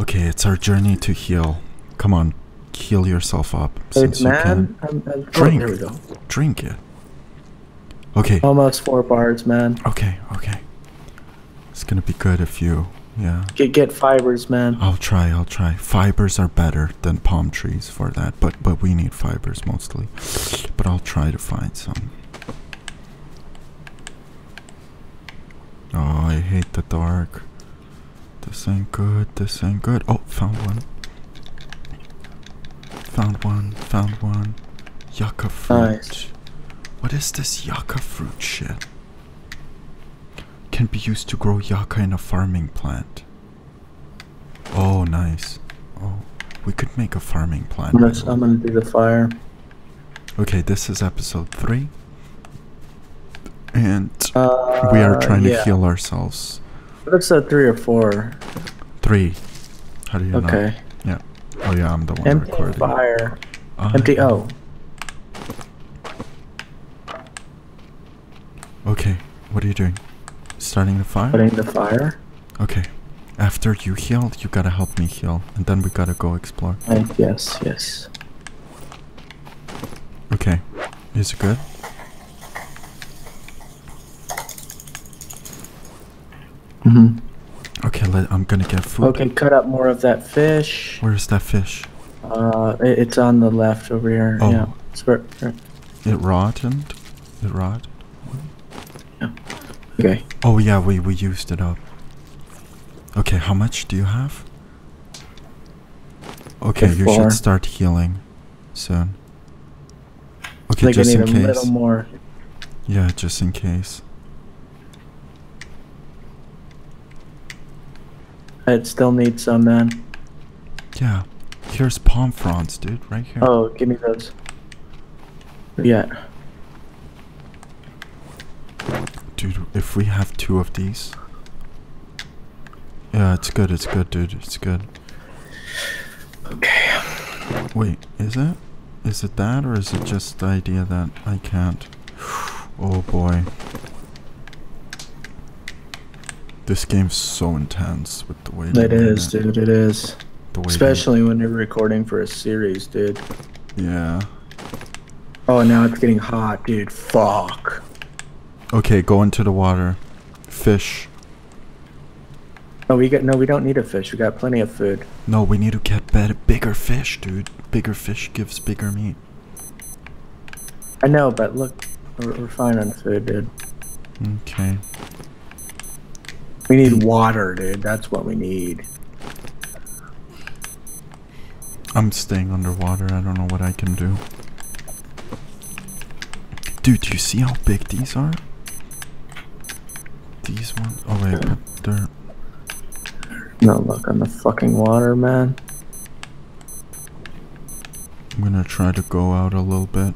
Okay, it's our journey to heal. Come on, heal yourself up Hey, since you can. I'm, I'm, oh, Drink. there we go. Drink it. Okay, Almost four bars, man. okay, okay. It's gonna be good if you, yeah. Get get fibers, man. I'll try, I'll try. Fibers are better than palm trees for that, but but we need fibers mostly. But I'll try to find some. Oh, I hate the dark. This ain't good, this ain't good. Oh, found one. Found one, found one. Yucca fruit. Nice. What is this yucca fruit shit? Can be used to grow yucca in a farming plant. Oh, nice. Oh, we could make a farming plant. I'm gonna. I'm gonna do the fire. Okay, this is episode three. And Uh, we are trying yeah. to heal ourselves. Episode three or four. Three. How do you know? Okay. Yeah. Oh yeah, I'm the one Empty recording. fire. I Empty. know. Oh, Okay, what are you doing? Starting the fire? Starting the fire. Okay. After you heal, you gotta help me heal, and then we gotta go explore. Right, yes, yes. Okay. Is it good? Hmm Okay, let, I'm gonna get food. Okay, cut up more of that fish. Where is that fish? Uh, it, it's on the left over here. Oh. Yeah. It's right, right. It rotted? It rot? Okay. Oh yeah, we, we used it up. Okay, how much do you have? Okay, Okay, you should start healing soon. I Okay, think I just need in a case. little more. Yeah, just in case. I still need some, man. Yeah. Here's palm fronds, dude, right here. Oh, give me those. Yeah. Dude, if we have two of these. Yeah, it's good, it's good, dude, it's good. Okay. Wait, is it? Is it that, or is it just the idea that I can't? Oh boy. This game's so intense with the way It is, it, dude. It is. The way Especially when you're recording for a series, dude. yeah. Oh, now it's getting hot, dude. Fuck. Okay, go into the water. Fish. No, we got no. We don't need a fish. We got plenty of food. No, we need to get better, bigger fish, dude. Bigger fish gives bigger meat. I know, but look, we're, we're fine on food, dude. Okay. We need water, dude. That's what we need. I'm staying underwater. I don't know what I can do. Dude, do you see how big these are? These ones? Oh wait, they're... No luck on the fucking water, man. I'm gonna try to go out a little bit.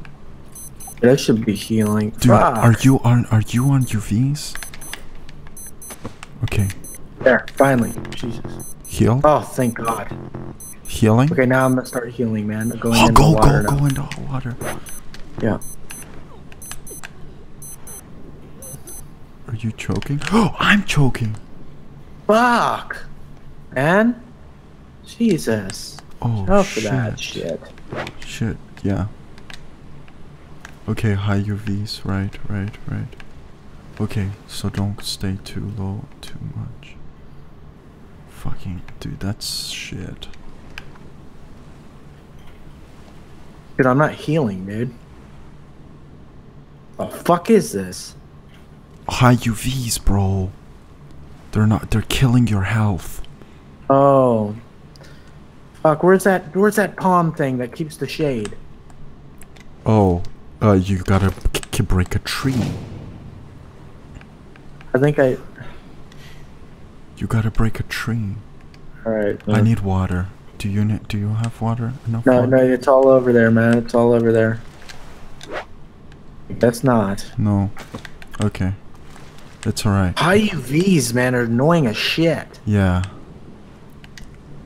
I should be healing. Dude, Fuck. are you on? Are you on UVs? Okay, there? Finally, Jesus. heal. Oh, thank God. Healing. Okay, now I'm gonna start healing, man. Going Oh, into go, water go, now. go into hot water. Yeah. Are you choking? Oh, I'm choking. Fuck, man. Jesus. Oh Oh, shit. that shit. Shit. Yeah. Okay, high UVs. Right, right, right. Okay, so don't stay too low too much. Fucking dude, that's shit. Dude, I'm not healing, dude. The fuck is this? High UVs, bro. They're not. They're killing your health. Oh. Fuck, where's that where's that palm thing that keeps the shade? Oh, uh, you gotta break a tree. I think I You gotta break a tree. Alright. I need water. Do you need? Do you have water? Enough No, water? no, it's all over there, man. It's all over there. That's not. No. Okay. It's alright. High UVs, man, are annoying as shit. Yeah.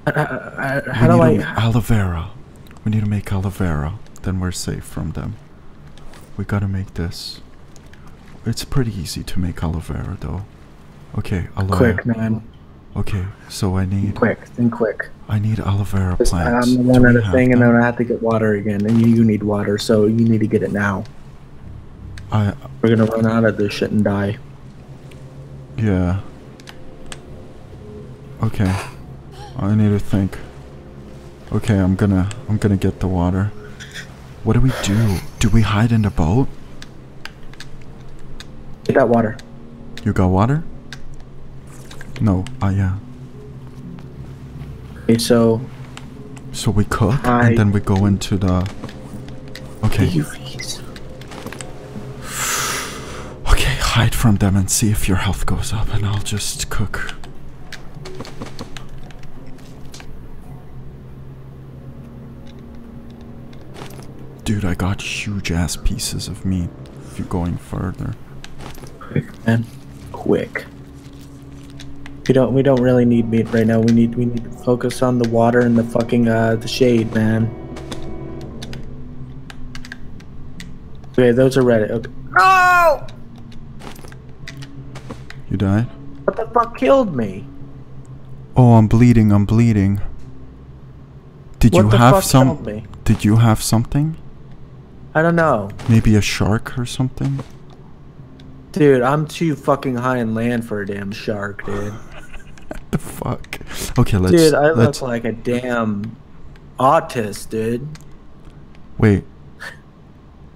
Uh, uh, uh, We how do need I? aloe vera. We need to make aloe vera. Then we're safe from them. We gotta make this. It's pretty easy to make aloe vera though. Okay, aloe. Quick, man. Okay, so I need Quick, think quick. I need aloe vera plants. I'm we out of thing, and then I have to get water again, and you, you need water, so you need to get it now. I We're gonna run out of this shit and die. yeah. Okay. I need to think. Okay, I'm gonna I'm gonna get the water. What do we do? Do we hide in the boat? Get that water. You got water? No. Ah yeah. Okay, so So we cook Hide. and then we go into the Okay. Okay, hide from them and see if your health goes up and I'll just cook. Dude, I got huge ass pieces of meat if you're going further. Quick, man. Quick. We don't we don't really need meat right now. We need we need to focus on the water and the fucking uh the shade, man. Okay, those are ready. Okay. No! You died? What the fuck killed me? Oh, I'm bleeding, I'm bleeding. Did What you the have fuck some me? Did you have something? I don't know. Maybe a shark or something? Dude, I'm too fucking high in land for a damn shark, dude. What the fuck? Okay, let's dude, I let's look like a damn autist, dude. wait.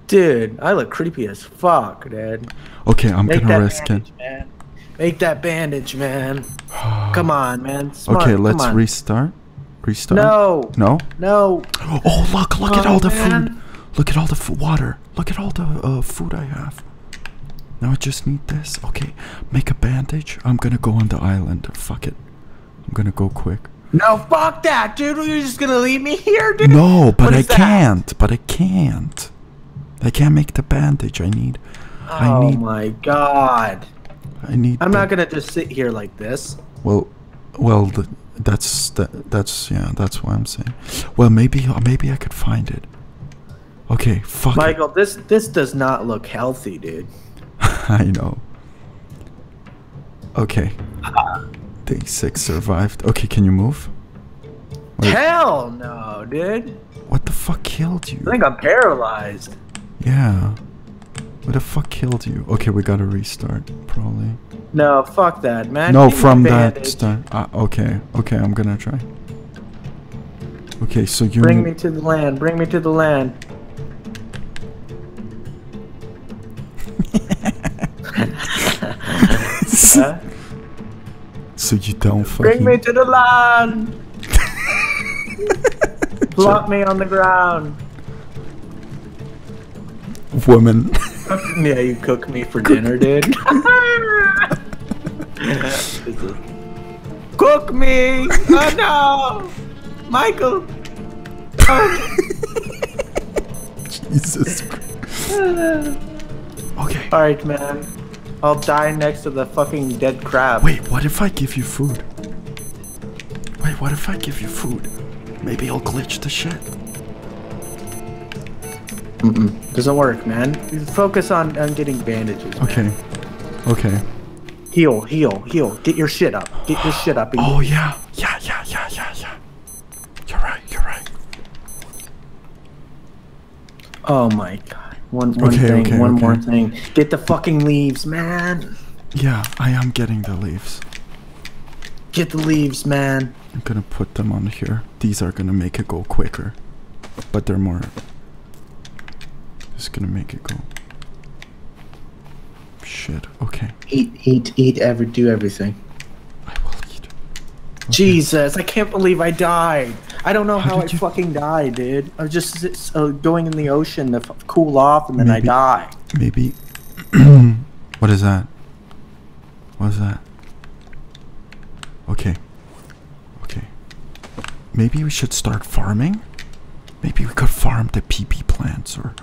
Dude, I look creepy as fuck, dude. Okay, I'm Make gonna risk it. bandage, man. Make that bandage, man. Come on, man. Smart, okay, let's restart. Restart. No, No. no. Oh, look! Look at Oh, all the man. food. Look at all the water. Look at all the uh, food I have. Now I just need this. Okay, make a bandage. I'm gonna go on the island. Fuck it. I'm gonna go quick. No, fuck that, dude. You're just gonna leave me here, dude? No, but I that? can't. But I can't. I can't make the bandage. I need. I Oh need. my god. I need. I'm the- not gonna just sit here like this. Well, well, the, that's that, that's yeah, that's what I'm saying. Well, maybe uh, maybe I could find it. Okay, fuck. it. Michael, this this does not look healthy, dude. I know. Okay. Day six survived. Okay, can you move? Wait. Hell no, dude. What the fuck killed you? I think I'm paralyzed. Yeah. What the fuck killed you? Okay, we gotta restart, probably. No, fuck that, man. no, from that start. Uh, okay, okay, I'm gonna try. Okay, so you Bring me to the land. Bring me to the land. Huh? so you don't Bring me to the land. Plop me on the ground. woman. Yeah, you cook me for dinner, dude. cook me! Oh no! Michael! Oh. Jesus. Christ. Okay. Alright, man. I'll die next to the fucking dead crab. Wait, what if I give you food? Wait, what if I give you food? Maybe I'll glitch the shit. Mm-mm. Doesn't work, man. Focus on, on getting bandages. man. Okay. Okay. Heal, heal, heal. Get your shit up. Get your shit up. Oh yeah. Yeah, yeah, yeah, yeah, yeah. You're right, you're right. Oh my god. One, one Okay, thing, okay, one okay. more thing. Get the fucking leaves, man. Yeah, I am getting the leaves. Get the leaves, man. I'm gonna put them on here. These are gonna make it go quicker. But they're more just gonna make it go. Shit, okay. Eat, eat, eat, ever do everything. I will eat. Okay. Jesus, I can't believe I died. I don't know How how, I you- fucking died, dude. I was just uh, going in the ocean to f- cool off and then Maybe- I die. Maybe What is that? What is that? Okay. Okay. Maybe we should start farming? Maybe we could farm the PP plants or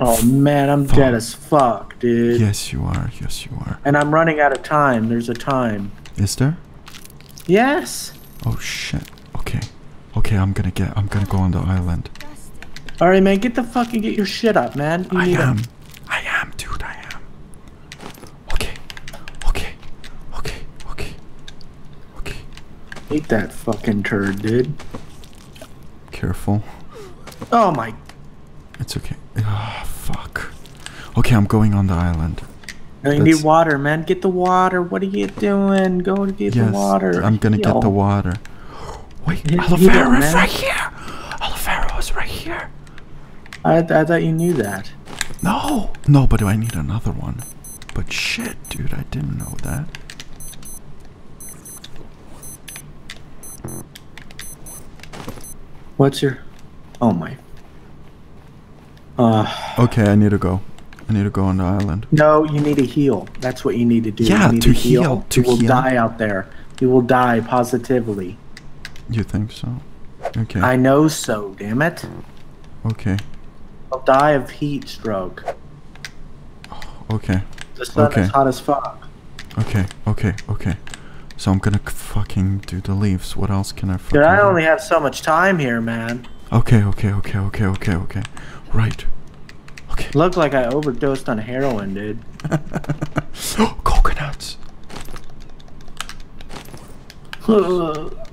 Oh man, I'm dead as fuck, dude. Yes you are, yes you are. And I'm running out of time. There's a time. Is there? Yes. Oh shit. Okay. Okay, I'm gonna get I'm gonna go on the island. All right, man. Get the fucking get your shit up, man. You I am. I am, dude. I am. Okay. Okay. Okay. Okay. Okay. Eat that fucking turd, dude. Careful. Oh my. It's okay. Ah, fuck. Okay, I'm going on the island. No, you That's- need water, man. Get the water. What are you doing? Go to get yes, the water. I'm gonna get the water. Wait, Heal, heal, is right here. Aloe is right here. I, I thought you knew that. No, no, but do I need another one. But shit, dude, I didn't know that. What's your? Oh my. Uh, Okay, I need to go. I need to go on the island. no, you need to heal. That's what you need to do. Yeah, you need to heal, to you will die out there. You will die positively. You think so? Okay. I know so. Damn it. okay. You'll die of heat stroke. Okay. The sun Okay. is hot as fuck. Okay. Okay. Okay. So I'm gonna fucking do the leaves. What else can I fucking Dude, I do? only have so much time here, man. Okay. Okay. Okay. Okay. Okay. Okay. Right. Okay. Look like I overdosed on heroin, dude. Coconuts.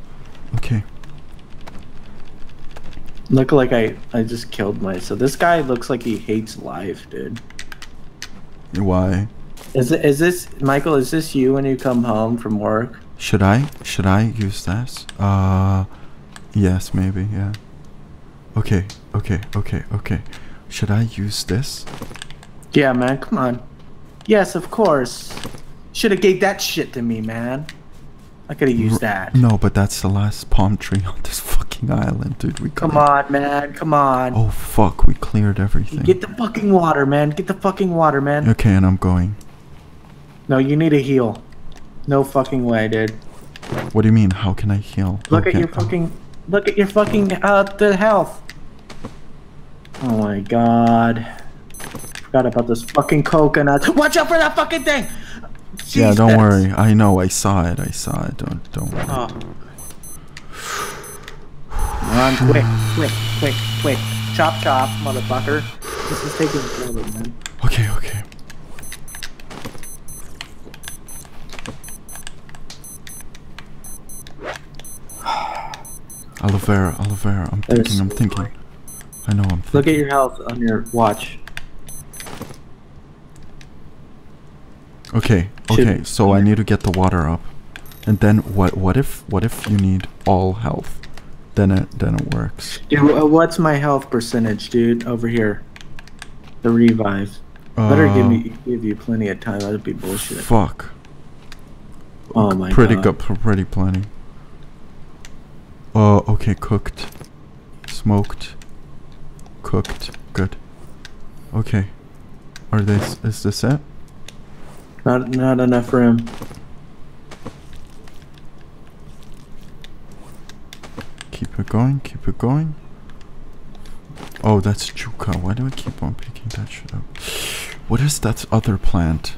Look like I I just killed my... So This guy looks like he hates life, dude. Why? Is it, is this Michael? Is this you when you come home from work? Should I? Should I use this? Uh, yes, maybe. Yeah. Okay. Okay. Okay. Okay. Should I use this? Yeah, man. Come on. Yes, of course. Should have gave that shit to me, man. I could have used that. No, but that's the last palm tree on this fucking island, dude. We Come on, man. Come on. Oh fuck! We cleared everything. Get the fucking water, man. Get the fucking water, man. Okay, and I'm going. No, you need a heal. No fucking way, dude. What do you mean? How can I heal? Look okay. at your fucking. Look at your fucking uh the health. Oh my god. Forgot about this fucking coconut. Watch out for that fucking thing. Yeah, don't worry. I know. I saw it. I saw it. Don't don't worry. Oh. Run quick, quick, quick, quick. Chop chop, motherfucker. This is taking forever, man. Okay, okay. Aloe vera, aloe vera. I'm There's- thinking. I'm thinking. I know. I'm thinking. Look at your health on your watch. Okay, Should- okay. So I need to get the water up, and then what? What if? What if you need all health? Then it then it works. Dude, uh, what's my health percentage, dude? Over here. The revive. Better give Uh, me give you plenty of time. That'd be bullshit. Fuck. Oh my pretty god. Pretty good. Pretty plenty. Uh, okay. Cooked, smoked, cooked. Good. Okay. Are this? Is this it? Not not enough room. Keep it going. Keep it going. Oh, that's Yucca. Why do I keep on picking that shit up? What is that other plant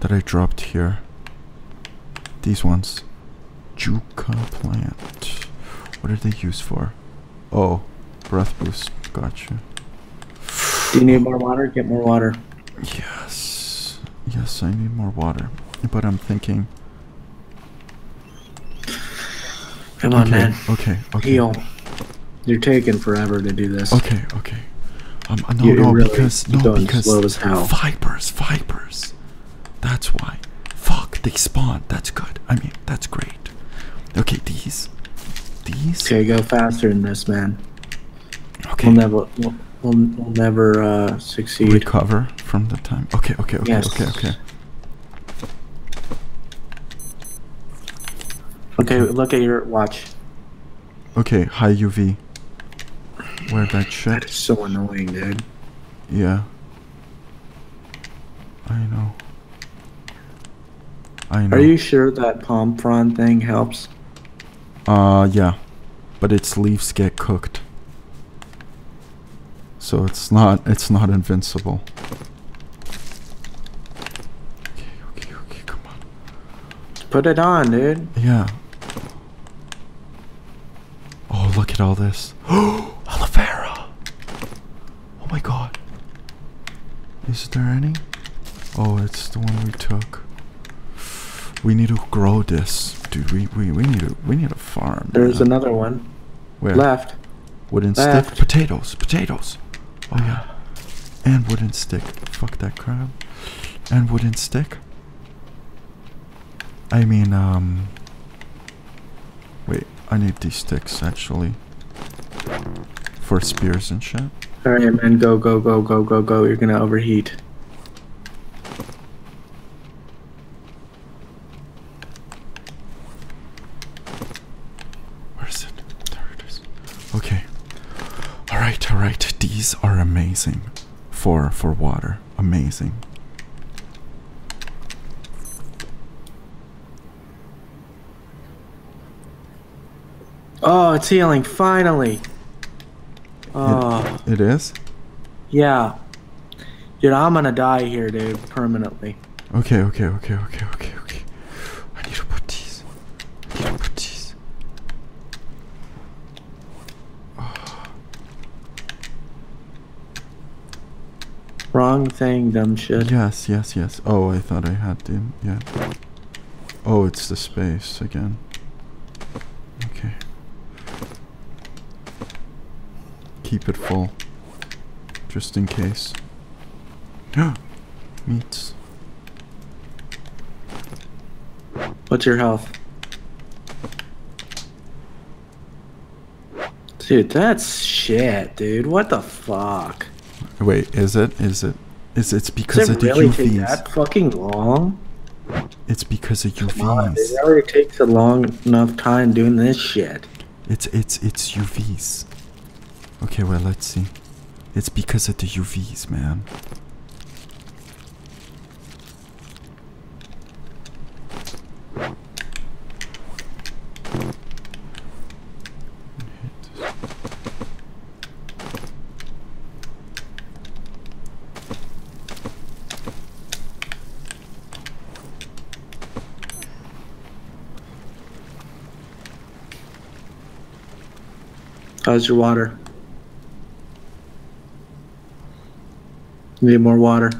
that I dropped here? These ones. Yucca plant. What are they used for? Oh, breath boost. Gotcha. Do you need more water? Get more water. Yes. Yes, I need more water. But I'm thinking. Come on, okay, man. Okay. Okay. Heal. You're taking forever to do this. Okay, okay. Um, no, You're no, really because no, because slow as hell. vipers, vipers. That's why. Fuck, they spawn. That's good. I mean, that's great. Okay, these, these. Okay, go faster than this, man. Okay. We'll never, we'll, we'll, we'll never uh, succeed. recover from the time. Okay, okay, okay, Yes. okay, okay. Okay, look at your watch. Okay, high UV. Wear that That shit. is so annoying, dude. Yeah. I know. I know. Are you sure that palm frond thing helps? Uh, yeah. But its leaves get cooked. So it's not, it's not invincible. Okay, okay, okay, come on. Put it on, dude. Yeah. Oh, look at all this. Aloe vera! Oh my god. Is there any? Oh, it's the one we took. We need to grow this. dude. We we, we need a we need a farm. There's man. another one Where? left. Wooden left. stick. Potatoes. Potatoes. Oh yeah. And wooden stick. Fuck that crab. And wooden stick. I mean, um. Wait, I need these sticks actually. For spears and shit. All right, man, go, go, go, go, go, go. You're gonna overheat. Where is it? There it is. Okay. Alright, alright. These are amazing. For for water. Amazing. Oh, it's healing finally. Oh, It is? yeah. Dude, I'm gonna die here, dude, permanently. Okay, okay, okay, okay, okay, okay. I need to put these. I need to put these. Wrong thing, dumb shit. Yes, yes, yes. Oh, I thought I had them. Yeah. Oh, it's the space again. Okay. Keep it full. Just in case. Meats. What's your health? Dude, that's shit, dude. What the fuck? Wait, is it? Is it? Is it's because Does it of the really take that fucking long? It's because of Come on, UVs. it already takes a long enough time doing this shit. It's it's it's UVs. Okay, well let's see. It's because of the UVs, man. How's your water? Need more water.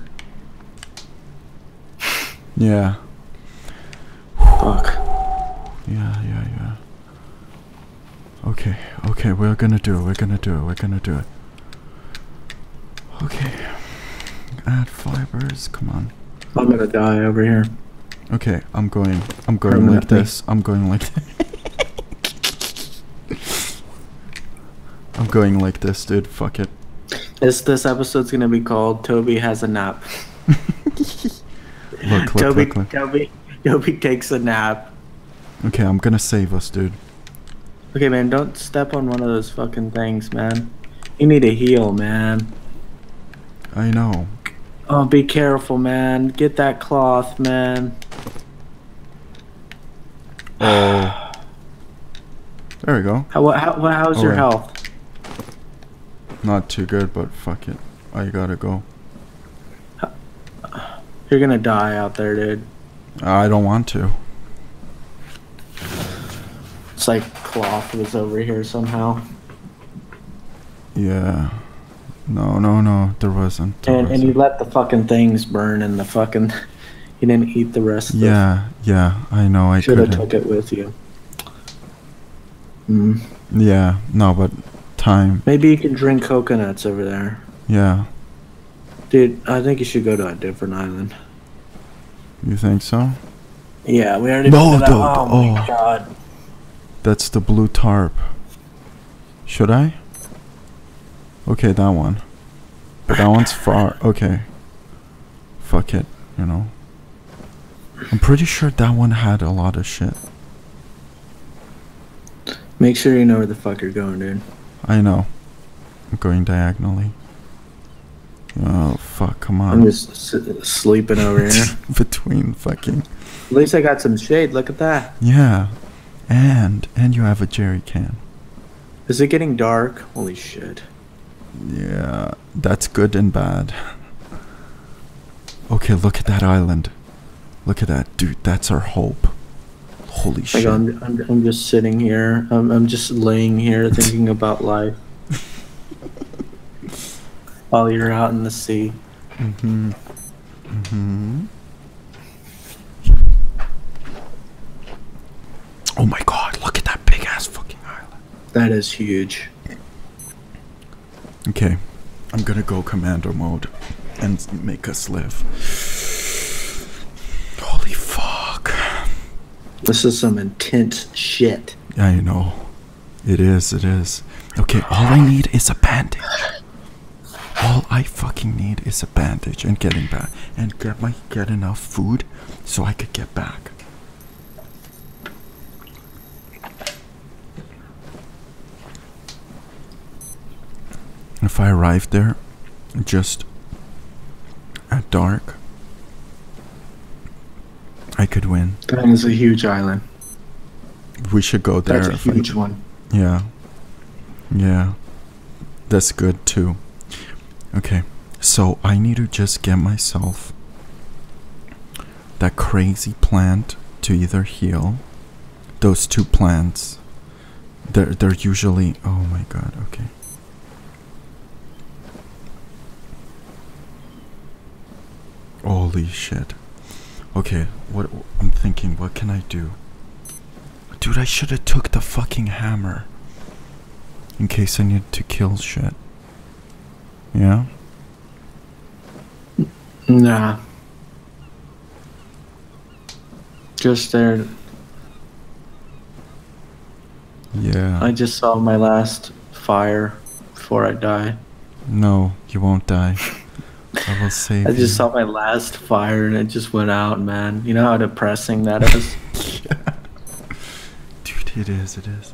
Yeah, Fuck. yeah, yeah, yeah. Okay, okay, we're gonna do it. We're gonna do it. We're gonna do it. Okay. Add fibers. Come on. I'm gonna die over here. Okay, I'm going. I'm going like this. I'm going like. I'm going like this, dude. Fuck it. This this episode's gonna be called Toby has a nap. Look, look, Toby look, look. Toby Toby takes a nap. Okay, I'm gonna save us, dude. Okay man, don't step on one of those fucking things, man. You need to heal, man. I know. Oh be careful, man. Get that cloth, man. Oh. There we go. How, how, how's your Alright. health? Not too good, but fuck it. I gotta go. You're gonna die out there, dude. I don't want to. It's like cloth was over here somehow. Yeah. No, no, no. There wasn't. There And and you let the fucking things burn and the fucking you didn't eat the rest of Yeah, yeah. I know. I Should have took it with you. Mm. Yeah. No, but time. Maybe you can drink coconuts over there. Yeah. Dude, I think you should go to a different island. You think so? Yeah, we already No, that. dude, Oh, my oh. god. That's the blue tarp. Should I? Okay, that one. But that one's far. Okay. Fuck it, you know. I'm pretty sure that one had a lot of shit. Make sure you know where the fuck you're going, dude. I know. I'm going diagonally. Oh, fuck, come on. I'm just s- sleeping over here. Between fucking. At least I got some shade. Look at that. Yeah. And, and you have a jerry can. Is it getting dark? Holy shit. Yeah, that's good and bad. Okay, look at that island. Look at that, dude. That's our hope. Holy Like shit. I'm, I'm, I'm just sitting here. I'm, I'm just laying here thinking about life. While you're out in the sea. Mm-hmm. Mm-hmm. Oh my god, look at that big ass fucking island. That is huge. Okay, I'm gonna go commando mode and make us live. Holy fuck. This is some intense shit. Yeah, I know. It is, it is. Okay, all I need is a bandage. All I fucking need is a bandage and getting back and get my get enough food so I could get back. If I arrive there just at dark, I could win. That is a huge island. We should go there. That's a huge one. Yeah. Yeah. That's good too. Okay. So I need to just get myself that crazy plant to either heal those two plants. They're they're usually oh my god, okay. Holy shit. Okay, what I'm thinking, what can I do? Dude, I should have took the fucking hammer. In case I need to kill shit. Yeah? Nah. Just there. Yeah. I just saw my last fire before I die. no, you won't die. I will save I you. just saw my last fire and it just went out, man. You know how depressing that is? Dude, it is, it is.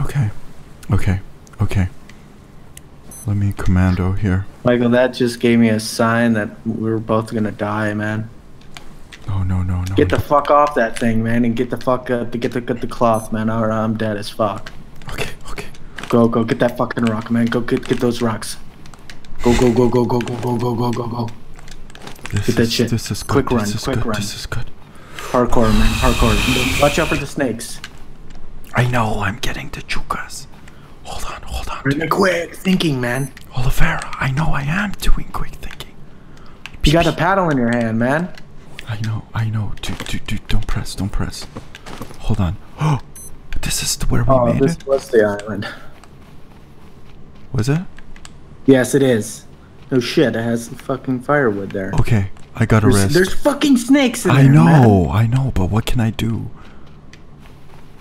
Okay. Okay. Okay. Let me commando here. Michael, that just gave me a sign that we were both gonna die, man. Oh no no no. Get the fuck off that thing, man, and get the fuck up to get the get the cloth, man. Or I'm dead as fuck. Go go get that fucking rock, man. Go get get those rocks. Go go go go go go go go go go go. This Get that is, shit. This is good. Quick this is quick good. run. This is good. Hardcore, man. Hardcore. Watch out for the snakes. I know I'm getting the chukas. Hold on, hold on. Really quick thinking, man. Aloe vera, I know I am doing quick thinking. You got a paddle in your hand, man. I know, I know. Dude, dude, dude, don't press, don't press. Hold on. Oh, this is where we Oh, made this it. was the island. Was it? Yes, it is. No shit, it has some fucking firewood there. Okay, I got a There's, rest. there's fucking snakes in I there, I know, I know, but what can I do?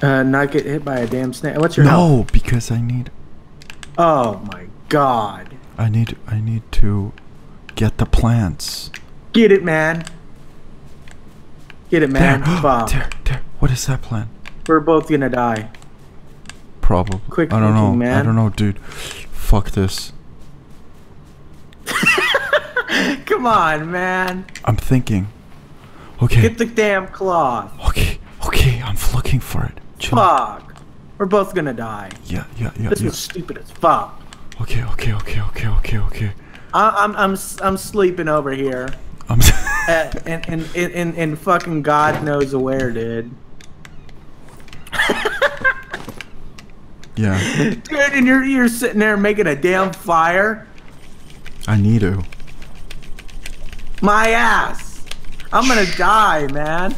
Uh, not get hit by a damn snake. What's your health? No, because I need, Oh my god. I need, I need to get the plants. Get it, man. Get it, man. There, Fuck. there, there. What is that plant? We're both gonna die. Probably. Quick I don't know. thinking, I don't know, dude. Fuck this. Come on, man. I'm thinking. Okay. Get the damn cloth. okay. Okay. I'm looking for it. Chill. Fuck. We're both gonna die. Yeah. Yeah. Yeah. This yeah. was stupid as fuck. Okay. Okay. Okay. Okay. Okay. Okay. I, I'm I'm I'm sleeping over here, I'm. uh, and and and and and fucking God knows where, dude. yeah. Dude, and you're you're sitting there making a damn fire. I need to. My ass. I'm gonna die, man.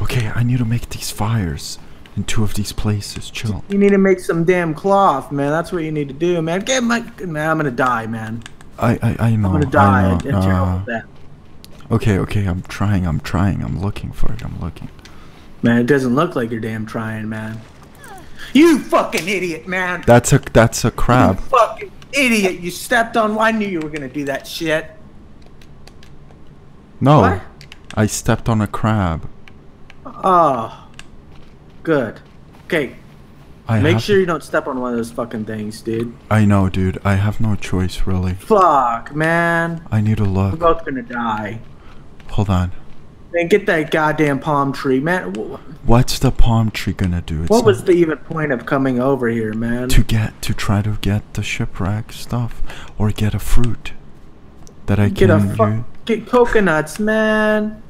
Okay. I need to make these fires in two of these places. Chill. You need to make some damn cloth, man. That's what you need to do, man. Get my man. I'm gonna die, man. I. I. I know. I'm gonna die. I know. Uh, okay. Okay. I'm trying. I'm trying. I'm looking for it. I'm looking. Man, it doesn't look like you're damn trying, man. You fucking idiot, man. That's a. That's a crab. You fucking idiot. You stepped on. I knew you were gonna do that shit. No. What? I stepped on a crab. Oh, good. Okay, I make sure you don't step on one of those fucking things, dude. I know, dude. I have no choice, really. Fuck, man. I need a look. We're both gonna die. Hold on. Man, get that goddamn palm tree, man. What's the palm tree gonna do? It's What was the even point of coming over here, man? to get to try to get the shipwreck stuff or get a fruit that I Get a can use? Get coconuts, man.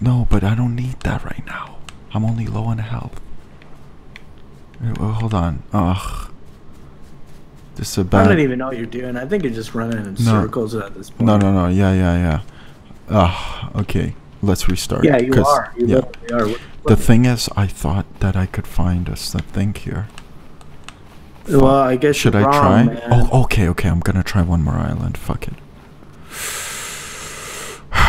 No, but I don't need that right now. I'm only low on health. Eh, well, hold on. Ugh. This is a I bad. I don't even know what you're doing. I think you're just running in No. circles at this point. No, no, no. Yeah, yeah, yeah. Ugh. Okay. Let's restart. Yeah, you are. You yeah. are. What- The thing is, I thought that I could find us the thing here. well, I guess Should I wrong, try? Man. Oh, okay, okay. I'm gonna try one more island. Fuck it.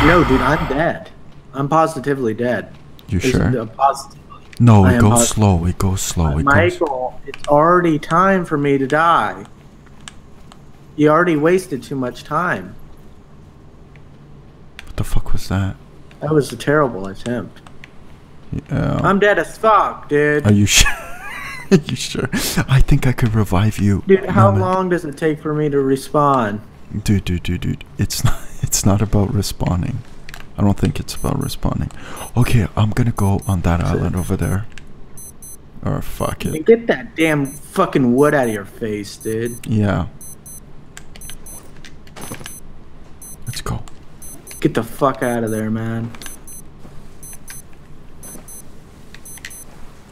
No, dude, I'm dead. I'm positively dead. You sure? no positively. No, I it goes pos- slow. It goes slow. It goes. Michael, it's already time for me to die. You already wasted too much time. What the fuck was that? That was a terrible attempt. Yeah. I'm dead as fuck, dude. Are you sure? Are you sure? I think I could revive you. Dude, how Moment. long does it take for me to respawn? Dude, dude, dude, dude. It's not. It's not about respawning. I don't think it's about respawning. Okay, I'm gonna go on that island over there. Or fuck it. Get that damn fucking wood out of your face, dude. Yeah. Let's go. Get the fuck out of there, man.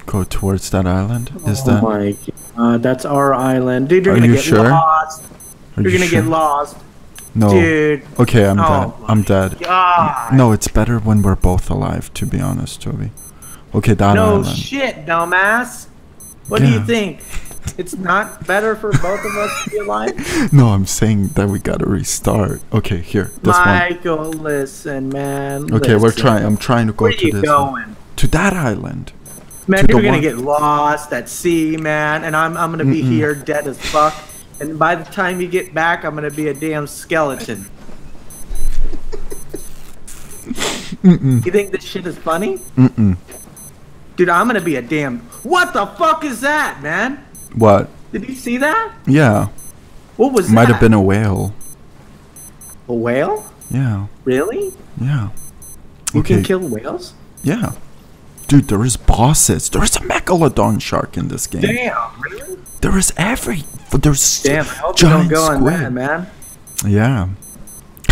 Go towards that island. Oh Is oh that? my god, that's our island. Dude, you're Are gonna you get sure? lost. Are You're you gonna sure? get lost. No. Dude. Okay, I'm Oh dead. I'm dead. God. No, it's better when we're both alive. To be honest, Toby. Okay, that No island. shit, dumbass. What do you think? It's not better for both of us to be alive? no, I'm saying that we gotta restart. Okay, here. This one. Michael, listen, man. Okay, we're trying. I'm trying to go Where to you this. one. going? To that island. Man, To you're gonna one- get lost at sea, man, and I'm I'm gonna be Mm-mm. here dead as fuck. And by the time you get back, I'm gonna be a damn skeleton. Mm-mm. You think this shit is funny? Mm-mm. Dude, I'm gonna be a damn. What the fuck is that, man? What? Did you see that? Yeah. What was Might that? have been a whale. a whale? Yeah. Really? Yeah. You Okay. can kill whales? Yeah. Dude, there is bosses. There is a megalodon shark in this game. Damn, really? There is every. There's Damn, I hope you don't go on that, man. Yeah.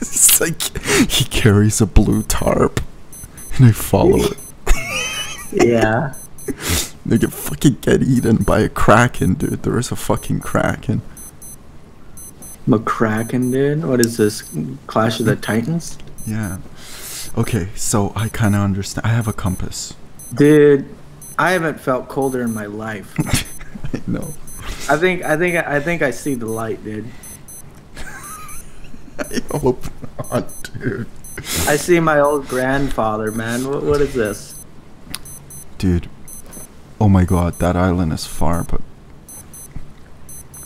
it's like he carries a blue tarp, and I follow it. Yeah. They get fucking get eaten by a kraken, dude. There is a fucking kraken. McCracken, dude. What is this? Clash of the Titans? Yeah. Okay, so I kind of understand. I have a compass. Dude, I haven't felt colder in my life. I know. I think I think I think I see the light, dude. I hope not, dude. I see my old grandfather, man. What, what is this? Dude. Oh my god, that island is far, but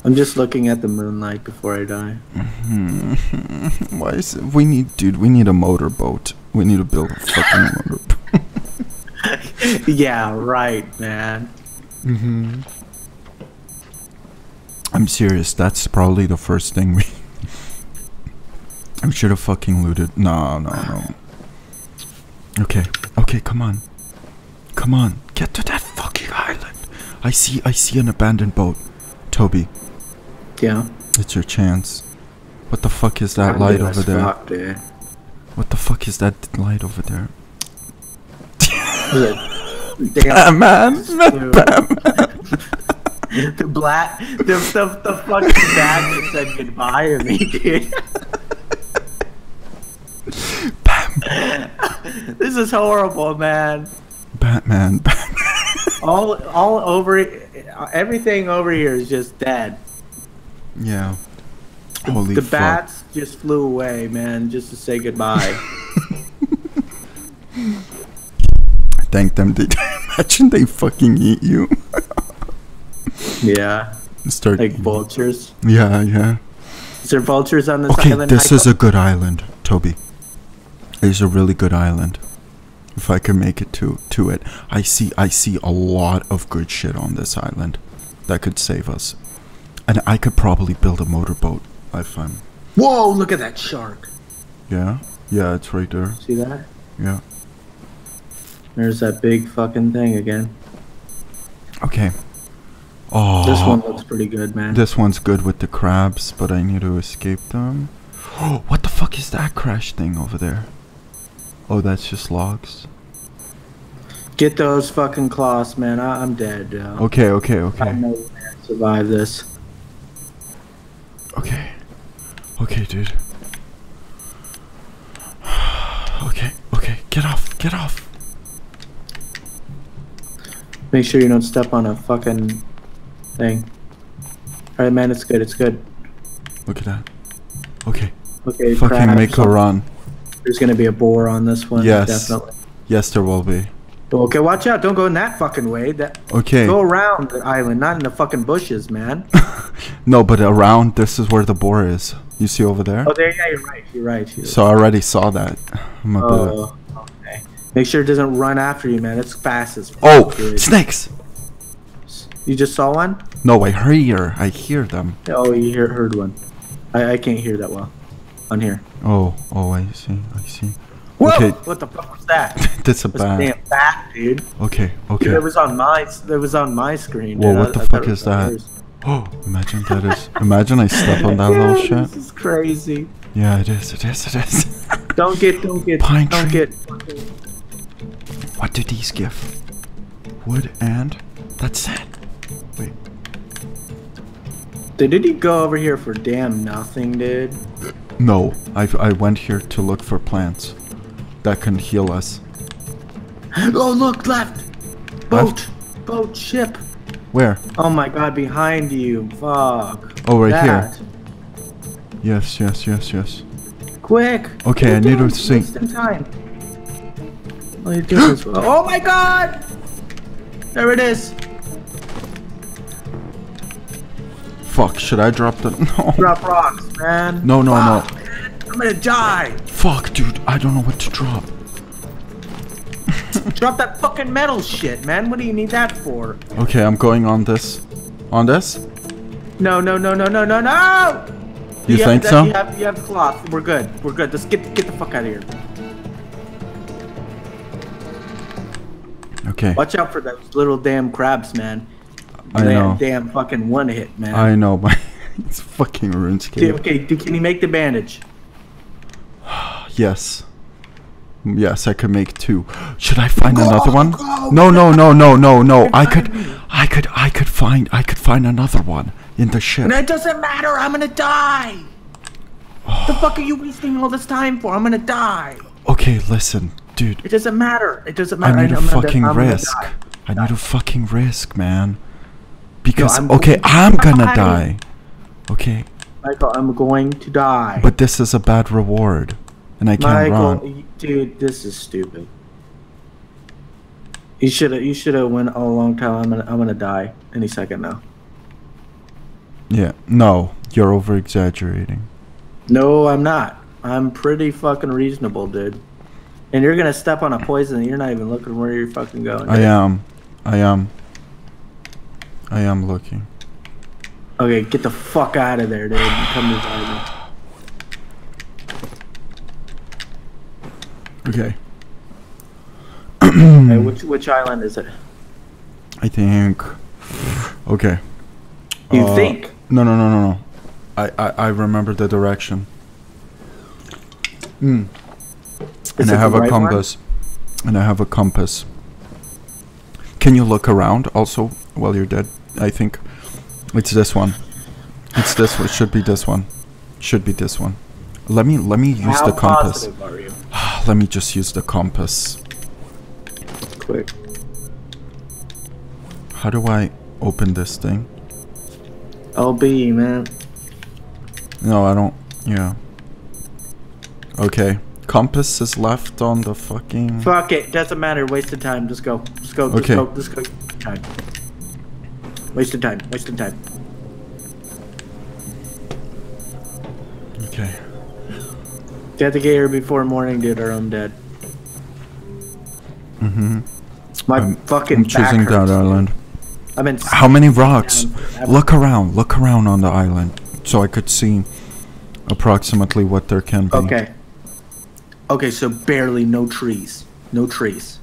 I'm just looking at the moonlight before I die. Hmm. why is it? We need, dude. We need a motorboat. We need to build a fucking motorboat. yeah, right, man. Mm-hmm. I'm serious. That's probably the first thing we. I should have fucking looted. No, no, no. Okay, okay, come on, come on, get to that fucking island. I see, I see an abandoned boat. Toby, Yeah. it's your chance. What the fuck is that I'm light over there? fuck. What the fuck is that light over there? Damn. Batman. Batman. the black, the, the, the fucking bag that said goodbye to me, dude. this is horrible, man. Batman, Batman. All, all over, everything over here is just dead. Yeah. Holy the fuck. bats just flew away, man, just to say goodbye. Thank them. They imagine they fucking eat you. yeah, Start. like vultures. yeah, yeah. Is there vultures on this Okay, island? this is a good island, Toby. It's a really good island. If I could make it to to it, I see I see a lot of good shit on this island that could save us, and I could probably build a motorboat. I find. Whoa! Look at that shark. Yeah, yeah, it's right there. See that? Yeah. There's that big fucking thing again. Okay. Oh, This one looks pretty good, man. This one's good with the crabs, but I need to escape them. Oh, what the fuck is that crash thing over there? Oh, that's just logs. Get those fucking claws, man. I- I'm dead. Uh, Okay, okay, I okay, know we can't survive this. okay, okay, dude. Okay, okay. Get off. Get off. Make sure you don't step on a fucking thing. Alright, man, it's good, it's good. Look at that. Okay. Okay, Fucking make a run. There's gonna be a boar on this one. Yes. Definitely. Yes, there will be. Okay, watch out. Don't go in that fucking way. That Okay. Go around the island, not in the fucking bushes, man. No, but around, this is where the boar is. You see over there? oh, there, yeah, you're right. You're right. You're So I already saw that. I'm bit. Oh, okay. Make sure it doesn't run after you, man. It's fast as fuck, Oh, dude. snakes! You just saw one? No, I hear. I hear them. Oh, you hear, heard one. I, I can't hear that well. On here. Oh, oh, I see. I see. Whoa! Okay. What the fuck was that? That's a That's a bad. damn bat, dude. Okay, Dude, okay. it was on my, it was on my screen. Whoa, dude. what I- the I fuck is that? yours. Oh, imagine that is. Imagine I step on that little shit. This is crazy. Yeah, it is. It is. It is. Don't get, don't get, Pine don't tree. get. what do these give? Wood and that's it. Wait. Did he go over here for damn nothing, dude? No, I I went here to look for plants that can heal us. Oh, look, left. Boat, boat, ship. Where? Oh my god, behind you. Fuck. Oh, right here. That. Yes, yes, yes, yes. Quick. Okay, I need to sink. time. All you do is- oh my god! There it is. Fuck. Should I drop the? No. Drop rocks, man. No, no, no. Fuck, man, I'm gonna die. Fuck, dude. I don't know what to drop. Drop that fucking metal shit, man. What do you need that for? Okay, I'm going on this. On this? No, no, no, no, no, no, no! You have think that- so? You have, you have cloth. We're good. We're good. Let's get get the fuck out of here. Okay. Watch out for those little damn crabs, man. I Damn- know. Damn fucking one hit, man. I know, but it's fucking Okay, RuneScape. okay, do- can you make the bandage? Yes. Yes, I could make two. Should I find Go, another one? go, No, no, no, no, no, no. I could, me. I could, I could find, I could find another one in the ship. And it doesn't matter. I'm gonna die. the fuck are you wasting all this time for? I'm gonna die. Okay, listen, dude. It doesn't matter. It doesn't matter. I need a I'm fucking gonna risk. I need a fucking risk, man. Because I'm okay, going I'm gonna die. die. Okay, Michael, I'm going to die. but this is a bad reward, and I can't Michael, run. dude, this is stupid. You should have. You should have went a long time. I'm gonna. I'm gonna die any second now. Yeah, no, you're over exaggerating. No, I'm not. I'm pretty fucking reasonable, dude. And you're gonna step on a poison and you're not even looking where you're fucking going. I am, I am, I am looking. Okay, get the fuck out of there, dude. Come revive me. Okay. Okay, which which island is it? I think. Okay. You Uh, think? No, no, no, no, no. I, I, I remember the direction. Mm. Is And I have a right one? compass. And I have a compass. Can you look around also while you're dead? I think it's this one. It's this one. It Should be this one. Should be this one. Let me let me use How the compass. positive are you? Let me just use the compass. Quick. How do I open this thing? LB, man. No, I don't. Yeah. Okay. Compass is left on the fucking. Fuck it. Doesn't matter. Wasted time. Just go. Just go. Just Okay. go. Just go. Time. Wasted time. Wasted time. Okay. Get the get here before morning, dude, or I'm dead. Mm-hmm. My I'm, fucking I'm choosing back hurts, that island. I've been. How many rocks? Look around. Look around on the island, so I could see approximately what there can be. Okay. Okay, so barely no trees. No trees.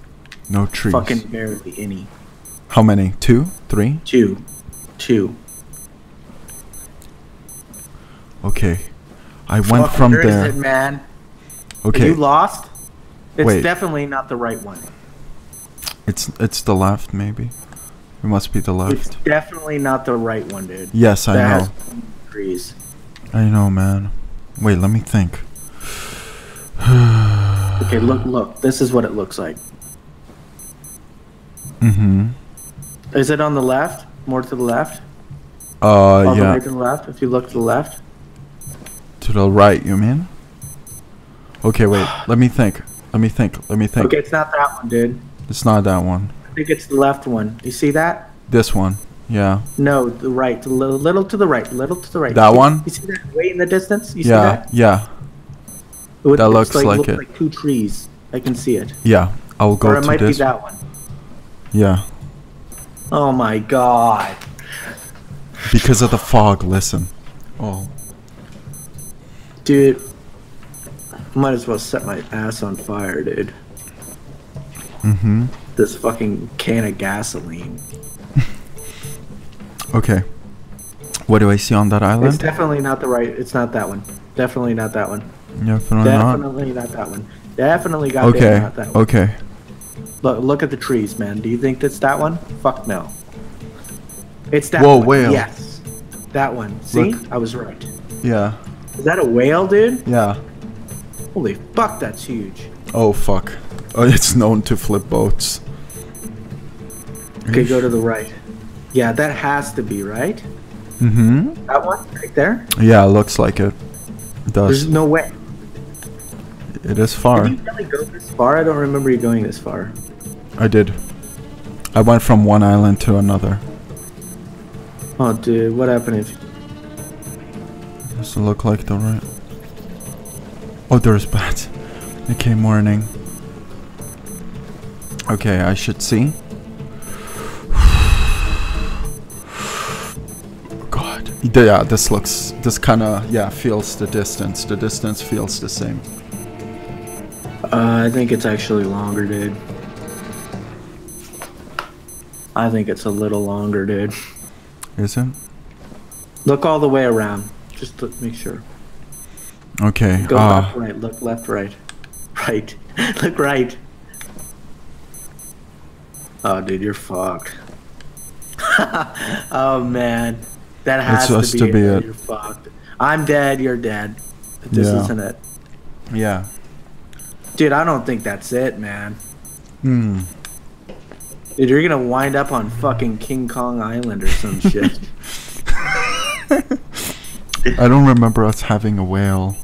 No trees. Fucking barely any. How many? Two? Three? Two. Two. Okay. I went Fuck, from where is there. it, man? Are Okay. you lost? It's Wait. definitely not the right one. It's it's the left maybe. It must be the It's left. definitely not the right one, dude. Yes, I That know. has trees. I know, man. Wait, let me think. Okay, look, look. This is what it looks like. Mm-hmm. Is it on the left? More to the left? Uh, All the yeah. way to the left? If you look to the left? To the right, you mean? Okay, wait. Let me think. Let me think. Let me think. Okay, it's not that one, dude. It's not that one. I think it's the left one. You see that? This one. Yeah. No, the right. A little, little to the right. Little to the right. That You one? You see that way in the distance? You see Yeah. that? Yeah. It would- That looks like looks it. like two trees. I can see it. Yeah. I'll go or it to might this. be that one. Yeah. Oh my god. Because of the fog. Listen. Oh. Dude. Might as well set my ass on fire, dude. Mm-hmm. This fucking can of gasoline. Okay. What do I see on that island? It's definitely not the right. It's not that one. Definitely not that one. Definitely not. Definitely not that one. Definitely got Okay. not that one. Okay. Look, look at the trees, man. Do you think that's that one? Fuck no. It's that Whoa, one. whale. Yes. That one. See? Look. I was right. Yeah. Is that a whale, dude? Yeah. Holy fuck, that's huge. Oh fuck. Oh, it's known to flip boats. Okay, go to the right. Yeah, that has to be right. Mm-hmm. That one right there. Yeah, looks like it. It does. There's no way. It is far. Did you really go this far? I don't remember you going this far. I did. I went from one island to another. Oh, dude, what happened if? Does it look like the right? Oh, there's bats. Okay, morning. Okay, I should see. God. Yeah, this looks. This kind of yeah feels the distance. The distance feels the same. Uh, I think it's actually longer, dude. I think it's a little longer, dude. Is it? Look all the way around. Just to make sure. Okay. Go Ah. left, right. Look left, right. Right. look right. Oh, dude, you're fucked. oh man, that has to to be, be it. it. You're fucked. I'm dead. You're dead. This Yeah. isn't it, yeah. dude. I don't think that's it, man. Hmm. Dude, you're gonna wind up on fucking King Kong Island or some shit. I don't remember us having a whale.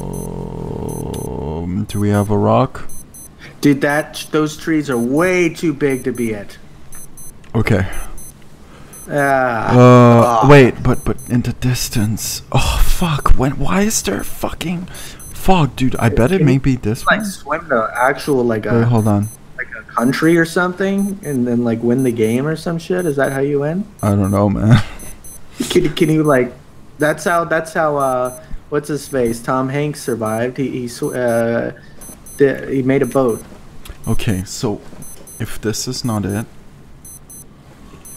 Oh, do we have a rock? Dude, that those trees are way too big to be it. Okay. Ah, Uh, wait, but but in the distance. Oh fuck! When? Why is there fucking fog, dude? I bet it Can may be this like one. swim to actual like Wait, a hold on. like a country or something, and then like win the game or some shit. Is that how you win? I don't know, man. Can, can you like? That's how. That's how. Uh, what's his face? Tom Hanks survived. He he uh, he made a boat. Okay, so if this is not it,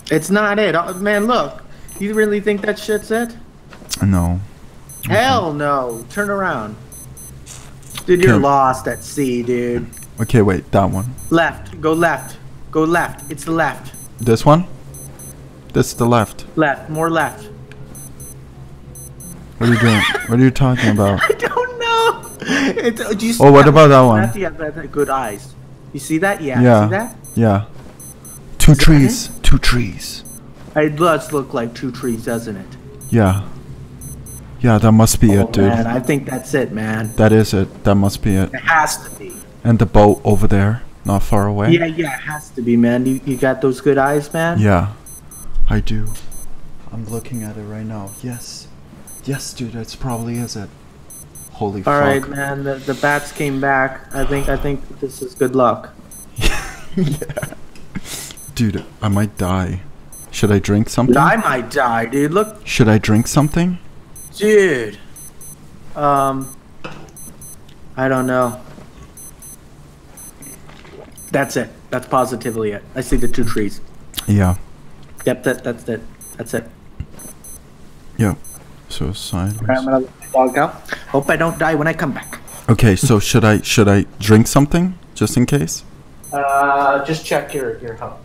It's not it, oh, man. Look, you really think that shit's it? no. Hell no! Turn around, dude. You're lost at sea, dude. Okay, wait, that one. Left. Go left. Go left. It's the left. This one? This is the left. Left. More left. What are you doing? what are you talking about? I don't know. It's, uh, do you Oh, what that? about that one? Left, yeah, that- that good eyes. You see that? Yeah. Yeah. See that? Yeah. Two Is trees. Two trees. It does look like two trees, doesn't it? Yeah. Yeah, that must be Oh, it, dude. man, I think that's it, man. That is it. That must be it. It has to be. And the boat over there, not far away. Yeah, yeah, it has to be, man. You, you got those good eyes, man? Yeah, I do. I'm looking at it right now. Yes. Yes, dude, that's probably is it. Holy All fuck. right, man. The, the bats came back. I think I think this is good luck. yeah. Dude, I might die. Should I drink something? I might die, dude. Look, Should I drink something? Dude. Um, I don't know. That's it. That's positively it. I see the two trees. Yeah. Yep, that that's it. That's it. Yeah. So silence. Alright, I'm gonna let my dog out. Hope I don't die when I come back. Okay, so should I should I drink something just in case? Uh, just check your your health.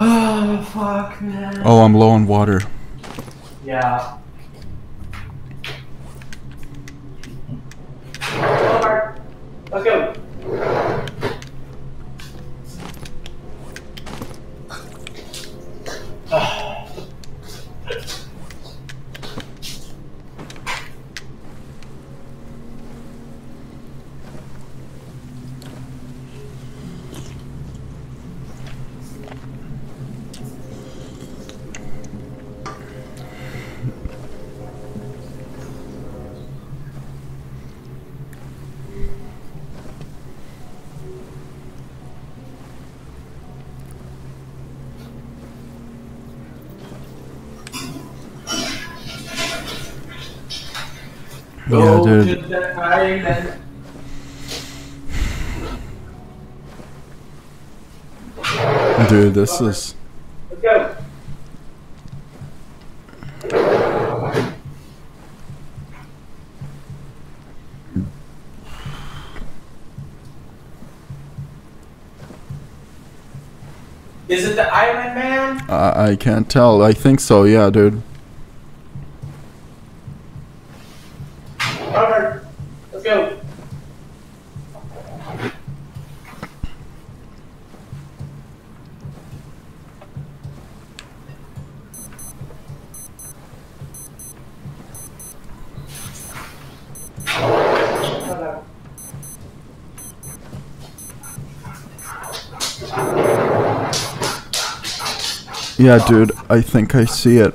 Oh fuck, man. Oh, I'm low on water. Yeah. Let's go. Ah. Yeah, dude. to the island. Dude, this is. Let's go. Is it the Iron Man? I, I can't tell. I think so, yeah, dude. Yeah, dude, I think I see it.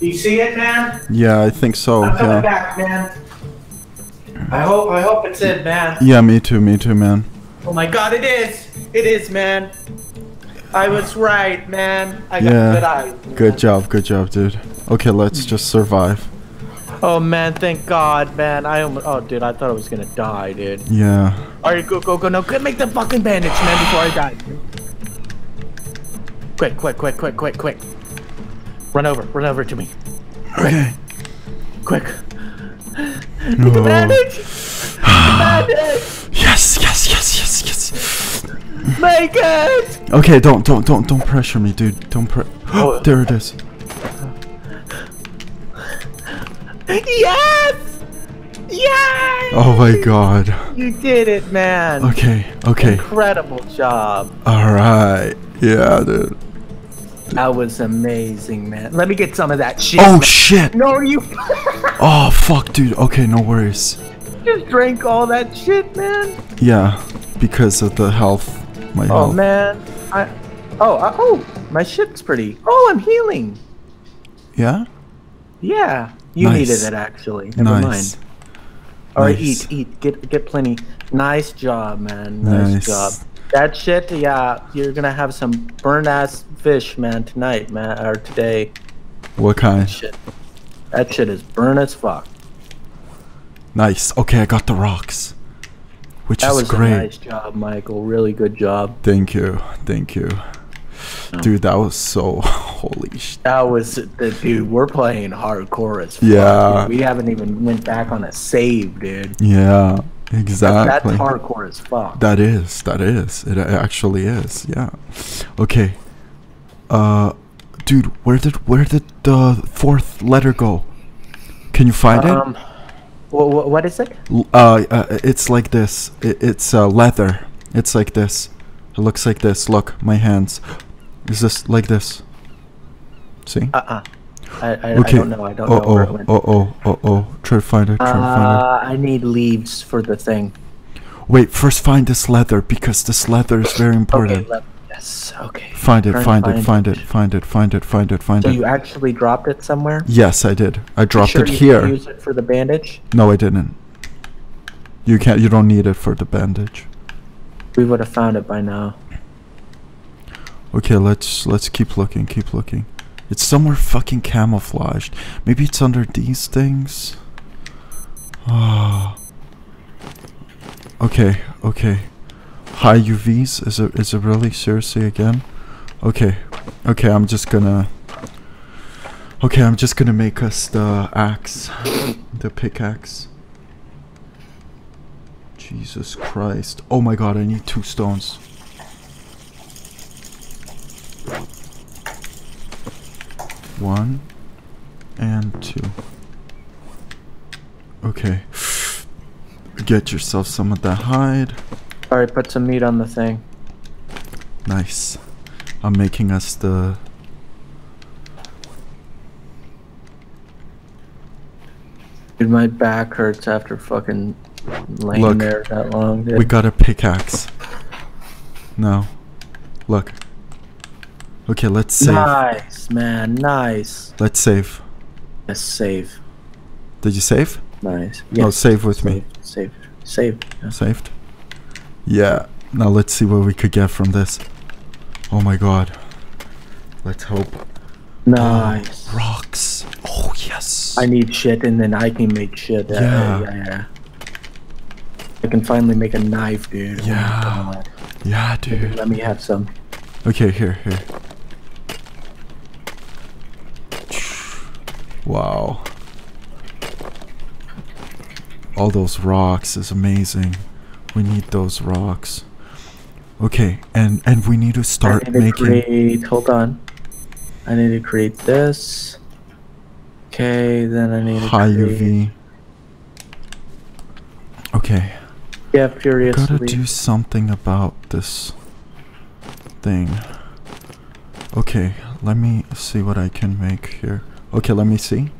You see it, man? Yeah, I think so, I'm coming yeah. back, man. I hope I hope it's it, man. Yeah, me too, me too, man. Oh my god, it is! It is, man. I was right, man. I got Yeah. good eyes. man. Good job, good job, dude. Okay, let's just survive. Oh man, thank God, man. I almost, oh dude, I thought I was gonna die, dude. Yeah. Alright, go, go, go. No, go make the fucking bandage, man, before I die. Quick, quick, quick, quick, quick, quick. Run over, run over to me. Okay. Quick. No. The bandage! The bandage! Yes, yes, yes, yes, yes. Make it! Okay, don't, don't, don't, don't pressure me, dude. Don't pre- Oh. There it is. Yes! Yes! Oh my god. You did it, man. Okay, okay. Incredible job. Alright. Yeah, dude. That was amazing, man. Let me get some of that shit. Oh shit! no, you Oh fuck, dude. Okay, no worries. just drank all that shit, man. Yeah, because of the health. My Oh health. man, I. Oh, I, oh, my shit's pretty. Oh, I'm healing. Yeah? Yeah, you Nice. needed it actually. Never nice. mind. All right, Nice. eat, eat, get, get plenty. Nice job, man. Nice, Nice. job. That shit, yeah, you're gonna have some burnt ass fish, man, tonight, man, or today. What kind? That Shit, that shit is burnt as fuck. Nice. Okay, I got the rocks. Which That is was great. a nice job, Michael. Really good job. Thank you. Thank you. Dude, that was so holy sh That was the dude. We're playing hardcore as fuck. Yeah. dude. we haven't even went back on a save, dude. Yeah, exactly. That's exactly. hardcore as fuck. That is, that is. It actually is. Yeah. Okay. Uh dude, where did where did the fourth letter go? Can you find um, wha- what is it? it? Uh, uh it's like this. It, it's uh leather. It's like this. It looks like this. Look, my hands. Is this like this? See? Uh uh I, I, okay. I don't know. I don't oh, know where it oh, went. oh, oh, oh, oh. Try to find it. Try to find Uh, I need leaves for the thing. Wait, first find this leather because this leather is very important. Okay. Yes. Okay. Find it, to find it, find it, find it, find it, find it, find So it. you actually dropped it somewhere? Yes, I did. I dropped sure it you here. Use it for the bandage. No, I didn't. You can't. You don't need it for the bandage. We would have found it by now. Okay, let's let's keep looking. Keep looking. It's somewhere fucking camouflaged. Maybe it's under these things. Ah. okay. Okay. High UVs. Is it is it really seriously again? Okay. Okay. I'm just gonna. Okay, I'm just gonna make us the axe, the pickaxe. Jesus Christ. Oh my god, I need two stones. One and two. Okay. Get yourself some of that hide. Alright, put some meat on the thing. Nice. I'm making us the. Dude, my back hurts after fucking laying Look, there that long. Dude. We got a pickaxe. No. Look. Okay, let's save. Nice, man. Nice. Let's save. Yes, save. Did you save? Nice. No, Yes. save with me. Save. Save. Yeah. Saved? Yeah. Now let's see what we could get from this. Oh my god. Let's hope. Nice. Rocks. Oh yes. I need shit, and then I can make shit. Uh, Yeah. yeah, yeah. I can finally make a knife, dude. Oh Yeah. God. yeah, dude. Let me have some. Okay, here, here. Wow. All those rocks is amazing. We need those rocks. Okay, and and we need to start I need to making create. Hold on. I need to create this. Okay, then I need to high create. UV. Okay, Yeah, furiously. gotta do something about this thing. Okay, let me see what I can make here. Okay, let me see.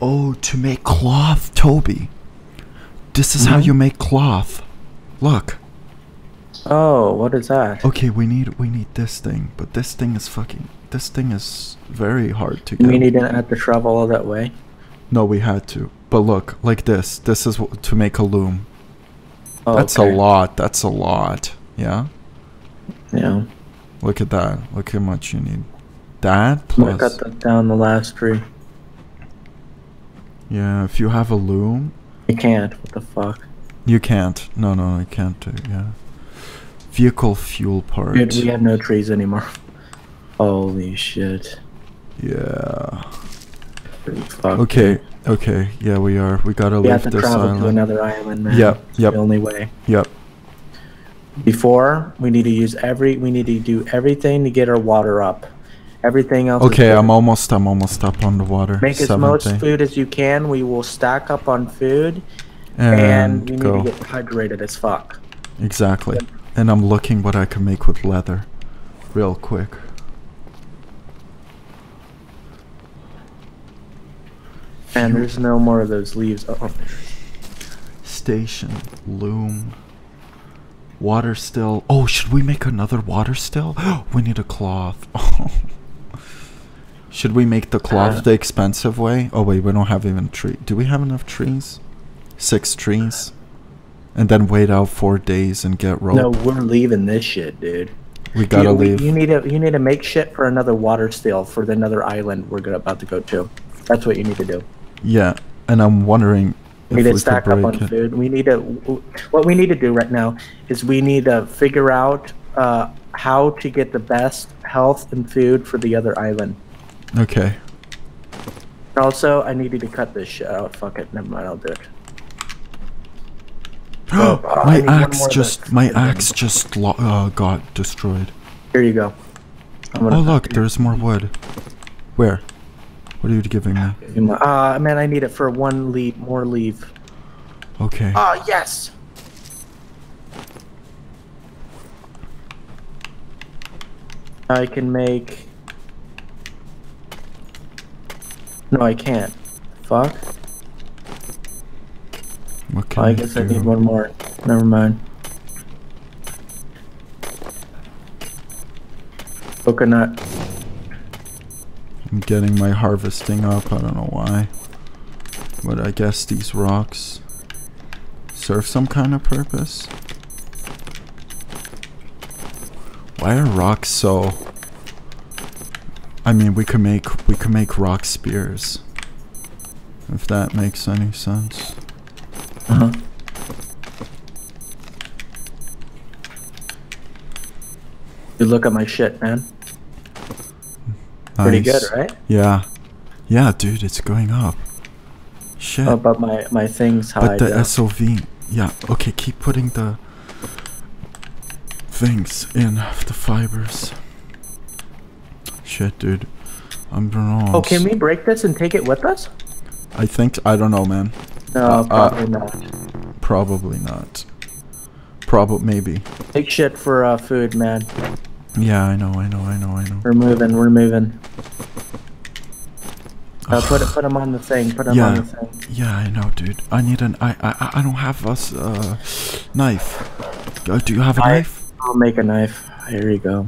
Oh, to make cloth, Toby. This is how Mhm. you make cloth. Look. Oh, what is that? Okay, we need we need this thing, but this thing is fucking. This thing is very hard to get. We didn't have to travel all that way. No, we had to. But look, like this. This is to make a loom. Oh, That's okay. a lot. That's a lot. Yeah. Yeah. Look at that. Look how much you need. That I'm gonna cut that down the last tree. Yeah, if you have a loom, You can't. What the fuck? you can't. No, no, you can't do. Yeah. Vehicle fuel part. Dude, we have no trees anymore. Holy shit. Yeah. Pretty fucked. Okay. Okay. Yeah, we are. We gotta We leave have to this travel island. to another island, man. Yep, It's yep. The only way. Yep. Before, we need to use every. We need to do everything to get our water up. Everything else. Okay. I'm almost. I'm almost up on the water. Make as much day. food as you can. We will stack up on food, and, and, we need go. to get hydrated as fuck. Exactly. And I'm looking what I can make with leather, real quick. And there's no more of those leaves. Oh, Station, loom, water still. Oh, should we make another water still? we need a cloth. should we make the cloth Uh. the expensive way? Oh wait, we don't have even tree. Do we have enough trees? Six trees, and then wait out four days and get rope. no, we're leaving this shit, dude. we gotta you, leave. You need to you need to make shit for another water still for the another island we're gonna, about to go to. That's what you need to do. Yeah, and I'm wondering if We need to stack up on it. food. We need to. What we need to do right now is we need to figure out uh, how to get the best health and food for the other island. Okay. Also, I needed to cut this shit out. Fuck it. Never mind. I'll do it. Oh, I my need axe just my axe just lo- uh, got destroyed. Here you go. Oh look, there's more wood. Where? What are you giving me? Uh, man, I need it for one leaf, more leaf. Okay. Oh, yes! I can make... No, I can't. Fuck. What can Oh, I I guess I need one more. Never mind. Coconut. I'm getting my harvesting up. I don't know why. But I guess these rocks serve some kind of purpose. Why are rocks so? I mean, we could make we could make rock spears. If that makes any sense. Uh-huh. You look at my shit, man. Pretty good, right? Yeah. Yeah, dude, it's going up. Shit. Oh, but my my things But the though. SOV, yeah, okay, keep putting the things in the fibers. Shit, dude. I don't know. Oh, can we break this and take it with us? I think I don't know, man. No, Uh, uh, probably not. Probably not. Probably maybe. Take shit for uh, food, man. Yeah, I know, I know, I know, I know. We're moving. We're moving. Uh, put put him on the thing. Put him on Yeah. the thing. Yeah, I know, dude. I need an. I I I don't have a uh, knife. Uh, do you have a I- knife? I'll make a knife. Here you go.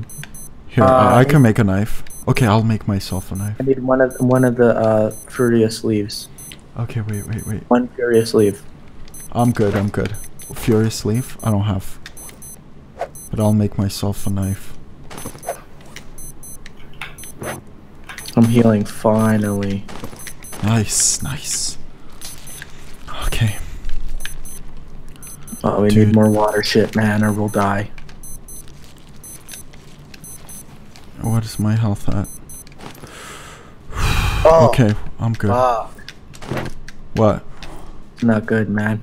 Here, uh, I, I I- can make a knife. Okay, I'll make myself a knife. I need one of one of the uh, fibrous leaves. Okay, wait, wait, wait. One fibrous leaf. I'm good. I'm good. Fibrous leaf. I don't have. But I'll make myself a knife. I'm healing finally. Nice, nice. Okay. Oh, we Dude. need more water shit, man, or we'll die. What is my health at? Oh, Okay, I'm good. Fuck. What? Not good, man.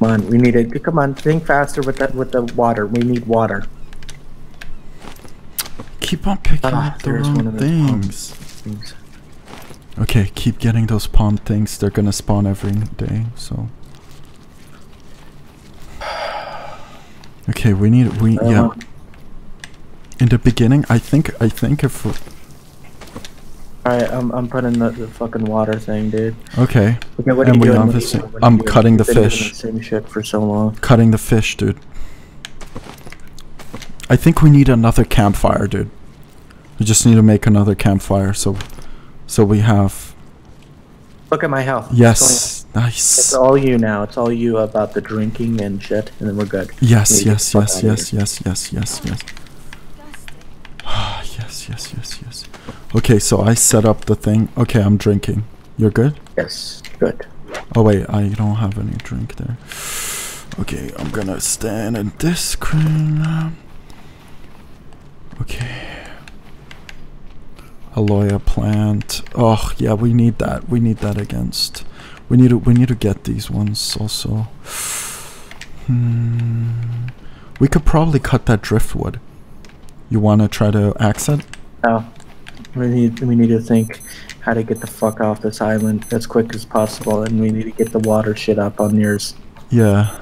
Come on, we need to come on. Think faster with that with the water. We need water. Keep on picking Ah, up the wrong things. Things. Okay, keep getting those palm things. They're gonna spawn every day, so. Okay, we need we yeah. Uh, In the beginning, I think I think if All right, I'm I'm putting the, the fucking water thing, dude. okay, Okay, what And are you we doing? What are you doing? What are I'm cutting the We've been doing fish. the Same shit for so long. cutting the fish, dude. I think we need another campfire, dude. We just need to make another campfire, so so we have Look at my health. Yes, nice. It's all you now. It's all you about the drinking and shit, and then we're good. Yes, yes, yes, yes, yes, yes, yes, yes. Ah, yes, yes, yes, yes. Okay, so I set up the thing. Okay, I'm drinking. You're good? Yes, good. Oh wait, I don't have any drink there. Okay, I'm gonna stand in this screen. Okay. Aloe plant. Oh yeah, we need that. We need that against. We need to. We need to get these ones also. Hmm. We could probably cut that driftwood. You wanna try to axe it? Now, we need we need to think how to get the fuck off this island as quick as possible, and we need to get the water shit up on yours, Yeah.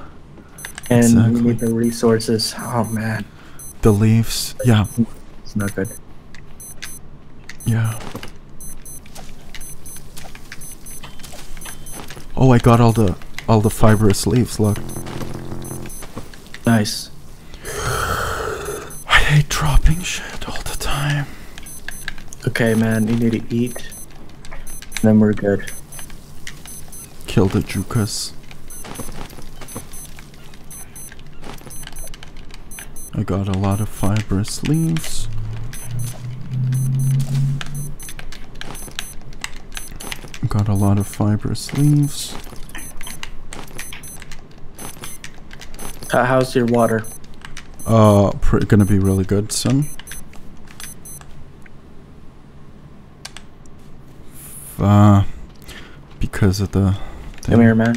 and Exactly. we need the resources. Oh man, The leaves. Yeah. it's not good. Yeah. Oh, I got all the all the fibrous leaves. Look. Nice. I hate dropping shit all the time. Okay, man, you need to eat. Then we're good. Kill the yuccas. I got a lot of fibrous leaves. Got a lot of fibrous leaves. Uh, how's your water? Uh, pr- gonna be really good soon. Uh, because of the. Come thing. here, man.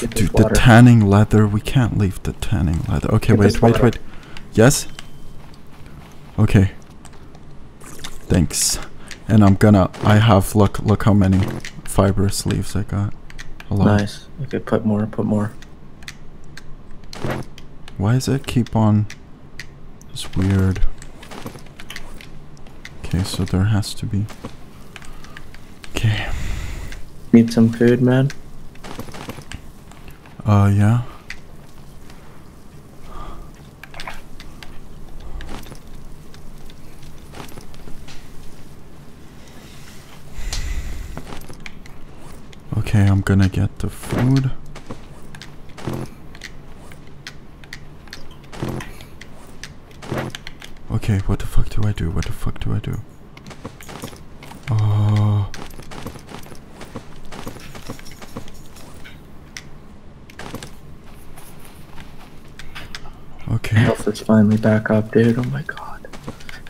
Dude, the tanning leather. We can't leave the tanning leather. Okay, Get wait, wait, wait. Yes? Okay. Thanks. And I'm gonna. I have. Look, look how many fibrous leaves I got. A lot. Nice. Okay, put more. Put more. Why does it keep on? It's weird. Okay, so there has to be. Okay. Need some food, man. Uh, yeah. Okay, I'm gonna get the food. Okay, what the fuck do I do? What the fuck do I do? Oh. Okay. Health is finally back up, dude. Oh my god.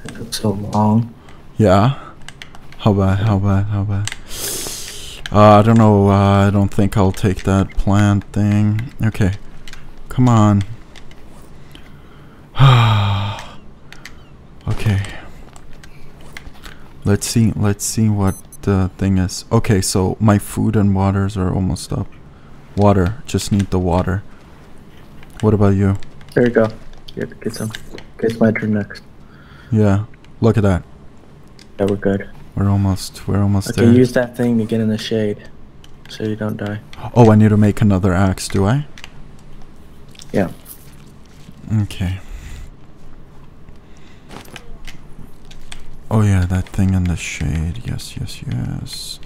It took so long. Yeah. How bad? How bad? How bad? Uh, I don't know. Uh, I don't think I'll take that plant thing. Okay. Come on. okay. Let's see. Let's see what the thing is. Okay, so my food and waters are almost up. Water. Just need the water. What about you? There you go. Get, get some. It's my turn next. Yeah. Look at that. Yeah, we're good. We're almost. We're almost Okay, there. use that thing to get in the shade, so you don't die. Oh, I need to make another axe. Do I? Yeah. Okay. Oh yeah, that thing in the shade. Yes, yes, yes.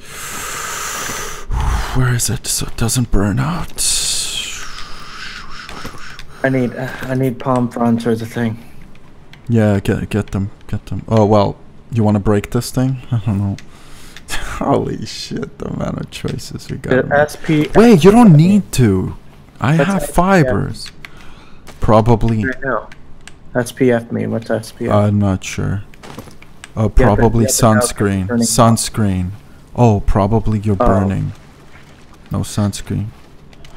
Where is it so it doesn't burn out? I need uh, I need palm fronds or the thing. Yeah, get get them, get them. Oh well, you want to break this thing? I don't know. Holy shit, the amount of choices we got. SP. Wait, you don't need to. I That's have fibers. Probably. I know. SPF me. What's SPF? I'm not sure. Oh, but- probably yeah, but now it's sunscreen. Sunscreen. Oh, probably you're Oh. burning. No sunscreen.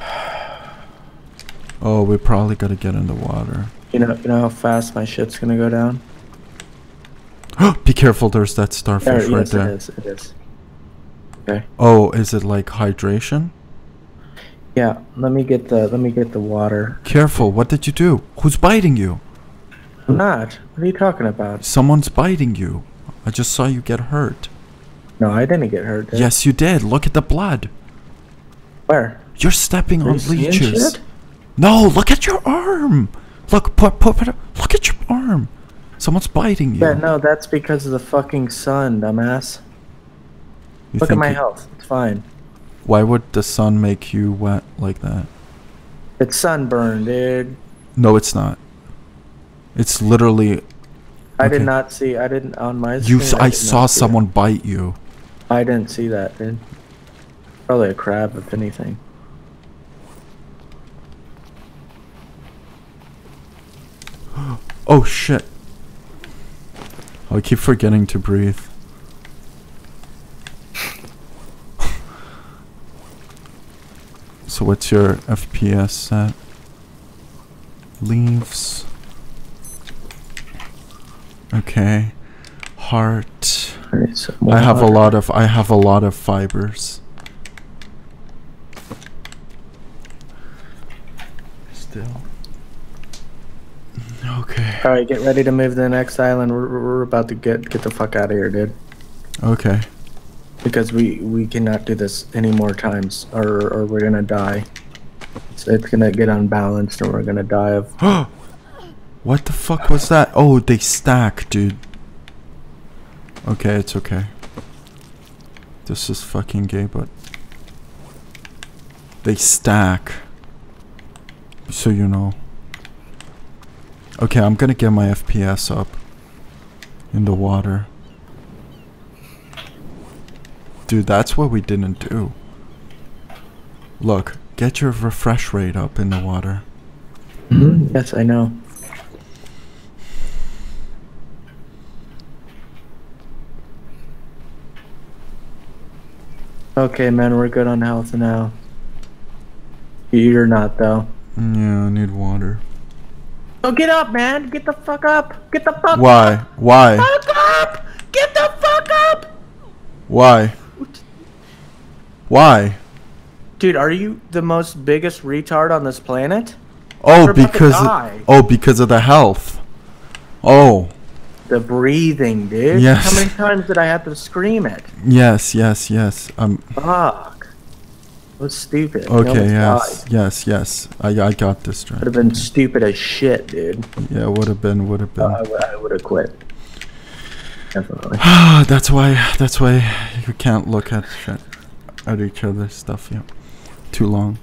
Oh, we probably gotta get in the water. you know you know how fast my shit's gonna go down. Be careful, there's that starfish right yes, there. it is. It is. Okay. Oh, is it like hydration? Yeah. Let me get the let me get the water. Careful, what did you do? Who's biting you? I'm not. What are you talking about? Someone's biting you. I just saw you get hurt. No, I didn't get hurt. Did Yes, you did. Look at the blood. Where? You're stepping Are on you leeches. No, look at your arm. Look, put, put, put, look at your arm. Someone's biting you. Yeah, no, that's because of the fucking sun, dumbass. You Look at my it- health. It's fine. Why would the sun make you wet like that? It's sunburn, dude. No, it's not. It's literally I Okay. did not see. I didn't on my. you. screen, I saw not see it. someone bite you. I didn't see that, dude. Probably a crab, if anything. Oh shit! I keep forgetting to breathe. so what's your FPS set? Leaves. Okay. Heart. Alright, so I have a lot of I have a lot of fibers. Still. Okay. All right, get ready to move to the next island. We're, we're about to get get the fuck out of here, dude. Okay. Because we we cannot do this any more times, or or we're gonna die. It's, it's gonna get unbalanced, and we're gonna die of. what the fuck was that? Oh, they stack, dude. Okay, it's okay. This is fucking gay, but they stack. So you know. Okay, I'm gonna get my FPS up in the water. Dude, that's what we didn't do. Look, get your refresh rate up in the water. Mhm, Yes, I know. Okay, man, we're good on health now. You're not, though. Yeah, I need water. Oh, get up, man! Get the fuck up! Get the fuck up Why? Why? fuck up! Get the fuck up! Why? Why? Dude, are you the most biggest retard on this planet? Oh, We're about to because die. oh, because of the health. Oh, The breathing, dude. Yes. How many times did I have to scream it? yes, yes, yes. Um. Fuck. Was stupid. Okay. Yes. Yes. Yes. I I got this Would have been stupid as shit, dude. Yeah. Would have been. Would have Uh, been. I would have quit. Definitely. that's why. That's why you can't look at shit, at each other's stuff. Yeah. Too long.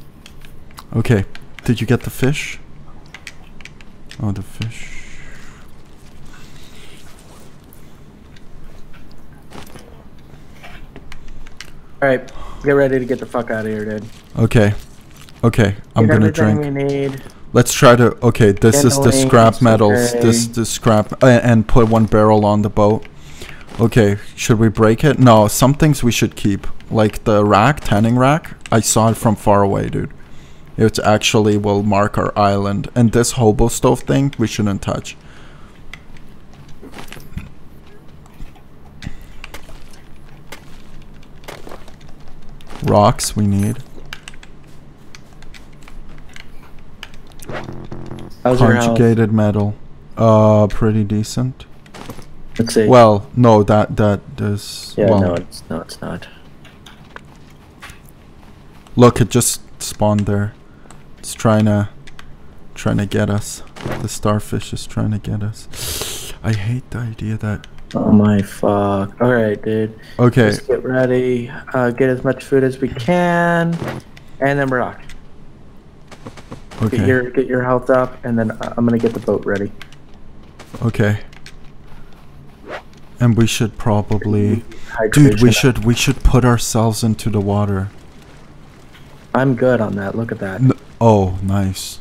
Okay. Did you get the fish? Oh, the fish. Alright, get ready to get the fuck out of here, dude. Okay. Okay. I'm Get gonna drink. we need. Let's try to. Okay, this is the scrap metals. okay. This the scrap uh, and put one barrel on the boat. Okay, should we break it? No, some things we should keep, like the rack, tanning rack. I saw it from far away, dude. It actually will mark our island, and this hobo stove thing we shouldn't touch. Rocks we need. How's? Conjugated metal. Uh, pretty decent. Let's see. Well, no, that that is. yeah, well, no, it's no, it's not. Look, it just spawned there. It's trying to, trying to get us. The starfish is trying to get us. I hate the idea that. Oh my fuck! All right, dude. Okay, Just get ready. Uh, get as much food as we can, and then we're off. Get okay, your get your health up, and then uh, I'm gonna get the boat ready. okay. And we should probably, dude, we should we should put ourselves into the water. I'm good on that. Look at that. N- oh, nice.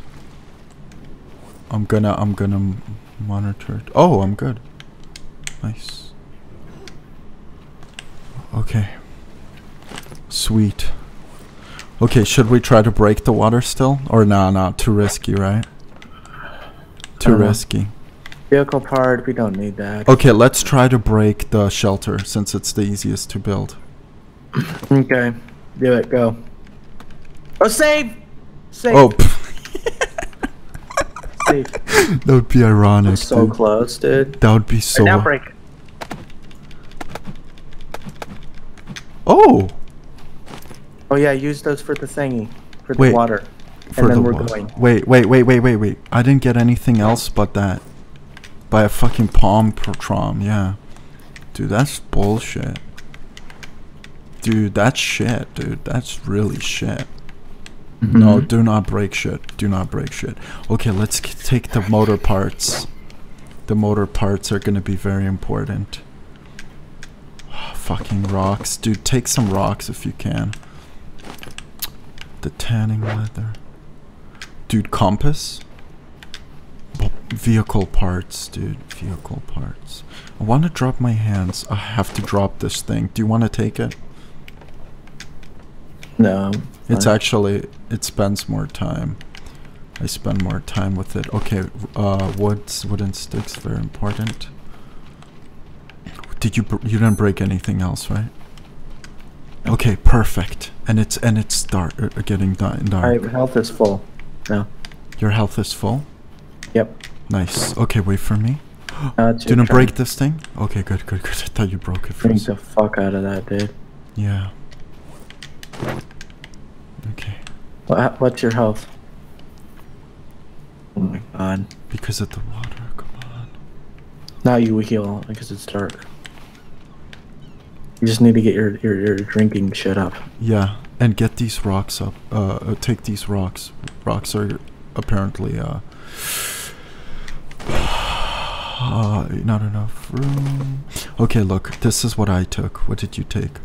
I'm gonna I'm gonna monitor it. Oh, I'm good. Nice. Okay. Sweet. Okay, should we try to break the water still? Or nah, nah, too risky, right? Too don't risky. Vehicle part. We don't need that. Okay, let's try to break the shelter since it's the easiest to build. Okay. Do it. Go. Oh, save! Save! Oh. That would be ironic. so dude. close, dude. That would be so. now break. Oh, Oh yeah, use those for the thingy, for the Wait, water. for and then the we're wa- going. Wait, wait, wait, wait, wait, wait. I didn't get anything else but that. By a fucking palm frond, yeah. Dude, that's bullshit. Dude, that's shit, dude. That's really shit. No, Mhm. do not break shit. Do not break shit. Okay, let's k- take the motor parts. The motor parts are gonna be very important. Fucking rocks. Dude, take some rocks if you can. The tanning leather. Dude, compass? B- vehicle parts, dude. Vehicle parts. I want to drop my hands. I have to drop this thing. Do you want to take it? No. It's fine. actually it spends more time. I spend more time with it. Okay, uh, woods, wooden sticks, very important. Did you br- you didn't break anything else, right? Okay, perfect. And it's and it's dark, uh, getting di- dark. My health is full. No. Your health is full. Yep. Nice. Okay, wait for me. Now your Didn't break this thing. Okay, good, good, good. I thought you broke it Drink first. the fuck out of that, dude. Yeah. Okay. What, what's your health? Oh my god. Because of the water. Come on. Now you heal because it's dark. You just need to get your, your, your drinking shit up. Yeah, and get these rocks up. Uh, uh, take these rocks. Rocks are apparently uh, uh, not enough room. Okay, look. This is what I took. What did you take?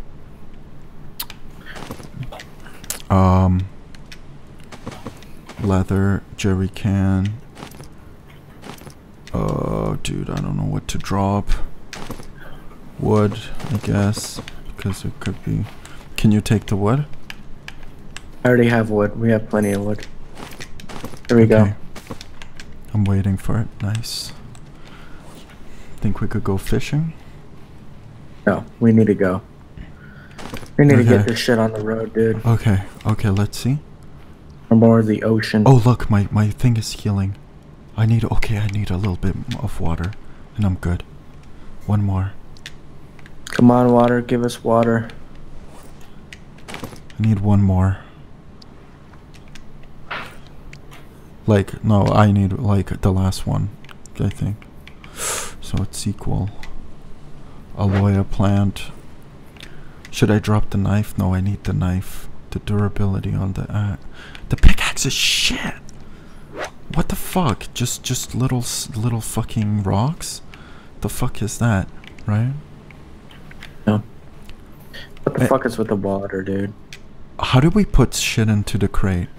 Um, leather, jerry can. Oh, dude, I don't know what to drop. Wood, I guess, because it could be. Can you take the wood? I already have wood. We have plenty of wood. Here we go. I'm waiting for it. Nice. Think we could go fishing? No, we need to go. We need to get uh-huh. this shit on the road, dude. Okay, okay, let's see. The ocean. Oh, look, my, my thing is healing. I need, okay, I need a little bit of water, and I'm good. One more. Come on, water. Give us water. I need one more. Like, no, I need, like, the last one, I think. So it's equal. Aloya plant. Should I drop the knife? No, I need the knife. The durability on the uh, the pickaxe is shit. What the fuck? Just just little little fucking rocks. The fuck is that, right? No. What the Eh. fuck is with the water, dude? How do we put shit into the crate?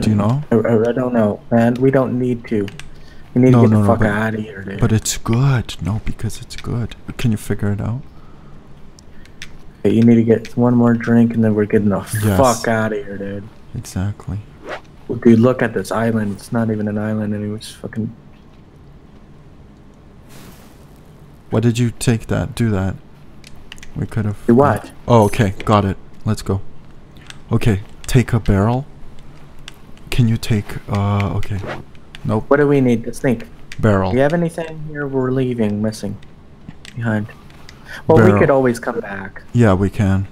Do you know? I, I, I don't know, man. We don't need to. We need No, to get no, the no, fuck but- out of here, dude. But it's good. No, because it's good. Can you figure it out? Okay, you need to get one more drink, and then we're getting the Yes. fuck out of here, dude. Exactly. Dude, look at this island. It's not even an island anymore. It's fucking. Why did you take that? Do that. We could have. What? Oh, okay. Got it. Let's go. Okay. Take a barrel. Can you take? Uh. Okay. Nope. What do we need to think? Barrel. Do you have anything here we're leaving missing behind? Well, we could always come back. Yeah, we can.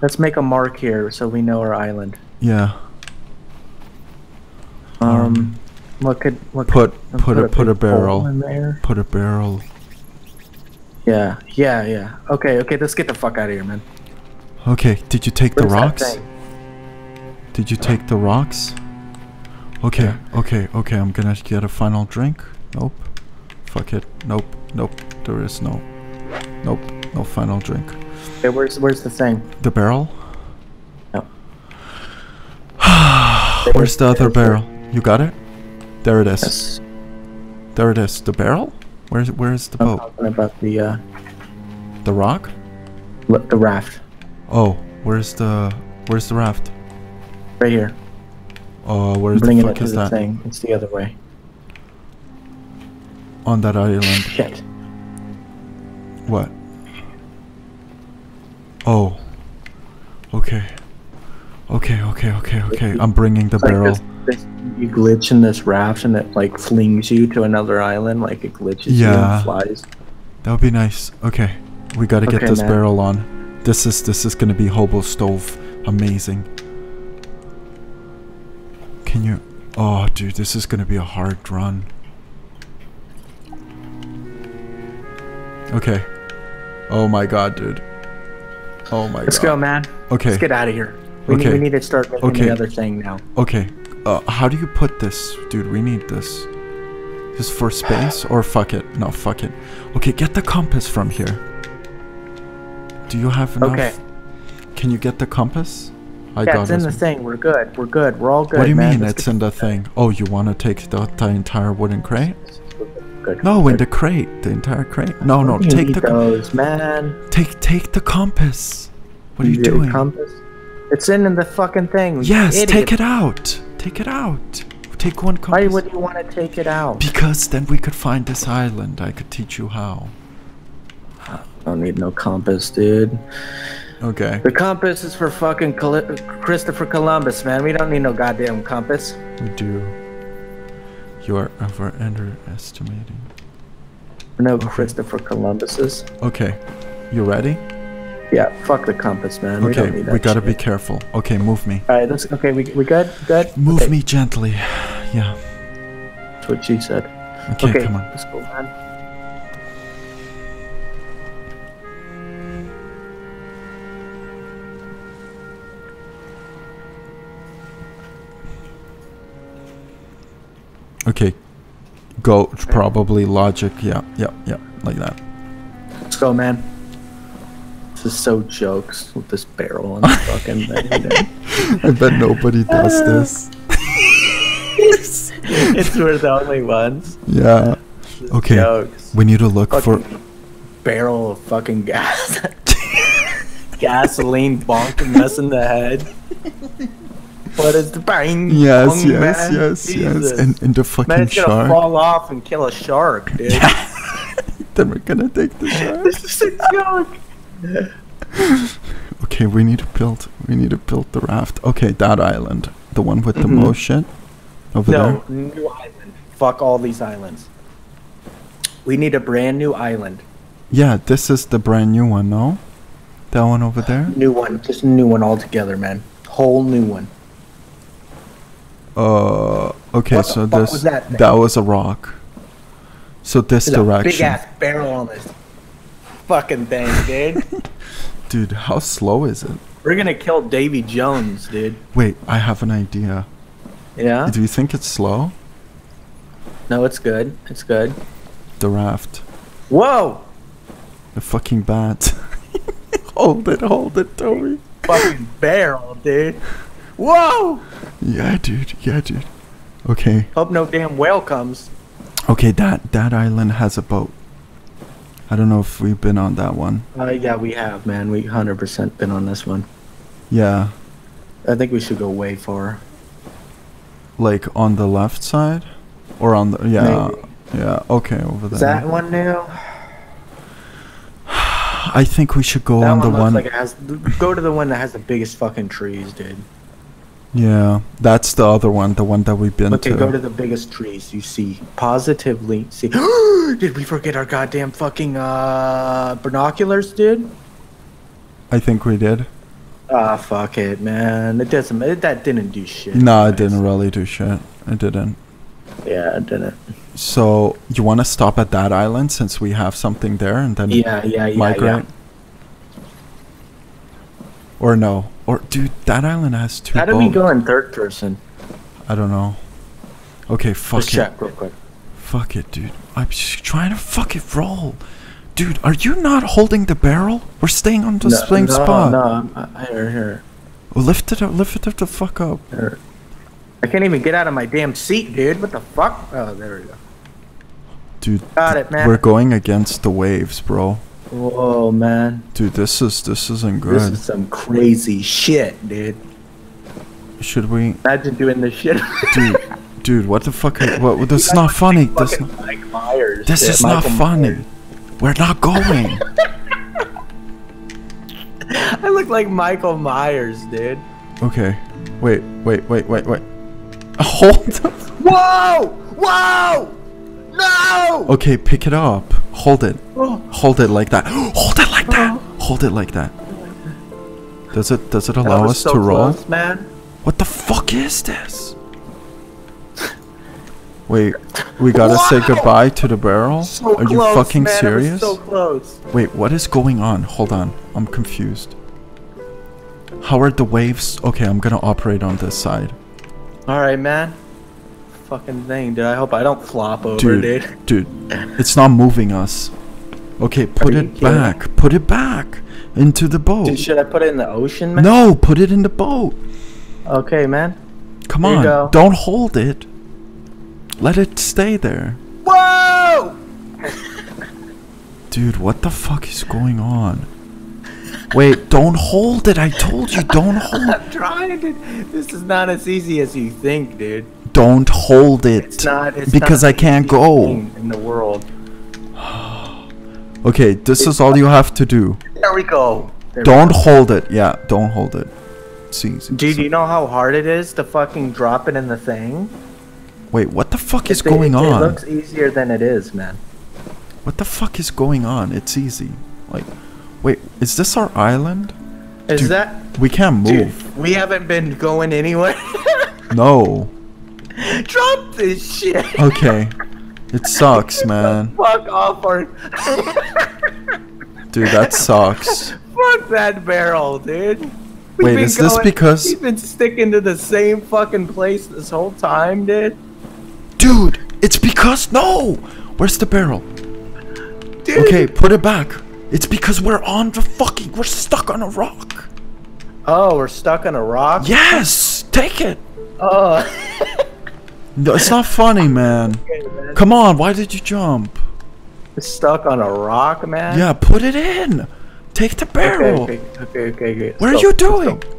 Let's make a mark here so we know our island. Yeah. Um, what could what Put could, put a put a barrel. in there? Put a barrel. Yeah, yeah, yeah. Okay, okay. Let's get the fuck out of here, man. Okay. Did you take the Where's rocks? Did you take the rocks? Okay, okay, okay, I'm gonna get a final drink. Nope. Fuck it. Nope, nope. There is no. Nope, no final drink. Okay, where's where's the thing? The barrel? No. Where's the other barrel? You got it? There it is. Yes. There it is. The barrel? Where's where's the I'm boat? talking about the uh, The rock? the raft Oh, where's the where's the raft? right here. Oh, I'm where's the it fuck to is the that? thing. It's the other way. On that island. Shit. What? Oh. Okay. Okay, okay, okay, okay. I'm bringing the It's like barrel. this, this, you glitch in this raft and it like flings you to another island, like it glitches you Yeah. and flies. That would be nice. Okay. We gotta get Okay, this man. barrel on. This is this is gonna be hobo stove. Amazing. Can you Oh dude, this is gonna be a hard run. Okay. Oh my god, dude. Oh my god. Let's go, man. Okay. Let's get out of here. We, need, Okay. we need to start making Okay. the other thing now. Okay. Uh, how do you put this? Dude, we need this. Is for space or fuck it? No, fuck it. Okay, get the compass from here. Do you have enough? Okay. Can you get the compass? I yeah, got it's in it. the thing. We're good. We're good. We're all good. What do you man. mean Let's it's in the thing? Oh, you want to take the, the entire wooden crate? Good. No, in the crate, the entire crate. No, no, You take the com- those, man. take take the compass. What are you The doing? Compass. It's in, in the fucking thing. yes, idiot. take it out. Take it out. Take one compass. Why would you want to take it out? Because then we could find this island. I could teach you how. I don't need no compass, dude. Okay. The compass is for fucking Col- Christopher Columbus, man. We don't need no goddamn compass. We do. You are ever underestimating. No Christopher Columbuses. Okay. You ready? Yeah, fuck the compass, man. we Okay, need we, gotta shit. be careful. Okay, move me. All right, let's. Okay, we we good? Good. Move Okay, me gently. Yeah. That's what she said. Okay, Okay, come on. let's go, man. Okay. Go. Probably logic. Yeah, yeah, yeah. Like that. Let's go, man. This is so jokes with this barrel and fucking thing. I bet nobody does this. it's we're the only ones. Yeah. Okay. Jokes. We need to look for. Fucking barrel of fucking gas. Gasoline bonking us in the head. What is the bang? Yes, yes, man? yes, Jesus. yes. And, and the fucking Man, it's gonna shark. fall off and kill a shark, dude. Then we're gonna take the shark. this is a joke. Okay, we need to build. We need to build the raft. Okay, that island, the one with the Mhm. most shit, over No, there. No, new island. Fuck all these islands. We need a brand new island. Yeah, this is the brand new one. No, that one over there. New one. Just a new one altogether, man. Whole new one. Uh, okay, What so this was that thing? was a rock. So this There's a big ass barrel on this fucking thing, dude. dude. How slow is it? We're gonna kill Davy Jones, dude. Wait, I have an idea. Yeah? Do you think it's slow? No, it's good. It's good. The raft, Whoa! the fucking bat. hold it, hold it, Toby. Fucking barrel, dude. Whoa! Yeah, dude. Yeah, dude. Okay, Hope no damn whale comes. okay. That that island has a boat. I don't know if we've been on that one. Uh, yeah, we have, man. We 100% been on this one. Yeah, I think we should go way far. like on the left side, or on the yeah, Maybe. yeah. Okay, over there. Is that one new? I think we should go that on one the looks one. like it has. Go to the one that has the biggest fucking trees, dude. Yeah, that's the other one, the one that we've been Okay, to. go to the biggest trees you see. Positively see. Did we forget our goddamn fucking uh binoculars, dude? I think we did. Ah, fuck it, man. It doesn't. It, that didn't do shit. No, it didn't really do shit. It didn't. Yeah, it didn't. So you want to stop at that island since we have something there, and then Yeah, yeah, yeah, migrate, yeah. or no, or dude, that island has two How do we go in third person? I don't know. Okay, fuck Let's it. check real quick. Fuck it, dude. I'm just trying to fuck it roll. Dude, are you not holding the barrel? We're staying on the no, same no, spot. No, I'm- here, here, Lift it up, lift it up the fuck up. here. I can't even get out of my damn seat, dude. What the fuck? Oh, there we go. Dude, Got it, man. we're going against the waves, bro. Whoa, man. Dude, this is this isn't good. This is some crazy shit, dude. Should we Imagine doing this shit. dude dude, what the fuck is, what this is not funny. This Mike Myers. this is not funny. Myers. We're not going. I look like Michael Myers, dude. okay. Wait, wait, wait, wait, wait. Hold up. Whoa! Whoa! No! Okay, pick it up. Hold it. Oh. Hold it like that. Hold it like that. Hold it like that. Does it does it allow us so to roll? close, man. What the fuck is this? Wait, we gotta say goodbye to the barrel? So Are you close, fucking man. Serious? so close. Wait, what is going on? Hold on, I'm confused. How are the waves? Okay, I'm gonna operate on this side. All right, man. Fucking thing, dude. I hope I don't flop over, Dude, dude. dude, it's not moving us. Okay, put it back. Put it back into the boat. Dude, should I put it in the ocean, man? No, put it in the boat. Okay, man. Come There on, don't hold it. Let it stay there. Whoa! Dude, what the fuck is going on? Wait, don't hold it. I told you, don't hold. It. I'm trying to. This is not as easy as you think, dude. Don't hold It's it. not. It's because I can't go. in the world. Okay, this is all you have to do. There we go. There Don't go. hold it. Yeah, don't hold it. It's. Dude, do you know how hard it is to fucking drop it in the thing? Wait, what the fuck is It- going it, on? It looks easier than it is, man. What the fuck is going on? It's easy. Like, wait, is this our island? Is Dude, that? We can't Dude, move. we haven't been going anywhere. No. Drop this shit. Okay. It sucks, man. Fuck off, or Dude, that sucks. fuck that barrel, dude. We've Wait, is this because- we've been sticking to the same fucking place this whole time, dude? Dude, it's because no. Where's the barrel? Dude. Okay, put it back. It's because we're on the fucking. We're stuck on a rock. Oh, we're stuck on a rock. Yes, take it. Oh. No, it's not funny, man. Okay, man. Come on, why did you jump? We're stuck on a rock, man. Yeah, put it in. Take the Okay, barrel. okay, okay, okay, okay. What are you doing? go.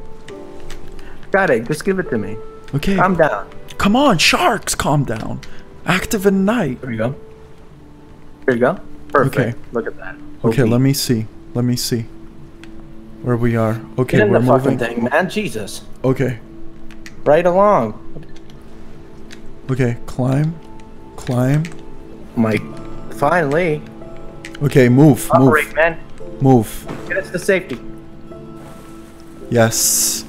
Got it. Just give it to me. Okay, Calm down. come on, sharks, calm down. Active at night. There you go. There you go. Perfect. Okay. Look at that. Okay, OP. let me see. Let me see. Where we are. Okay, Get in we're the fucking thing, man. Jesus. Okay. Right along. Okay, climb. Climb. Mike. Finally. Okay, move. Operate, Move. man. Move. Get us to safety. Yes.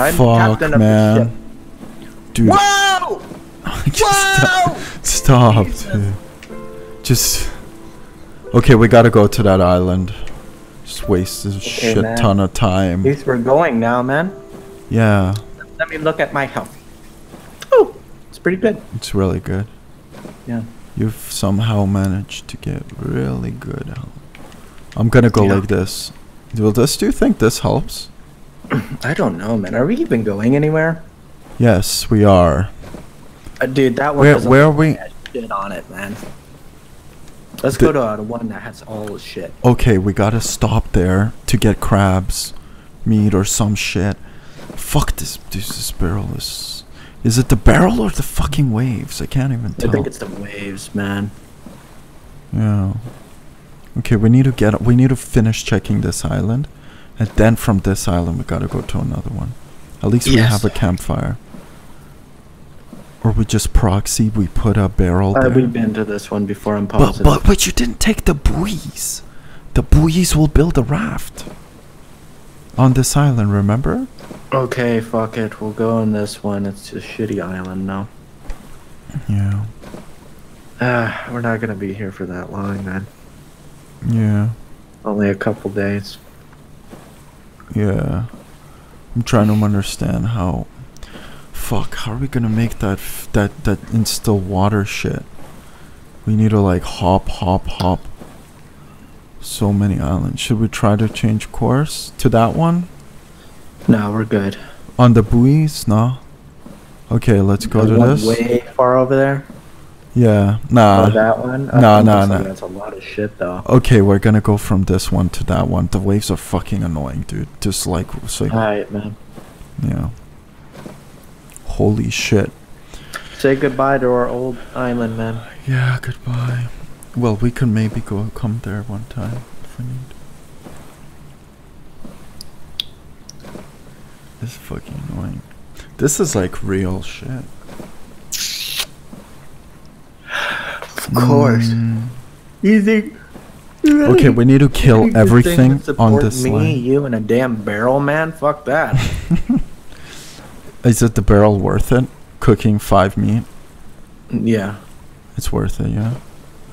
I'm Fuck, captain of the ship. Dude. Whoa! Just Whoa! stop. Dude. Just. Okay, we gotta go to that island. Just waste a shit man. ton of time. At least we're going now, man. Yeah, Let me look at my health. Pretty good. it's really good. Yeah. You've somehow managed to get really good health. I'm gonna go Yeah. like this. Will this? Do you think this helps? I don't know, man. Are we even going anywhere? Yes, we are. Uh, dude, that one Where doesn't where are we? shit on it, man. Let's The- go to uh, the one that has all the shit. Okay, we gotta stop there to get crabs, meat or some shit. Fuck this. This, this barrel is. Is it the barrel or the fucking waves? I can't even tell. I think it's the waves, man. yeah. Okay, we need to get we need to finish checking this island, and then from this island we gotta go to another one. At least we have a campfire. Or we just proxy. We put a barrel Uh, there. we've been to this one before. I'm but positive. but but you didn't take the buoys. The buoys will build a raft. On this island, remember? Okay, fuck it. We'll go on this one. It's a shitty island now. Yeah. Ah, we're not gonna be here for that long, then. Yeah. Only a couple days. Yeah. I'm trying to understand how. Fuck, how are we gonna make that f- that that instill water shit? We need to like hop, hop, hop. So many islands. Should we try to change course to that one No, we're good. on the buoys? No. Okay, let's go to this. Way far over there. Yeah. oh, Nah. that one. no, Oh, no, honestly, no. That's a lot of shit, though. Okay, we're gonna go from this one to that one. The waves are fucking annoying, dude. Just like so. All right, man. Yeah. Holy shit. Say goodbye to our old island, man. Yeah, goodbye. Well, we could maybe go come there one time if we need. This is fucking annoying. This is like real shit. Of course. Mm, You think? Okay, we need to kill everything on this me, line. you, and a damn barrel, man. Fuck that. Is it the barrel worth it? Cooking five meat, yeah. it's worth it, yeah.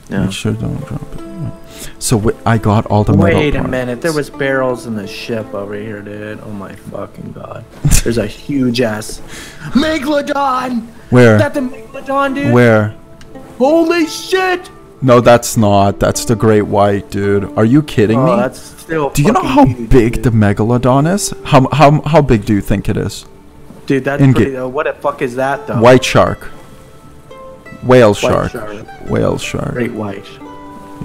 Yeah. Make sure don't drop it. yeah. So I got all the metal Wait a minute. There was barrels in the ship over here, dude. Oh my fucking god. There's a huge ass megalodon. Where? Is that the megalodon, dude? Where? Holy shit! No, that's not. That's the great white, dude. Are you kidding Oh, me? that's still. Do you know how huge, big dude. the megalodon is? How how how big do you think it is? Dude, that's in pretty. Uh, what the fuck is that though? White shark. Whale White shark. shark. Whale shark. Great white.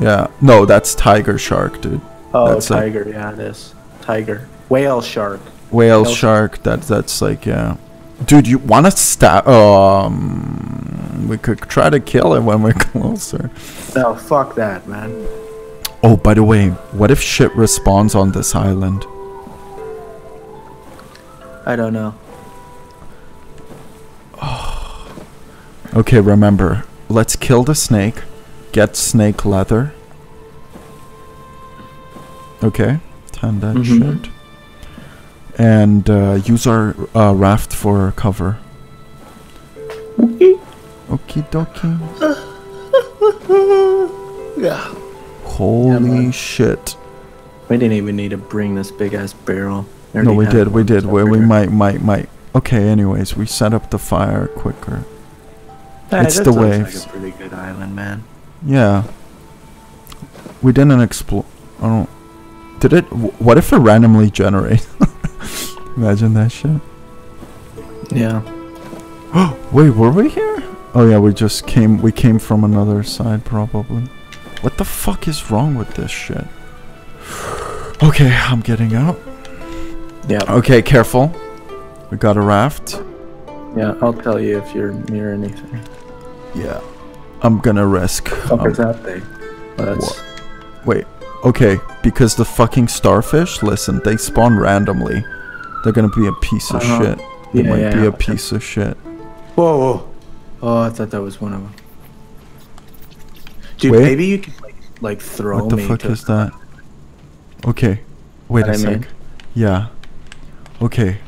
Yeah. No, that's tiger shark, dude. Oh, That's a- tiger. yeah, it is. Tiger. Whale shark. Whale Whale shark. That that's like yeah. Dude, you want to stab? Um, we could try to kill it when we're closer. No, fuck that, man. Oh, by the way, what if shit respawns on this island? I don't know. Okay, remember, let's kill the snake, get snake leather. Okay, tan that Mhm. shit. And uh, use our uh, raft for cover. Okay. Okie dokie. Yeah. Holy man. shit. We didn't even need to bring this big ass barrel. No, we did, we did. We, we might, might, might. Okay, anyways, we set up the fire quicker. Hey, it's the waves. Like a pretty good island, man. Yeah. We didn't explore. I don't. Did it? What if it randomly generates? Imagine that shit. Yeah. Oh wait, were we here? Oh yeah, we just came. We came from another side, probably. What the fuck is wrong with this shit? Okay, I'm getting out. Yeah. Okay, careful. We got a raft. Yeah. I'll tell you if you're near anything. Yeah. I'm gonna risk. Um, thing? Oh. Wait. Okay, because the fucking starfish, listen, they spawn randomly. They're gonna be a piece of Uh-huh. shit. They Yeah, might yeah, be yeah. a piece of shit. Whoa, whoa. Oh, I thought that was one of them. Dude, Wait. maybe you could like like throw what the me fuck is that? Okay. Wait a sec. Yeah. Okay.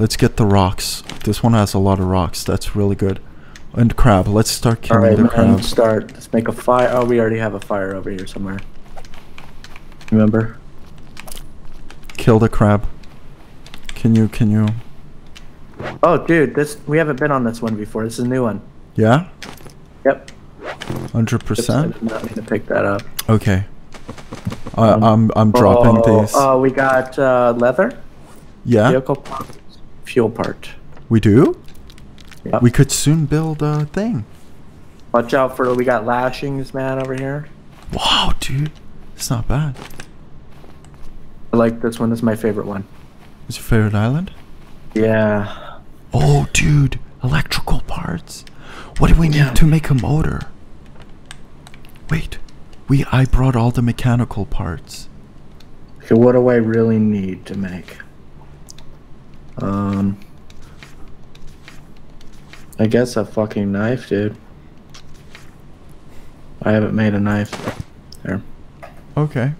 Let's get the rocks. This one has a lot of rocks. That's really good. And crab. Let's start killing right, the man. crabs. Start. Let's make a fire. Oh, we already have a fire over here somewhere. Remember? Kill the crab. Can you? Can you? Oh, dude, this we haven't been on this one before. This is a new one. Yeah. Yep. Hundred percent. not mean to pick that up. Okay. I, Um, I'm I'm dropping oh, these. Oh, we got uh, leather, yeah. vehicle part, fuel part. We do. Yep. We could soon build a thing. Watch out for we got lashings, man, over here. Wow, dude. It's not bad. I like this one. This is my favorite one. What's your favorite island? Yeah. Oh, dude. Electrical parts. What do we need Yeah. to make a motor? Wait. We I brought all the mechanical parts. Okay, what do I really need to make? Um, I guess a fucking knife, dude. I haven't made a knife. There. Okay.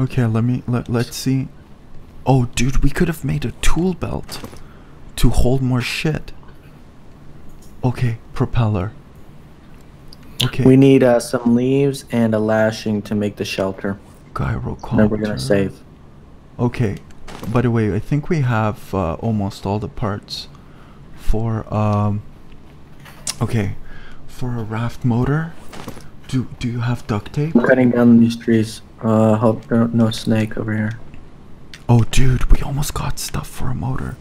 Okay, let me let let's see. Oh, dude, we could have made a tool belt to hold more shit. Okay, propeller. Okay, We need uh, some leaves and a lashing to make the shelter. gyrocopter. Then we're gonna save. Okay. By the way, I think we have uh, almost all the parts for um. Okay, for a raft motor. Do do you have duct tape? I'm cutting down these trees. Uh, hope no, no snake over here. Oh, dude, we almost got stuff for a motor.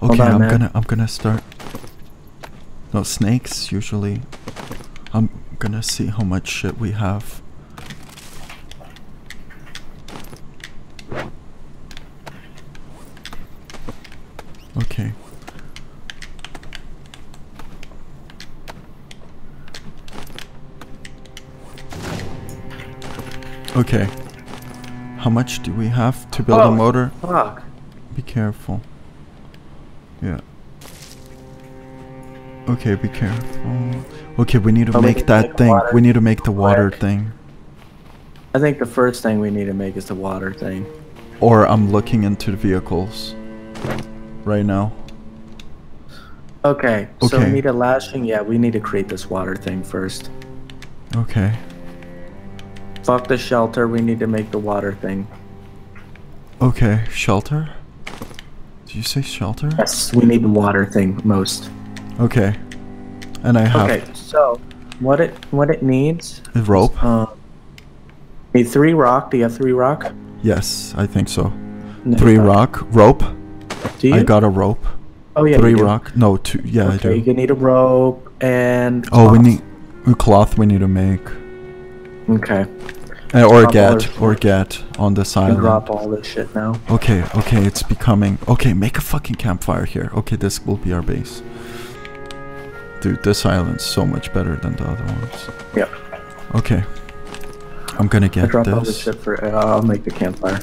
Okay, on, I'm man. gonna I'm gonna start. No snakes usually. I'm gonna see how much shit we have. Okay. Okay. How much do we have to build a Oh. motor? Fuck. Be careful. Yeah. Okay, be careful. Okay, we need to Oh, make that make thing. We need to make the water quick. thing. I think the first thing we need to make is the water thing. Or I'm looking into the vehicles right now. Okay, so we Okay. need a lashing. Yeah, we need to create this water thing first. Okay. Fuck the shelter. We need to make the water thing. Okay, shelter? Did you say shelter? Yes, we need the water thing most. Okay. And I have Okay, so what it what it needs? a rope? Uh, need three rock. Do you have three rock? Yes, I think so. No, Three rock. Rope? Do you? I got a rope. oh yeah. Three rock. No, two. Yeah, I do. you need a rope and. Oh, we need cloth we need to make. Okay. Uh, or get, or get on this You island. drop all this shit now. Okay, okay, it's becoming. Okay, make a fucking campfire here. Okay, this will be our base. Dude, this island's so much better than the other ones. Yep. Okay. I'm gonna get I get dropped all this this. shit for. Uh, I'll make the campfire.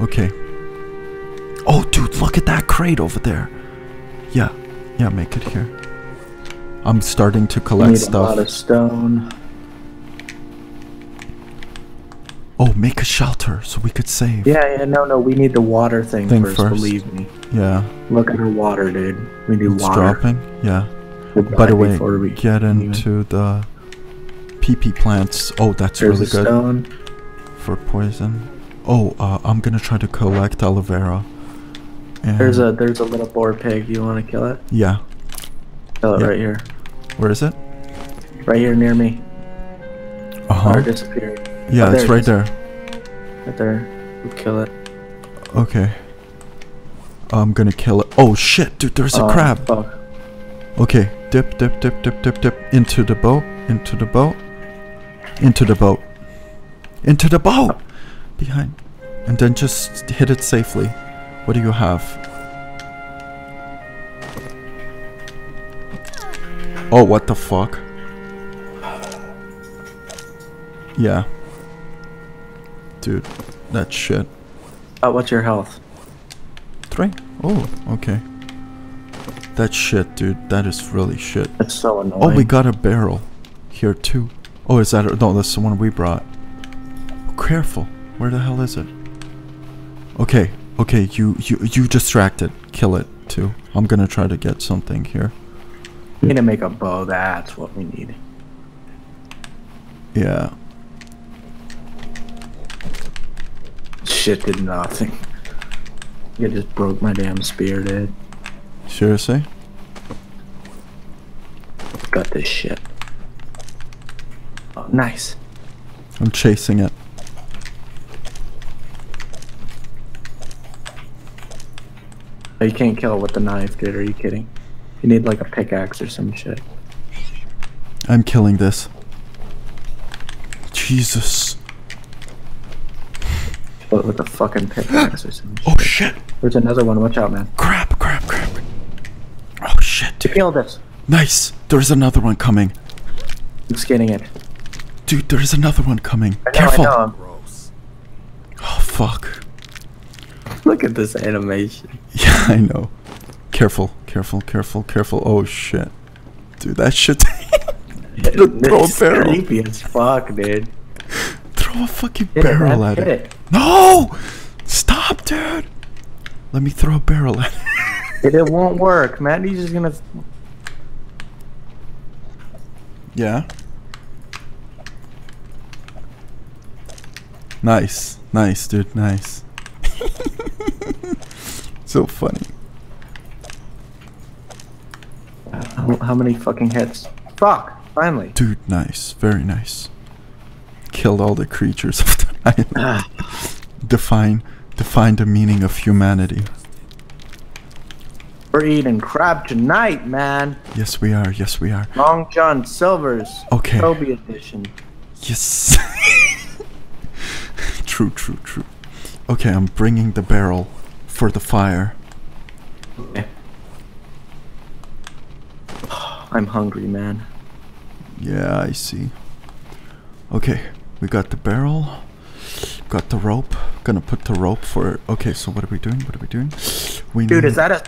Okay. Oh, dude, look at that crate over there. Yeah, yeah, make it here. I'm starting to collect need a lot stuff. of stone. Oh, make a shelter so we could save. Yeah, yeah, no, no. We need the water thing, Thing first, first. Believe me. Yeah, Look at our water, dude. We need it's water. dropping. Yeah. We'll By the way, we get even- into the PP plants. Oh, that's There's really a good stone. for poison. Oh, uh, I'm gonna try to collect aloe vera. And There's a there's a little boar pig. You want to kill it? yeah. Kill it Yeah. right here. Where is it? Right here near me. Uh huh. Or disappeared. Yeah, Oh, it's there it right there. Right there. We'll kill it. Okay. I'm gonna kill it. Oh shit, dude! There's a Oh, crab. Fuck. Okay, dip, dip, dip, dip, dip, dip into the boat, into the boat, into the boat, into the boat, behind, and then just hit it safely. What do you have? Oh, what the fuck? Yeah. Dude, that shit. Oh, what's your health? Three? Oh, okay. That shit, dude. That is really shit. That's so annoying. Oh, we got a barrel here too. Oh, is that a, no? That's the one we brought. Careful. Where the hell is it? Okay, okay. You you you distract it. Kill it too. I'm gonna try to get something here. We need to make a bow. That's what we need. Yeah. Shit did nothing. It just broke my damn spear, dude. Seriously? Got this shit. Oh, nice. I'm chasing it. Oh, you can't kill it with the knife, dude. Are you kidding? You need like a pickaxe or some shit. I'm killing this. Jesus. Kill it with a fucking pickaxe or some oh, shit. Oh shit. There's another one. Watch out, man. Crap, crap, crap. Oh shit, dude. Kill this. Nice. There's another one coming. I'm skinning it. Dude, there's another one coming. I know, Careful. I know. Oh fuck. Look at this animation. Yeah, I know. Careful, careful, careful, careful. Oh shit. Dude, that shit. throw a barrel. creepy as fuck, dude. Throw a fucking Hit barrel man, at it. it. No! Stop, dude. Let me throw a barrel at it. It, it won't work, man. He's just gonna. yeah. Nice, nice, dude, nice. So funny. How, how many fucking hits? Fuck! Finally. Dude, nice, very nice. Killed all the creatures of the island. Ah, define define the meaning of humanity. we're eating crab tonight, man. Yes we are, yes we are. Long John Silver's Okay. Toby edition. Yes. true, true, true. Okay, I'm bringing the barrel for the fire. Okay. I'm hungry, man. Yeah, I see. Okay, we got the barrel. Got the rope. Gonna put the rope for. Okay, so what are we doing? What are we doing? We Dude, is that a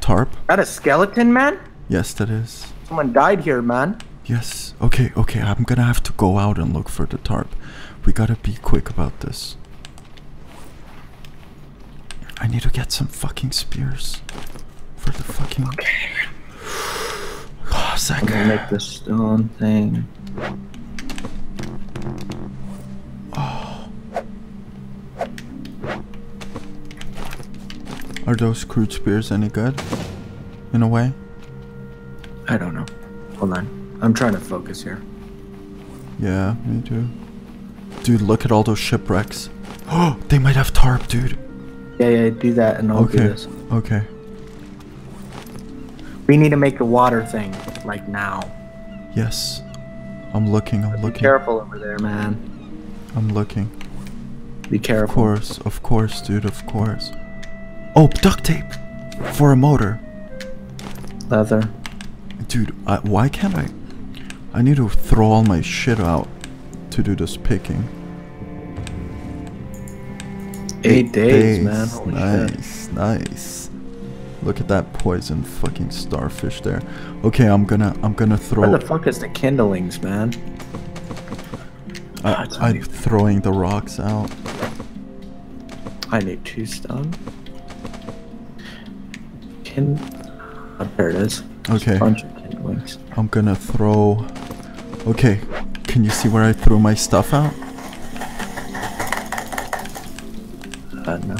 tarp. that a skeleton, man? Yes, that is. Someone died here, man. Yes. Okay, okay. I'm gonna have to go out and look for the tarp. We gotta be quick about this. I need to get some fucking spears for the fucking. Oh, Zach. I'm gonna make this stone thing. Oh. Are those crude spears any good? In a way? I don't know. Hold on. I'm trying to focus here. Yeah, me too. Dude, look at all those shipwrecks. Oh, they might have tarp, dude. Yeah, yeah, do that and I'll do Okay. this. Okay. We need to make the water thing, like now. Yes. I'm looking, I'm Be looking. Be careful over there, man. I'm looking. Be careful. Of course, of course, dude, of course. Oh, duct tape! For a motor. Leather. Dude, I, why can't I? I need to throw all my shit out to do this picking. Eight, days, man. Holy shit. nice, nice. Look at that poison fucking starfish there. Okay, I'm gonna, I'm gonna Where throw. the fuck is the kindlings, man? I, ah, it's I'm throwing the rocks out. I need two stone. Kin. Oh, there it is. Okay, Bunch of kindlings. I'm gonna throw. Okay, can you see where I threw my stuff out? Uh, no.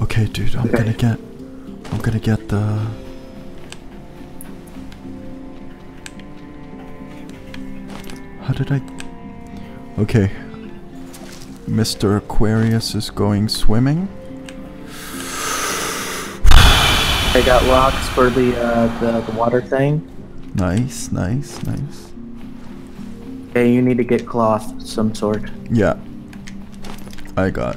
Okay, dude, I'm Okay. gonna get. I'm gonna get the. How did I. Okay. Mr. Aquarius is going swimming. I got rocks for the uh, the, the water thing. Nice, nice, nice. Okay, you need to get cloth of some sort. Yeah. I got.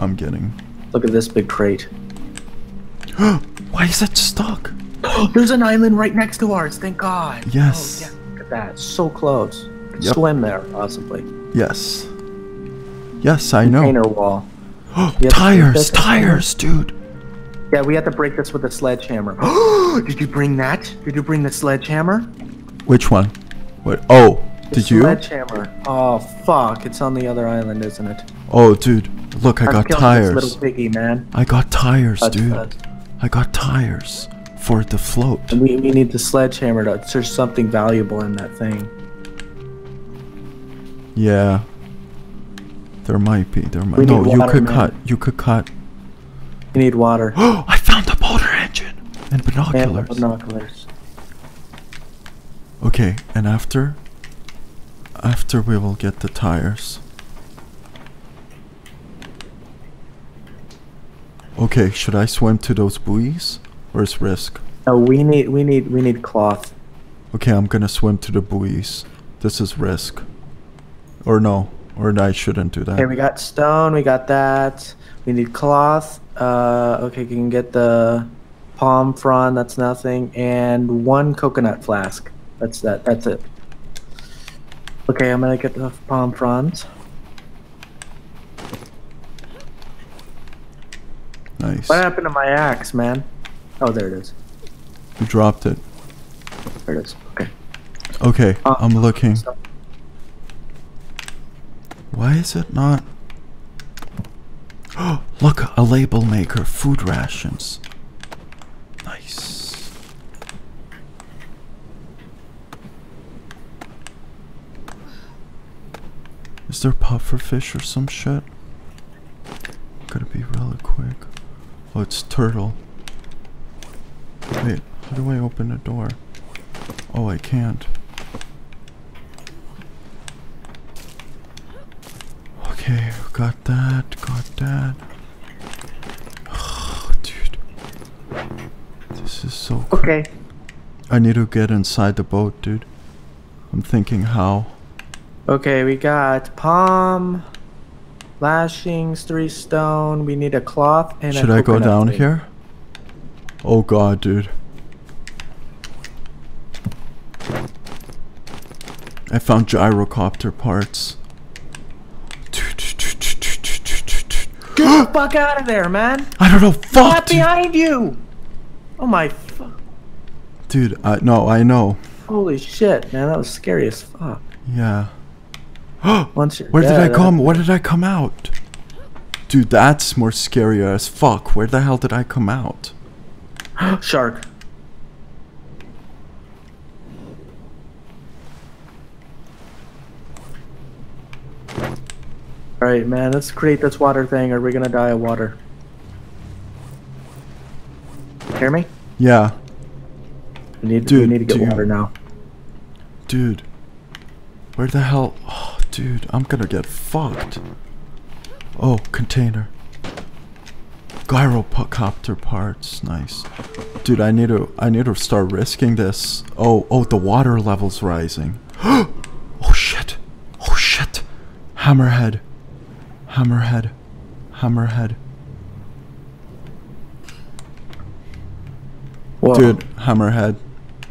I'm getting. Look at this big crate. Why is that stuck? There's an island right next to ours. Thank God. Yes. Oh, yeah. Look at that. So close. Could Yep. Swim there, possibly. Yes. Yes, I know. Container wall. tires, tires, dude. Yeah, we have to break this with a sledgehammer. Did you bring that? Did you bring the sledgehammer? Which one? What? Oh, The did you? Sledgehammer. Oh fuck! It's on the other island, isn't it? Oh, dude. Look, I I'm got tires. Little piggy, man. I got tires, That's dude. good. I got tires for it to float. And we, we need the sledgehammer to. There's something valuable in that thing. Yeah. There might be. There might. No, need you could man. cut. You could cut. We need water. Oh, I found the motor engine and and binoculars. binoculars. Okay, and after? After we will get the tires. Okay, should I swim to those buoys? Or is risk? No, we need we need we need cloth. Okay, I'm gonna swim to the buoys. This is risk. Or no, or I shouldn't do that. Okay, we got stone. We got that. We need cloth. Uh, okay, you can get the palm frond. That's nothing. And one coconut flask. That's that. That's it. Okay, I'm gonna get the palm fronds. Nice. What happened to my axe, man? Oh, there it is. You dropped it. There it is. Okay. Okay, Uh, I'm looking. Why is it not? Look, a label maker, food rations. Nice. Is there puffer fish or some shit? Gotta be really quick. Oh, it's turtle. Wait, how do I open the door? Oh, I can't. Okay, got that, got that. Oh, dude. This is so Okay. I need to get inside the boat, dude. I'm thinking how. Okay, we got palm, lashings, three stone. We need a cloth and a Should I go down thing. here? Oh god, dude. I found gyrocopter parts. Get the fuck out of there, man! I don't know, fuck, Not behind you! Oh my fu- Dude, I no, I know. Holy shit, man, that was scary as fuck. Yeah. Once Where did I come? Uh, Where did I come out? Dude, that's more scary as fuck. Where the hell did I come out? Shark. Alright, man, let's create this water thing or we're gonna die of water. Hear me? Yeah, We need, we Dude, need to get dude. water now. dude. Where the hell? Oh, dude, I'm gonna get fucked. Oh, container. Gyrocopter parts, nice. Dude, I need to, I need to start risking this. Oh, oh, the water level's rising. oh shit! Oh shit! Hammerhead, hammerhead, hammerhead. Whoa. Dude, hammerhead.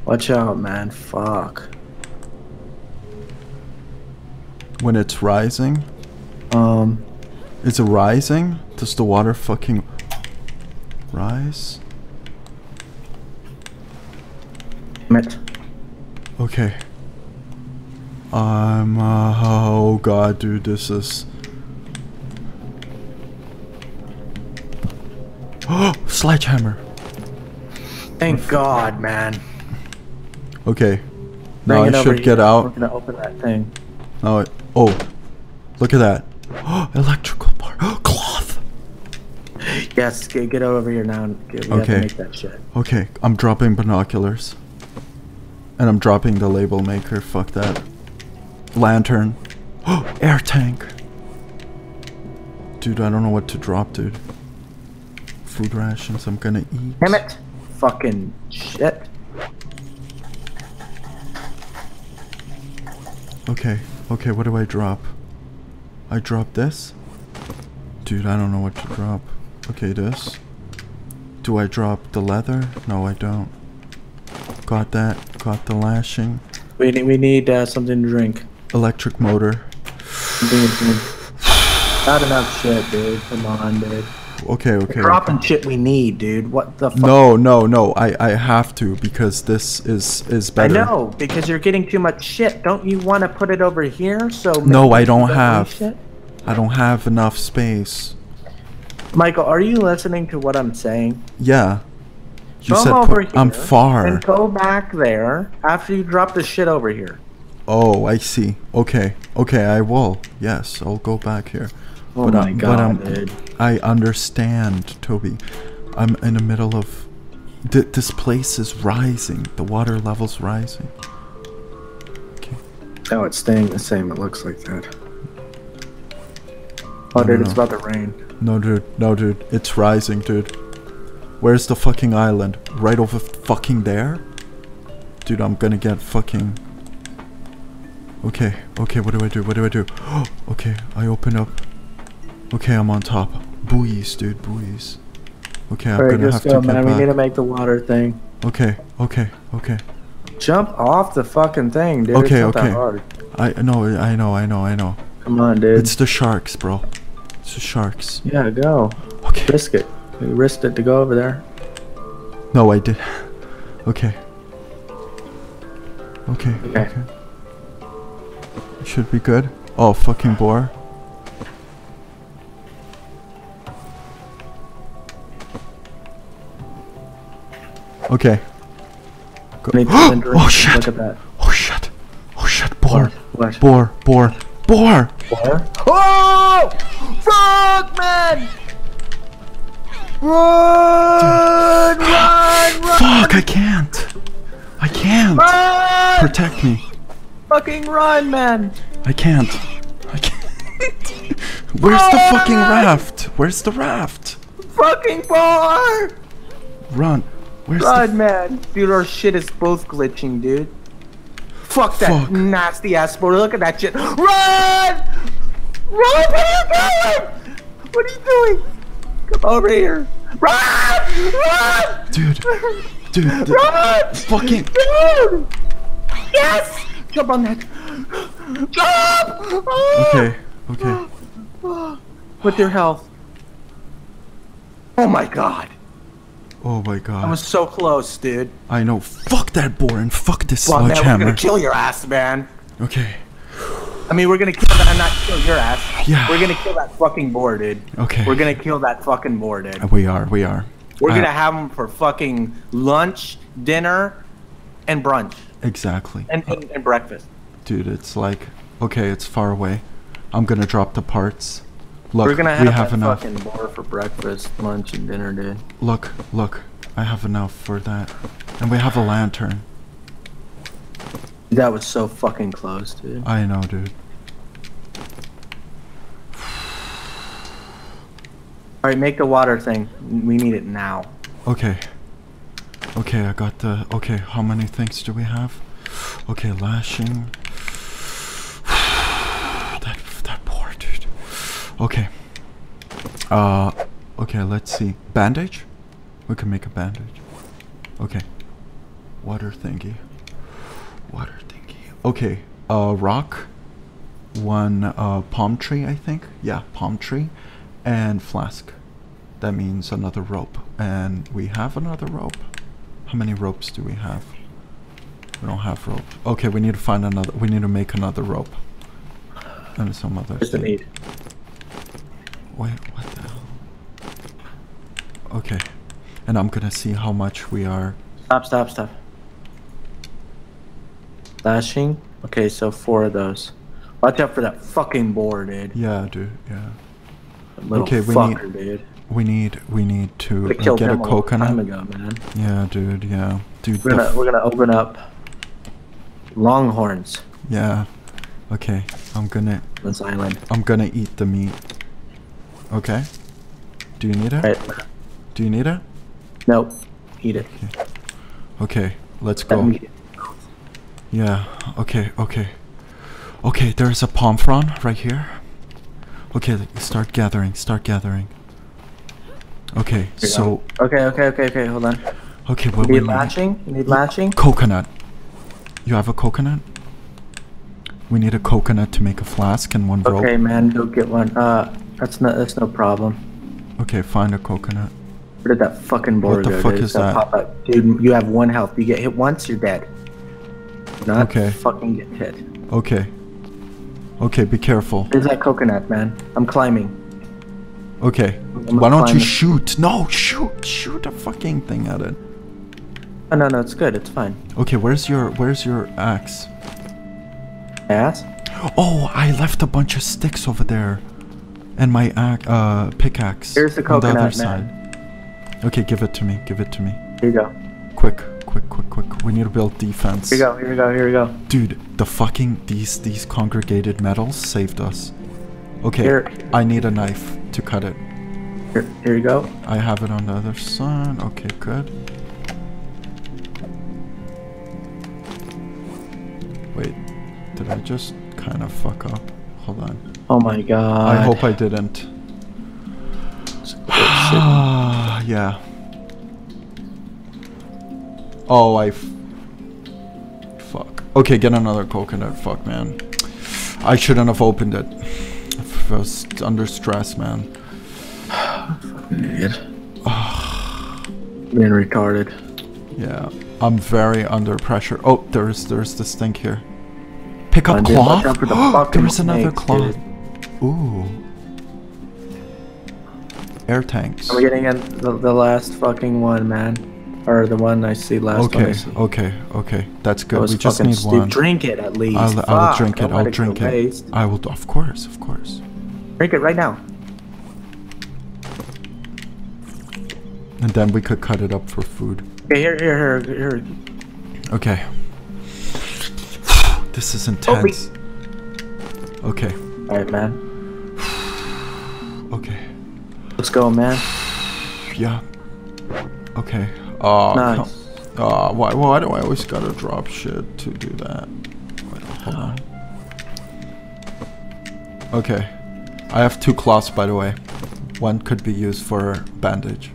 Watch out, man. Fuck. When it's rising, Um, is it rising? Does the water fucking rise? damn it. Okay. I'm, uh, oh god, dude, this is. Oh, sledgehammer. Thank God, man. Okay. Now I should get out. We're gonna open that thing. Now it. Oh, look at that. Oh, electrical part. cloth. Yes, get, get over here now and get, Okay. to make that shit. Okay, I'm dropping binoculars. And I'm dropping the label maker. Fuck that. Lantern. Oh, air tank. Dude, I don't know what to drop, dude. Food rations I'm gonna eat. Damn it! Fucking shit. Okay, okay, what do I drop? I drop this? Dude, I don't know what to drop. Okay, this. Do I drop the leather? No, I don't. Got that. Got the lashing. We need, we need uh, something to drink. Electric motor. Something to drink. Not enough shit, dude. Come on, dude. Okay, okay. Dropping shit we need, dude. What the fuck? No, no, no. I I have to because this is is better. I know, because you're getting too much shit. Don't you want to put it over here? So No, I don't have. I don't have enough space. Michael, are you listening to what I'm saying? Yeah. You Come said over put, I'm far. And go back there after you drop the shit over here. Oh, I see. Okay. Okay, I will. Yes, I'll go back here. Oh But my but god, dude. I understand, Toby. I'm in the middle of. Th- this place is rising. The water level's rising. Okay. No, it's staying the same. It looks like that. Oh, dude, don't it's about to rain. No, dude. No, dude. It's rising, dude. Where's the fucking island? Right over fucking there? Dude, I'm gonna get fucking. Okay, okay, what do I do? What do I do? okay, I open up. Okay, I'm on top. Buoys, dude, buoys. Okay, I'm Alright, gonna have go, to man. get We need to make the water thing. Okay, okay, okay. Jump off the fucking thing, dude. Okay, okay. I know, I know, I know, I know. Come on, dude. It's the sharks, bro. It's the sharks. yeah, go. Okay. Risk it. We risked it to go over there. No, I did. Okay. Okay. Okay. Okay. Should be good. Oh, fucking boar. Okay. Go. Need to send her in. oh shit! Look at that. Oh shit! Oh shit! Boar! Boar! Boar! Boar! What? Oh! Fuck, man! Run! Run! Run! Fuck! I can't! I can't! Run! Protect me! Fucking run, man! I can't. I can't. Where's the fucking raft? Where's the raft? Fucking bar! Run. Where's Run, man! Dude, our shit is both glitching, dude. Fuck that Fuck. nasty ass board. Look at that shit. Run! Run! What are you doing? What are you doing? Come over here. Run! Run! dude? Dude, Run! fucking Dude! Yes! Jump on that. Jump! Oh! Okay, okay. With your health. Oh my god. Oh my god. I was so close, dude. I know. Fuck that boar and fuck this Well, man, we're gonna kill your ass, man. Okay. I mean, we're gonna kill that, I'm not kill your ass. Yeah. We're gonna kill that fucking boar, dude. Okay. We're gonna kill that fucking boar, dude. We are. We are. We're Uh, gonna have him for fucking lunch, dinner, and brunch, Exactly. and, and, and breakfast. Dude, it's like okay, it's far away. I'm gonna drop the parts. Look, we're gonna have, we have enough. fucking boar for breakfast, lunch, and dinner, dude. Look, look. I have enough for that. And we have a lantern. That was so fucking close, dude. I know, dude. All right, make the water thing. We need it now. Okay. Okay, I got the. Okay, how many things do we have? Okay, lashing. that that poor dude. Okay. Uh, okay. Let's see. Bandage. We can make a bandage. Okay. Water thingy. Water thingy. Okay. Uh, rock. One uh palm tree, I think. Yeah, palm tree, and flask. That means another rope. And we have another rope. How many ropes do we have? We don't have rope. Okay, we need to find another. We need to make another rope. And some other. Just thing. need. Wait, what the hell? Okay. And I'm gonna see how much we are. Stop, stop, stop. Lashing. Okay, so four of those. Watch out for that fucking boar, dude. Yeah, dude. Yeah. Little Okay, we fucker, dude. We need. We need to uh, get a coconut. time ago, man. Yeah, dude. Yeah, dude. We're gonna we're gonna open up Longhorns yeah. Okay. I'm gonna. this island. I'm gonna eat the meat. Okay. Do you need it? Right. Do you need it? Nope. Eat it. Okay. Let's go. me eat it. Yeah. Okay. Okay. Okay. There's a palm frond right here. Okay. Start gathering. Start gathering. Okay. So. Okay, okay, okay, okay. Hold on. Okay. What we need latching? You need latching? Coconut. You have a coconut? We need a coconut to make a flask and one rope. Okay, man. Go get one. Uh, that's no that's no problem. Okay, find a coconut. Where did that fucking boar What the go, fuck dude? is that? Pop up. Dude, you have one health. You get hit once, you're dead. Not Okay. fucking get hit. Okay. Okay, be careful. There's that coconut, man. I'm climbing. Okay. I'm Why don't you shoot? No, shoot. Shoot a fucking thing at it. Oh no, no, it's good. It's fine. Okay, where's your where's your axe? Ass. Oh, I left a bunch of sticks over there. And my uh pickaxe Here's the on the other man. side. Okay, give it to me. Give it to me. Here you go. Quick, quick, quick, quick. We need to build defense. Here we go. Here we go. Here we go. Dude, the fucking these these congregated metals saved us. Okay, Here. I need a knife to cut it. Here, here you go. I have it on the other side. Okay, good. Wait, did I just kind of fuck up? Hold on. Oh my god. I hope I didn't. Ah, yeah. Oh, I. F- Fuck. Okay, get another coconut. Fuck, man. I shouldn't have opened it. I was under stress, man. Idiot. Being retarded. Yeah, I'm very under pressure. Oh, there's there's this thing here. Pick up dude, cloth. for the there's another snakes, cloth. dude. Ooh. Air tanks. Are we getting in the, the last fucking one, man? Or the one I see last Okay, okay, okay. That's good. We just need stupid. one. Drink it at least. I'll, I will drink it. I'll drink it. waste. I will. Of course, of course. Drink it right now. And then we could cut it up for food. Okay, here, here, here, here. Okay. This is oh, intense. Okay. All right, man. Let's go, man. Yeah. Okay. Uh, Nice. Uh, why, why do I always gotta drop shit to do that? Wait, hold on. Okay. I have two cloths, by the way. One could be used for bandage.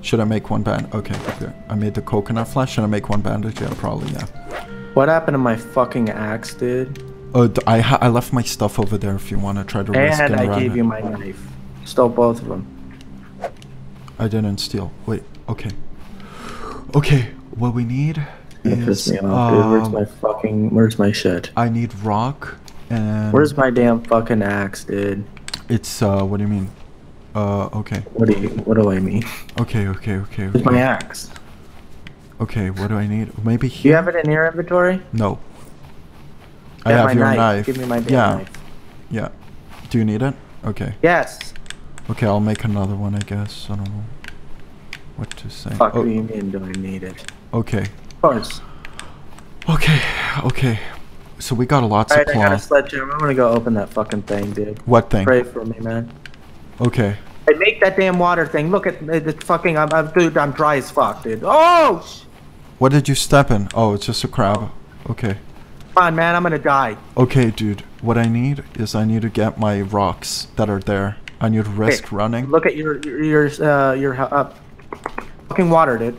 Should I make one band? Okay, good. I made the coconut flesh. Should I make one bandage? Yeah, probably, yeah. What happened to my fucking axe, dude? Oh, I ha- I left my stuff over there if you want to try to risk And it I gave it. you my knife. Stole both of them. I didn't steal. Wait, okay. Okay, what we need That is me off, dude. Where's um, my fucking? Where's my shit? I need rock and Where's my damn fucking axe, dude? it's uh what do you mean? Uh okay. What do you? What do I mean? Okay, okay, okay. Where's my axe? okay what do I need? Maybe Do you have it in your inventory? No. I have my your knife. knife. Give me my damn yeah, knife. yeah. Do you need it? Okay. Yes. Okay, I'll make another one I guess. I don't know what to say. Fuck Oh, do you mean? Do I need it? okay. Of course. Okay, okay. So we got lots Alright, of I got a sledgehammer. I'm gonna go open that fucking thing, dude. What thing? Pray for me, man. Okay. I make that damn water thing. Look at the fucking. I'm, I'm, dude. I'm dry as fuck, dude. Oh, What did you step in? Oh, it's just a crab. Okay. come on, man. I'm gonna die. Okay, dude. What I need is I need to get my rocks that are there. I need to risk running. Look at your your your uh your uh, fucking water, dude.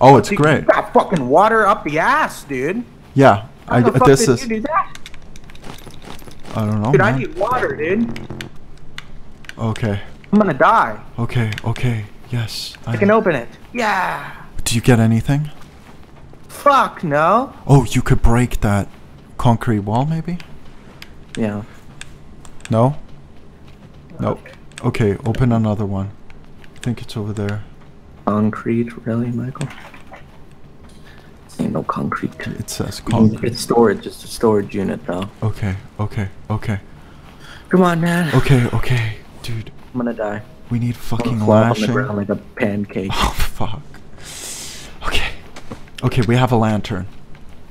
Oh, it's Dude, great. You got fucking water up the ass, dude. Yeah. How I the fuck this did is you do that? I don't know. Dude, I need water, dude. Okay. I'm gonna die. Okay. Okay. Yes. I can open it. Yeah. Do you get anything? Fuck no. Oh, you could break that concrete wall, maybe? Yeah. No. Nope. Okay. Okay, open another one. I think it's over there. Concrete, really, Michael? Ain't no concrete. It says concrete. It's storage. It's a storage unit, though. Okay. Okay. Okay. Come on, man. Okay. Okay. Dude, I'm gonna die. we need fucking gonna on the lashing. ground like a pancake. Oh fuck. Okay. Okay, we have a lantern.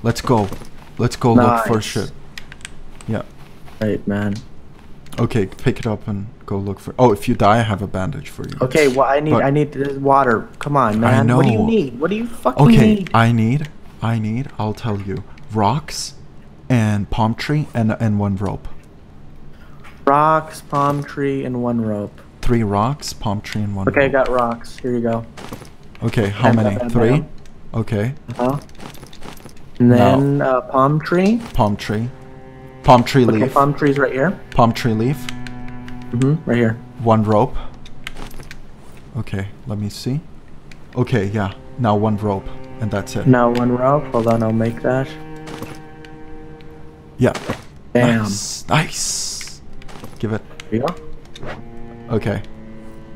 Let's go. Let's go look for shit. Yeah. Right, man. Okay, pick it up and go look for. Oh, if you die, I have a bandage for you. Okay, well, I need, But- I need this water. Come on, man. I know. What do you need? What do you fucking Okay, need? I need. I need. I'll tell you. Rocks, and palm tree, and and one rope. Rocks, palm tree, and one rope. Three rocks, palm tree, and one. Okay, I got rocks. Here you go. Okay, how Bam, many? Three. bam. Okay, Uh-huh. And then uh, palm tree. palm tree, palm tree Okay, leaf, palm tree's right here. palm tree leaf, Mm-hmm. Right here. one rope. Okay, let me see. Okay, yeah. Now one rope, and that's it. Now one rope. Hold on, I'll make that. Yeah. Bam. Nice. Nice. Give it. Go. Okay.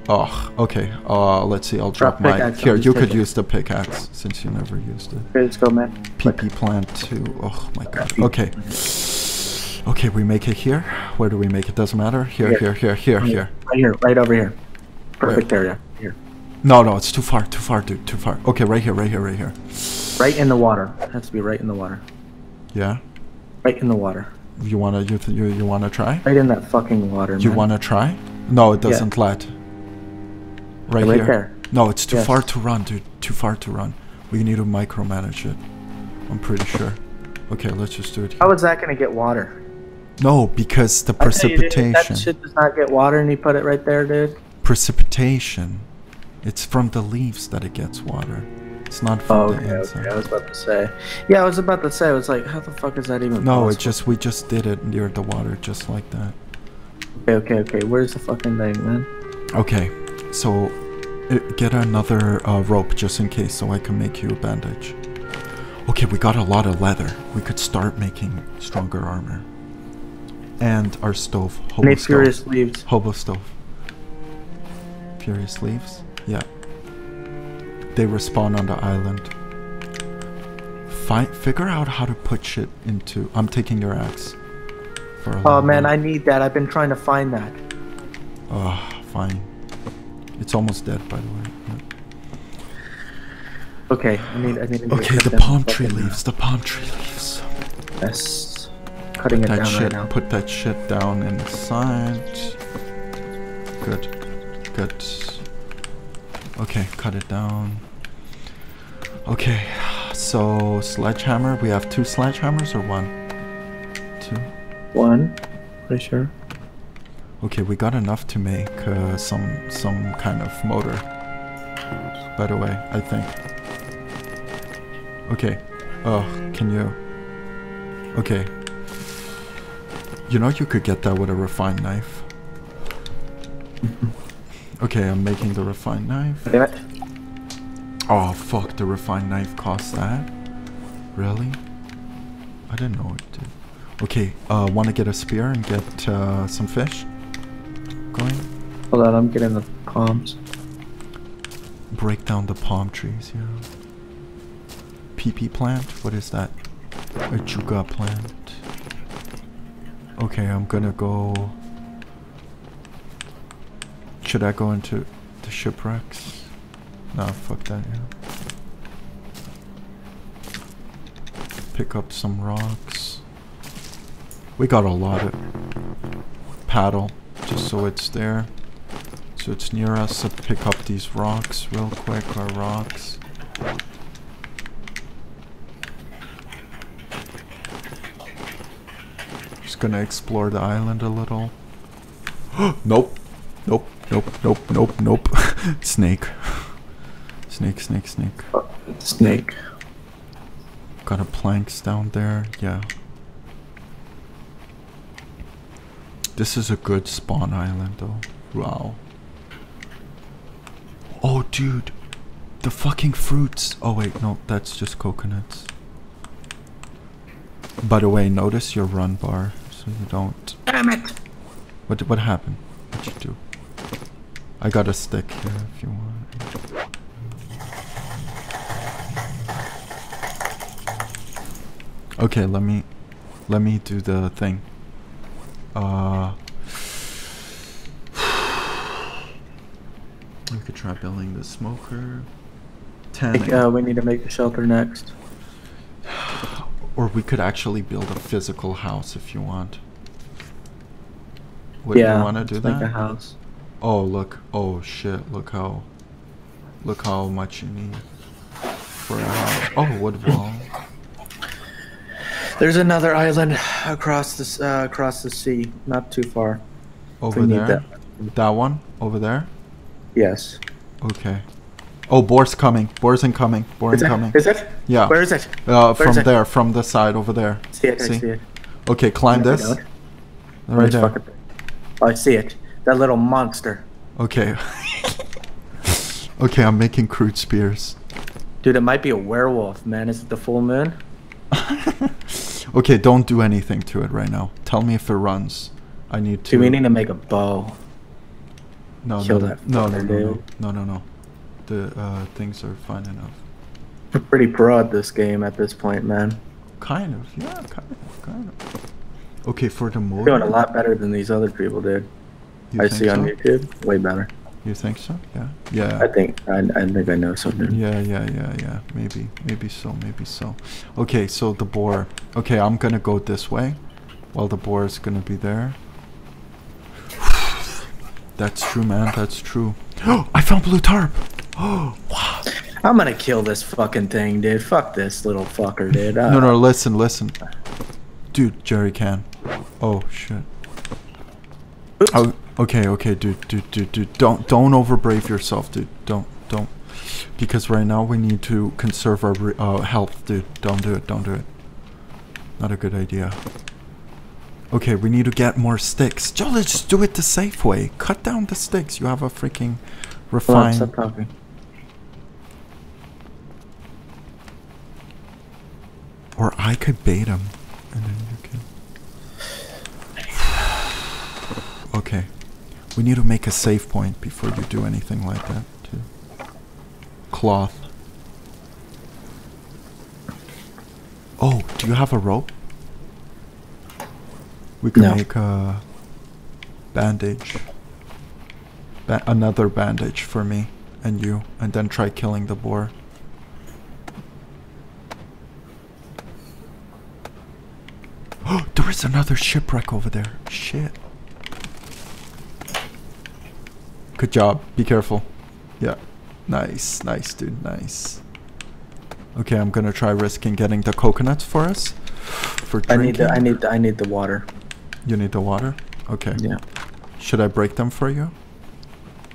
Oh, okay. Uh, let's see. I'll drop, Drop my. Here, you could it. use the pickaxe since you never used it. Here, let's go, man. PP plant too. Oh my god. Okay. Okay, we make it here. Where do we make it? Doesn't matter. Here, here, Here. here, here, here. Right here, right over here. Perfect area. Here. No, no, it's too far. Too far, dude. Too far. Okay, right here, right here, right here. Right in the water. It has to be right in the water. Yeah. Right in the water. You wanna you th- you, you wanna try? Right in that fucking water, You man. wanna try? No, it doesn't let. Right, Right here. there. No, it's too Yes. far to run, dude. Too far to run. We need to micromanage it. I'm pretty sure. Okay, let's just do it here. How is that gonna get water? No, because the I tell you, dude, precipitation. That shit does not get water, and you put it right there, dude. precipitation. It's from the leaves that it gets water. It's not from Oh, the okay, inside. okay. I was about to say. Yeah, I was about to say. I was like, how the fuck is that even? No, possible? it's just we just did it near the water, just like that. Okay, okay, okay. Where's the fucking thing, man? Okay, so uh, get another uh, rope just in case, so I can make you a bandage. Okay, we got a lot of leather. We could start making stronger armor. And our stove, hobo Nate stove. Fibrous leaves. Hobo stove. Fibrous leaves? Yeah. They respawn on the island. Fi figure out how to put shit into. I'm taking your axe. Oh man. I need that. I've been trying to find that. Oh, fine. It's almost dead, by the way. Yeah. Okay, I need. I need. to Okay, the palm tree leaves. The palm tree leaves. Yes. Cutting it down shit. right now. Put that shit down inside. Good. Good. Okay, cut it down. Okay, so sledgehammer. We have two sledgehammers or one? Two. One. Pretty sure. Okay, we got enough to make uh, some some kind of motor. By the way, I think. Okay. Oh, can you? Okay. You know you could get that with a refined knife. okay, I'm making the refined knife. Damn it. Oh fuck, the refined knife costs that? Really? I didn't know it did. Okay, uh, wanna get a spear and get uh, some fish going? Hold on, I'm getting the palms. Break down the palm trees, yeah. PP plant? What is that? A yucca plant. Okay, I'm gonna go. Should I go into the shipwrecks? Nah, fuck that, yeah. Pick up some rocks. We got a lot of paddle, just so it's there. So it's near us, so pick up these rocks real quick, our rocks. Just gonna explore the island a little. nope. Nope. Nope. Nope. Nope. Nope. snake. Snake, snake, snake. Uh, snake. Got a planks down there. Yeah. This is a good spawn island though. Wow. Oh dude. The fucking fruits. Oh wait, no, that's just coconuts. By the way, notice your run bar so you don't Damn it! What what happened? What'd you do? I got a stick here if you want. Okay, let me let me do the thing. Uh we could try building the smoker. Like, Ten. uh, we need to make the shelter next. Or we could actually build a physical house if you want. Would yeah. you want to do that? Make a house. Oh look! Oh shit! Look how, look how much you need for a house. Oh, wood wall. There's another island across this uh, across the sea, not too far. Over there. that. That one over there. Yes. Okay. Oh, boar's coming. Boar's incoming. Boar Is incoming. Is it? Yeah. Where is it? Uh, where is from it? there, from the side over there. See it. See? I see it. Okay, climb No, this. Right there. fucking. Oh, I see it. That little monster. Okay. okay, I'm making crude spears. Dude, it might be a werewolf, man. Is it the full moon? Okay, don't do anything to it right now. Tell me if it runs. I need to. Dude, we need to make a bow. no, kill no, that no, no, no, no, no, no, no. The uh, things are fine enough. We're pretty broad this game at this point, man. Kind of, yeah, kind of, kind of. Okay, for the motor. doing a lot better than these other people, did. I see on? YouTube. Way better. You think so? Yeah, yeah. I think I, I think I know something. Yeah, yeah, yeah, yeah. Maybe, maybe so, maybe so. Okay, so the boar. Okay, I'm gonna go this way, while the boar is gonna be there. That's true, man. That's true. Oh, I found blue tarp. Oh, wow. I'm gonna kill this fucking thing, dude. Fuck this little fucker, dude. Uh, No, no, listen, listen. Dude, Jerry can. Oh shit. Oops. Oh, okay, okay, dude, dude, dude, dude. Don't, don't overbrave yourself, dude. Don't, don't. Because right now we need to conserve our uh, health, dude. Don't do it, don't do it. Not a good idea. Okay, we need to get more sticks. Joe, let's just do it the safe way. Cut down the sticks. You have a freaking refined. Or I could bait him, and then you can. Okay, we need to make a safe point before you do anything like that. Too. Cloth. Oh, do you have a rope? We can No. make a bandage. Ba- another bandage for me and you, and then try killing the boar. Oh, there is another shipwreck over there. Shit. Good job. Be careful. Yeah. Nice, nice, dude. Nice. Okay, I'm gonna try risking getting the coconuts for us. For drinking. I need the I need the I need the water. You need the water. Okay. Yeah. Should I break them for you?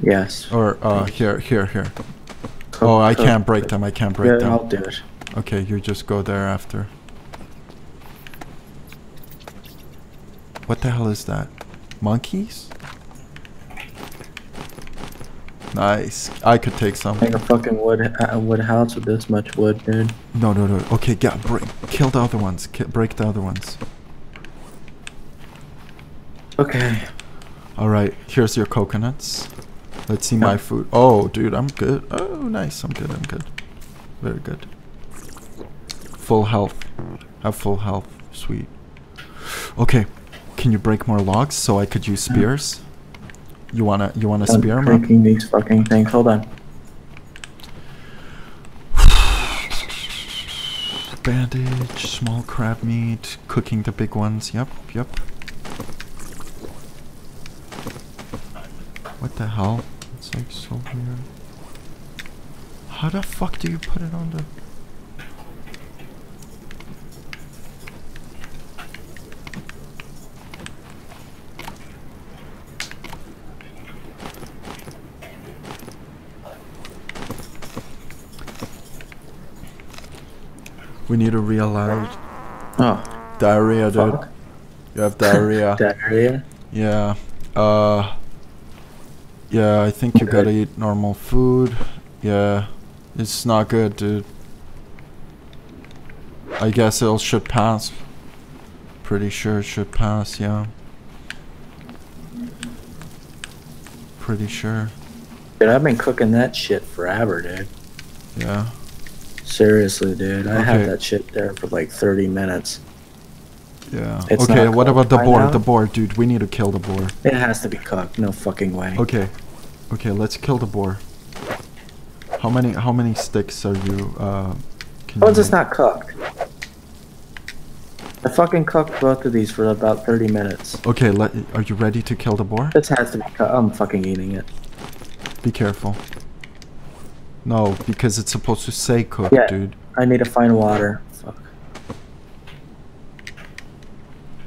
Yes. Or uh, here, here, here. Cook- Oh, I can't break them. I can't break Yeah, them. I'll do it. Okay, you just go there after. What the hell is that? Monkeys? Nice. I could take some. Make a fucking wood a wood house with this much wood, dude. No, no, no. Okay, get break. Kill the other ones. Break the other ones. Okay. All right. Here's your coconuts. Let's see my food. Oh, dude, I'm good. Oh, nice. I'm good. I'm good. Very good. Full health. Have full health. Sweet. Okay. Can you break more logs so I could use hmm. spears? You wanna you wanna I'm spear breaking these fucking things. Hold on. Bandage, small crab meat, cooking the big ones. Yep, yep. What the hell? It's like so weird. How the fuck do you put it on the? We need to realize Oh. diarrhea, dude. Fuck. You have diarrhea. Diarrhea. Yeah. Uh. Yeah, I think you gotta eat normal food. Yeah. It's not good, dude. I guess it should pass. Pretty sure it should pass, yeah. Pretty sure. Dude, I've been cooking that shit forever, dude. Yeah. Seriously, dude. I Okay. had that shit there for like 30 minutes. Yeah. It's okay, what about the boar? The boar, dude. We need to kill the boar. It has to be cooked. No fucking way. Okay. Okay, let's kill the boar. How many how many sticks are you uh can How you is this not cooked? I fucking cooked both of these for about 30 minutes. Okay, let are you ready to kill the boar? This has to be cooked. I'm fucking eating it. Be careful. No, because it's supposed to say cook, Yeah. dude. I need to find water. Fuck.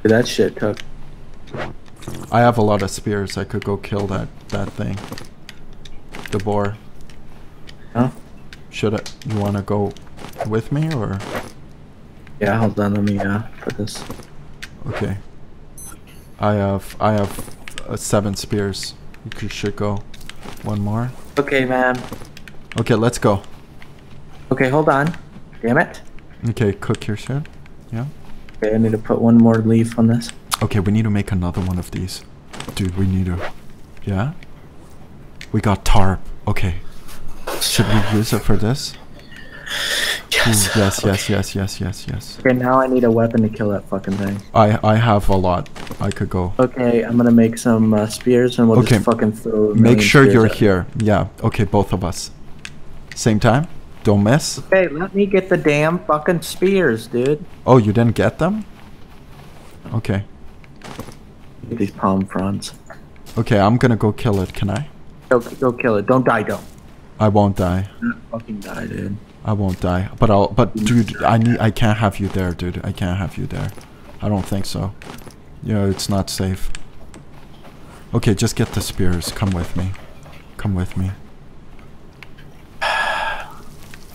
Dude, that shit took. I have a lot of spears. I could go kill that that thing. The boar. Huh? Should I? You want to go with me or? Yeah, hold on. Let me uh put this. Okay. I have I have uh, seven spears. You should go. One more. Okay, man. Okay, let's go. Okay, hold on. Damn it. Okay, cook your shit. Yeah. Okay, I need to put one more leaf on this. Okay, we need to make another one of these. Dude, we need to. Yeah? We got tarp. Okay. Should we use it for this? Ooh, Yes. yes, Okay. yes, yes, yes, yes, yes. Okay, now I need a weapon to kill that fucking thing. I I have a lot. I could go. Okay, I'm gonna make some uh, spears and we'll Okay, just fucking throw. Make sure you're at here. Yeah. Okay, both of us. Same time? Don't miss. Okay, let me get the damn fucking spears, dude. Oh, you didn't get them? Okay. Get these palm fronds. Okay, I'm gonna go kill it. Can I? Go, go kill it. Don't die, don't. I won't die. Not fucking die, dude. I won't die. But I'll. But dude, I need. I can't have you there, dude. I can't have you there. I don't think so. Yeah, it's not safe. Okay, just get the spears. Come with me. Come with me.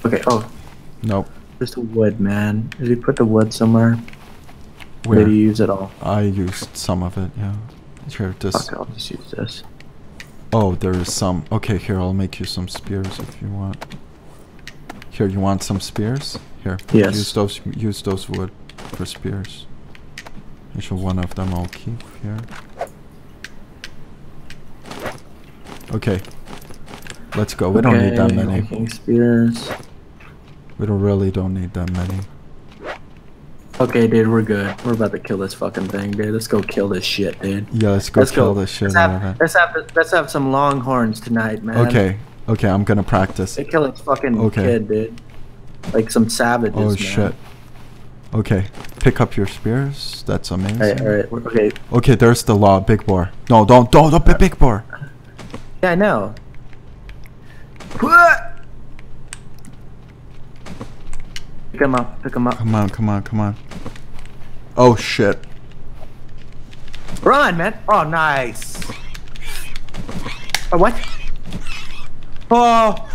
Okay. Oh, Nope. Just the wood, man. Did he put the wood somewhere? Where? Did he use it all? I used some of it, yeah. Here, this. Fuck, I'll just use this. Oh, there is some. Okay, here, I'll make you some spears if you want. Here, you want some spears? Here. Yes. Use those. Use those wood for spears. Actually, one of them I'll keep here. Okay. Let's go. We don't need that Okay, many. Spears. We don't really don't need that many. Okay, dude, we're good. We're about to kill this fucking thing, dude. Let's go kill this shit, dude. Yeah, let's go let's kill go. the shit let's have. Let's have let's have some longhorns tonight, man. Okay. Okay, I'm gonna practice. They kill this fucking Okay. kid, dude. Like some savages. Oh man. shit. Okay, pick up your spears. That's amazing. Alright, alright. we're- Okay. Okay, there's the law, big boar. No, don't, don't, don't, big boar. Yeah, I know. Pick him up. Pick him up. Come on, come on, come on. Oh shit. Run, man. Oh, nice. Oh, what? Oh,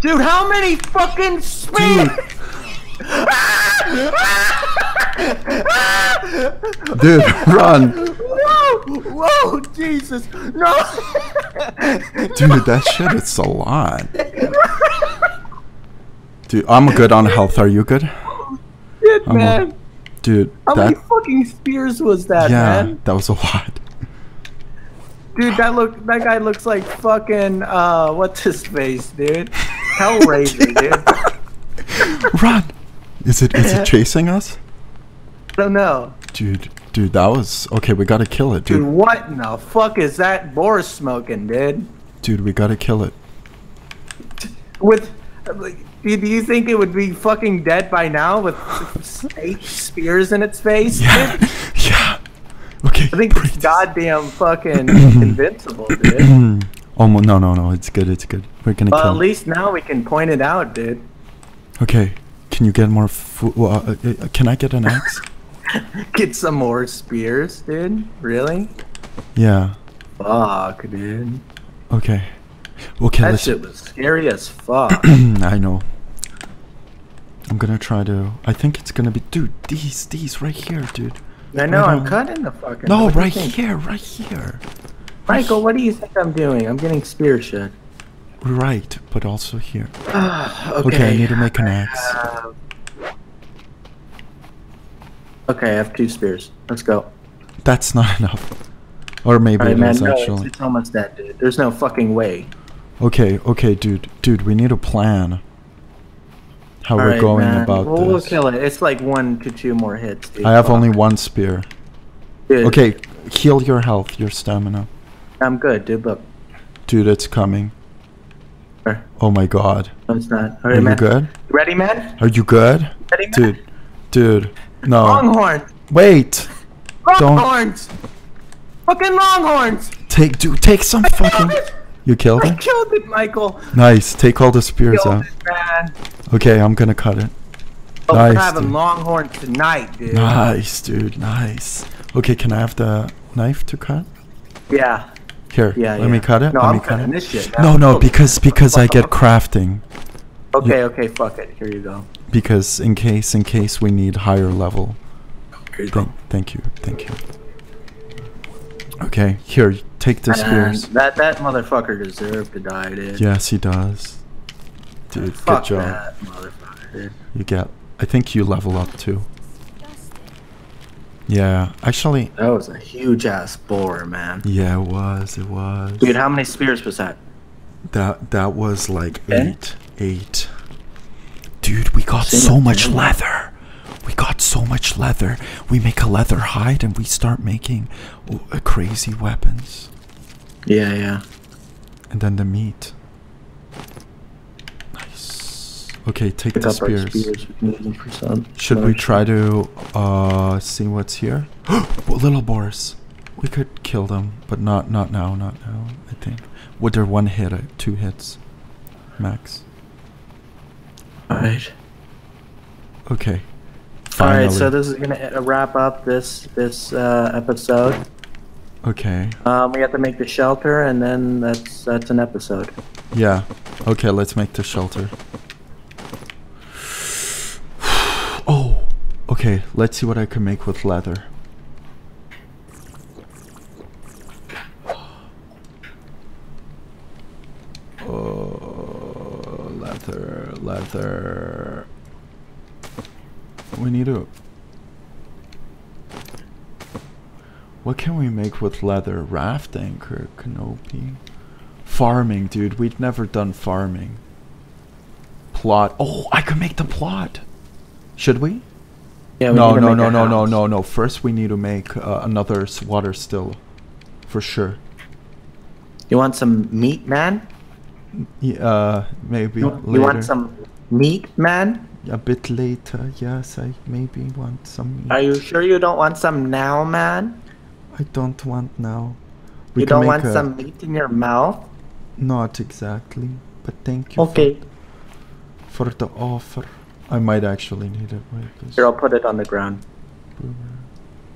dude, how many fucking spears? Dude, run. Whoa! Whoa! Jesus! No! Dude, that shit is a lot. Dude, I'm good on health. Are you good? Shit, I'm a- man! Dude, How many fucking spears was that, yeah, man? that was a lot. Dude, that look that guy looks like fucking uh what's his face, dude? Hellraiser, dude. Run. Is it is it chasing us? I don't know. Dude, dude, that was okay. We gotta kill it, Dude, dude. what in the fuck is that boar smoking, dude? Dude, we gotta kill it. With like, do do you think it would be fucking dead by now with eight spears in its face? Yeah, dude? yeah. Okay. I think it's goddamn fucking invincible, dude. oh no, no, no. It's good. It's good. We're gonna Well, at kill. it. least now we can point it out, dude. Okay. Can you get more food? Uh, uh, uh, can I get an axe? Get some more spears, dude. Really? yeah. Fuck, dude. Okay. Okay. That let's. shit was scary as fuck. I know. I'm gonna try to. I think it's gonna be, dude. These, these right here, dude. I know, Right I'm on. cutting the fucking. No, right here, right here. Michael, what do you think I'm doing? I'm getting spear shit. Right, but also here. okay. Okay, I need to make an axe. Uh, okay, I have two spears. Let's go. That's not enough. Or maybe Alright, it man. is No, it's, actually. it's almost dead, dude. There's no fucking way. Okay, okay, dude, dude, we need a plan. How we're Alright, going man. about we'll, we'll kill it. It's like one to two more hits, dude. I have only one spear. Dude, Okay, heal your health, your stamina. I'm good, dude. Look. Dude, it's coming. Where? Oh my god. No, it's not. Are Alright, you man. good? Ready, man? Are you good? Ready, man? Dude, dude, no. Longhorns! Wait! Don't- Longhorns! Fucking longhorns! Take, dude, take some fucking. You killed I it? killed it, Michael. Nice, take all the spears out. it, man. Okay, I'm gonna cut it. Oh, Nice, we're having dude. longhorns tonight, dude. Nice, dude, nice. Okay, can I have the knife to cut? Yeah. Here, Yeah, let yeah. me cut it. No, let I'm me cut it. this shit No, now. no, because because I get crafting. Okay, okay, fuck it. Here you go. Because in case in case we need higher level. Here you go. Thank, thank you, thank you. Okay, here, take the spears. that that motherfucker deserved to die, dude. Yes, he does. Dude, Fuck good job. that. You get. I think you level up too. Yeah, actually, That was a huge ass boar, man. yeah, it was. It was. Dude, how many spears was that? That that was like Ten? eight, eight. Dude, we got Same so much ten. leather. We got so much leather. We make a leather hide and we start making uh, crazy weapons. Yeah, yeah. And then the meat. Nice. Okay, take Pick the spears. spears. We can use them for some. Should some we try to uh see what's here? Little boars. We could kill them, but not not now, not now. I think. Would there one hit? uh, Two hits, max. Alright. Okay. Finally. Alright, so this is gonna uh, wrap up this this uh, episode. okay. Um, we have to make the shelter, and then that's that's an episode. Yeah. Okay, let's make the shelter. Okay, let's see what I can make with leather. Oh, leather, leather. We need to. What can we make with leather? Raft anchor, canopy. Farming, dude. We'd never done farming. Plot. Oh, I could make the plot. Should we? Yeah, no, no, no, no, no, no, no. First, we need to make uh, another water still, for sure. You want some meat, man? Y- Uh, maybe You, later. you want some meat, man? A bit later. Yes, I maybe want some. meat. Are you sure you don't want some now, man? I don't want now. you don't want a- some meat in your mouth? Not exactly, but thank you. Okay. For, for the offer. I might actually need it. Wait, this- Here, I'll put it on the ground. boomer.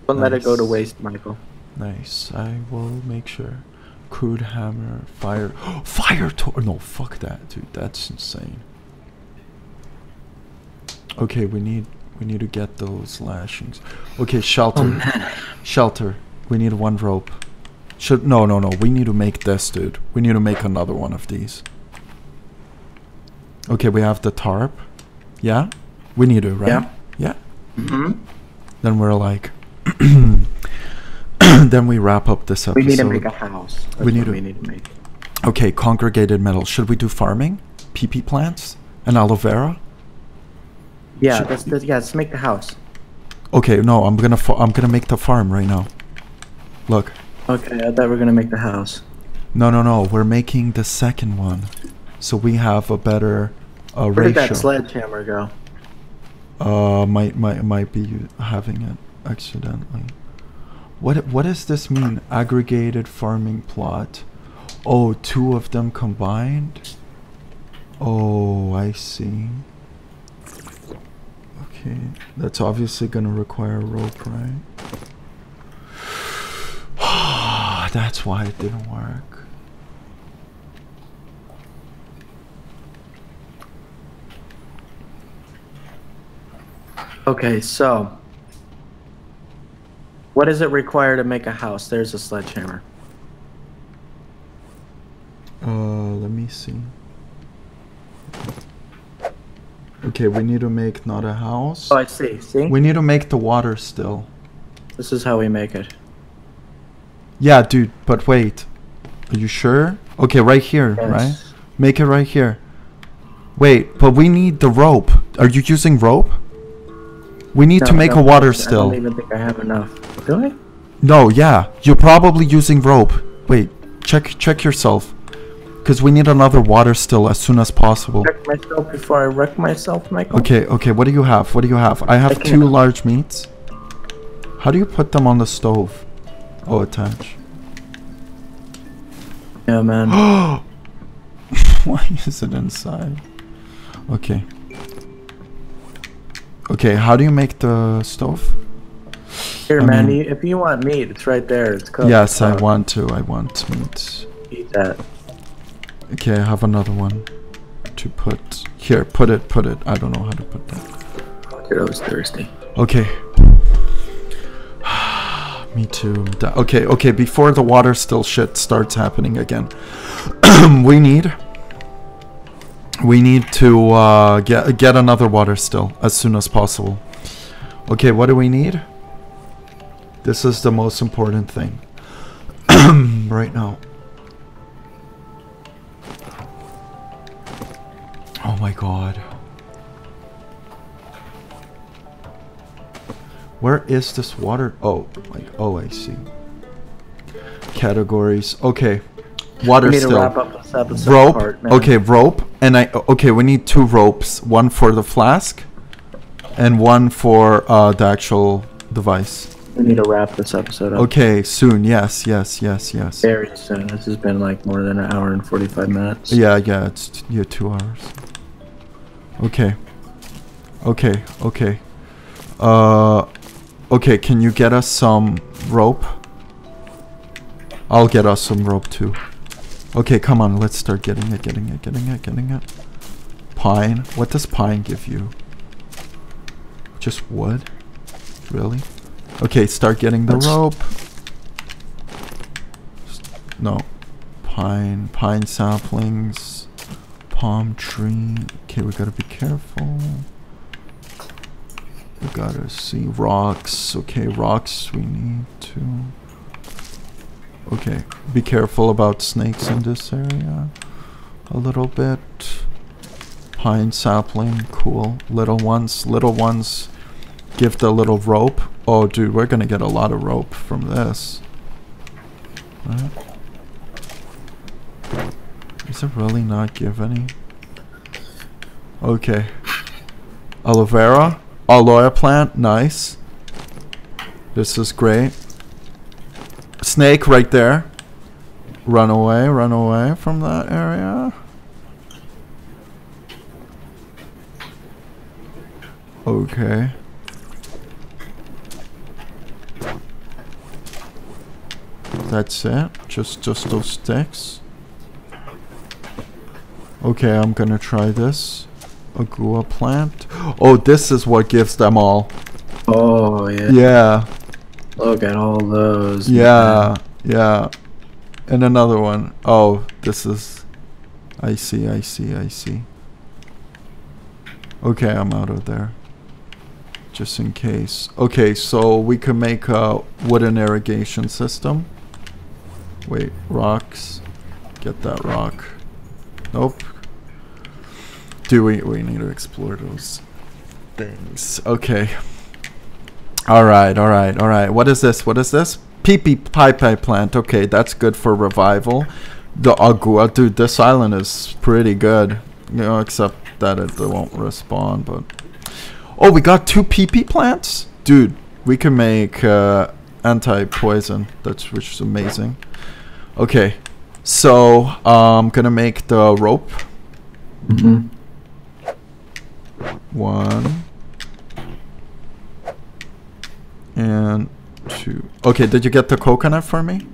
Don't let it go to waste, Michael. Nice. I will make sure. Crude hammer, fire, fire tor. No, fuck that, dude. That's insane. Okay, we need we need to get those lashings. Okay, shelter, oh, shelter. We need one rope. Should no no no. We need to make this, dude. We need to make another one of these. Okay, we have the tarp. Yeah, we need to right. Yeah. Yeah. hmm Then we're like. then we wrap up this episode. We need to make a house. That's We need to- we need to make. Okay, congregated metal. Should we do farming? PP plants and aloe vera? Yeah, Should- let's, let's, yeah, let's make the house. Okay, no, I'm gonna I'm gonna make the farm right now. Look, Okay, I thought we are gonna make the house. no, no, no. We're making the second one, so we have a better uh, Where did that sledgehammer go? Uh, might might might be having it accidentally. What what does this mean? Aggregated farming plot. Oh, two of them combined. Oh, I see. Okay, that's obviously gonna require a rope, right? that's why it didn't work. Okay, so what does it require to make a house? There's a sledgehammer. Uh, let me see. Okay, we need to make not a house. Oh, I see. See, We need to make the water still. this is how we make it. Yeah, dude, but wait. Are you sure? Okay, right here, right? Make it right here. Wait, but we need the rope. Are you using rope? We need to make no, a water still. I don't even think I have enough. Do I? No, yeah. You're probably using rope. Wait, check check yourself. Cuz we need another water still as soon as possible. Check myself before I wreck myself, Michael. Okay, okay, what do you have? What do you have? I have I two large meats. How do you put them on the stove? Oh, attach. Yeah, man. Why is it inside? Okay. Okay, how do you make the stove? Here, I man. mean- you, if you want meat, it's right there. It's cooked. yes, I want to. I want meat. Eat that. Okay, I have another one to put. Here, put it, put it. I don't know how to put that. Here, I was thirsty. Okay. Me too. Okay, okay, before the water still shit starts happening again. we need we need to uh, get get another water still as soon as possible. Okay, what do we need? This is the most important thing right now. Oh my god. Where is this water? Oh, like oh, I see. Categories. Okay. Water We need to still. wrap up this episode. rope. part, okay, rope. And I okay, we need two ropes. One for the flask and one for uh the actual device. We need to wrap this episode up Okay, soon. Yes, yes, yes, yes. very soon. This has been like more than an hour and 45 minutes. Yeah, yeah, it's yeah, 2 hours. Okay. Okay, okay. Uh okay, can you get us some rope? I'll get us some rope too. Okay, come on, let's start getting it, getting it, getting it, getting it. Pine. What does pine give you? Just wood? Really? Okay, start getting the rope. No. Pine, pine saplings, palm tree. Okay, we gotta be careful. We gotta see rocks. Okay, rocks we need to. Okay, be careful about snakes in this area. A little bit. Pine sapling, cool. Little ones, little ones. Give the little rope. Oh, dude, we're gonna get a lot of rope from this. Right? Is it really not give any? Okay. Aloe vera. Aloe plant, nice. This is great. Snake right there. Run away, run away from that area. Okay. That's it. Just just those sticks. Okay, I'm gonna try this. Agua plant. Oh, this is what gives them all. Oh yeah. Yeah, Look at all those. yeah, yeah. And another one. Oh, this is. I see, I see, I see. Okay, I'm out of there. Just in case. Okay, so we can make a wooden irrigation system. Wait, rocks. Get that rock. Nope. Do we we need to explore those things. Okay. Alright, alright, alright. What is this? What is this? Pee Pai Pai plant. Okay, that's good for revival. The Agua, dude, this island is pretty good. You know, except that it won't respawn, but Oh, we got two PP plants? Dude, we can make uh, anti-poison. That's which is amazing. Okay. So, I'm gonna make the rope. hmm One. And two. Okay, did you get the coconut for me?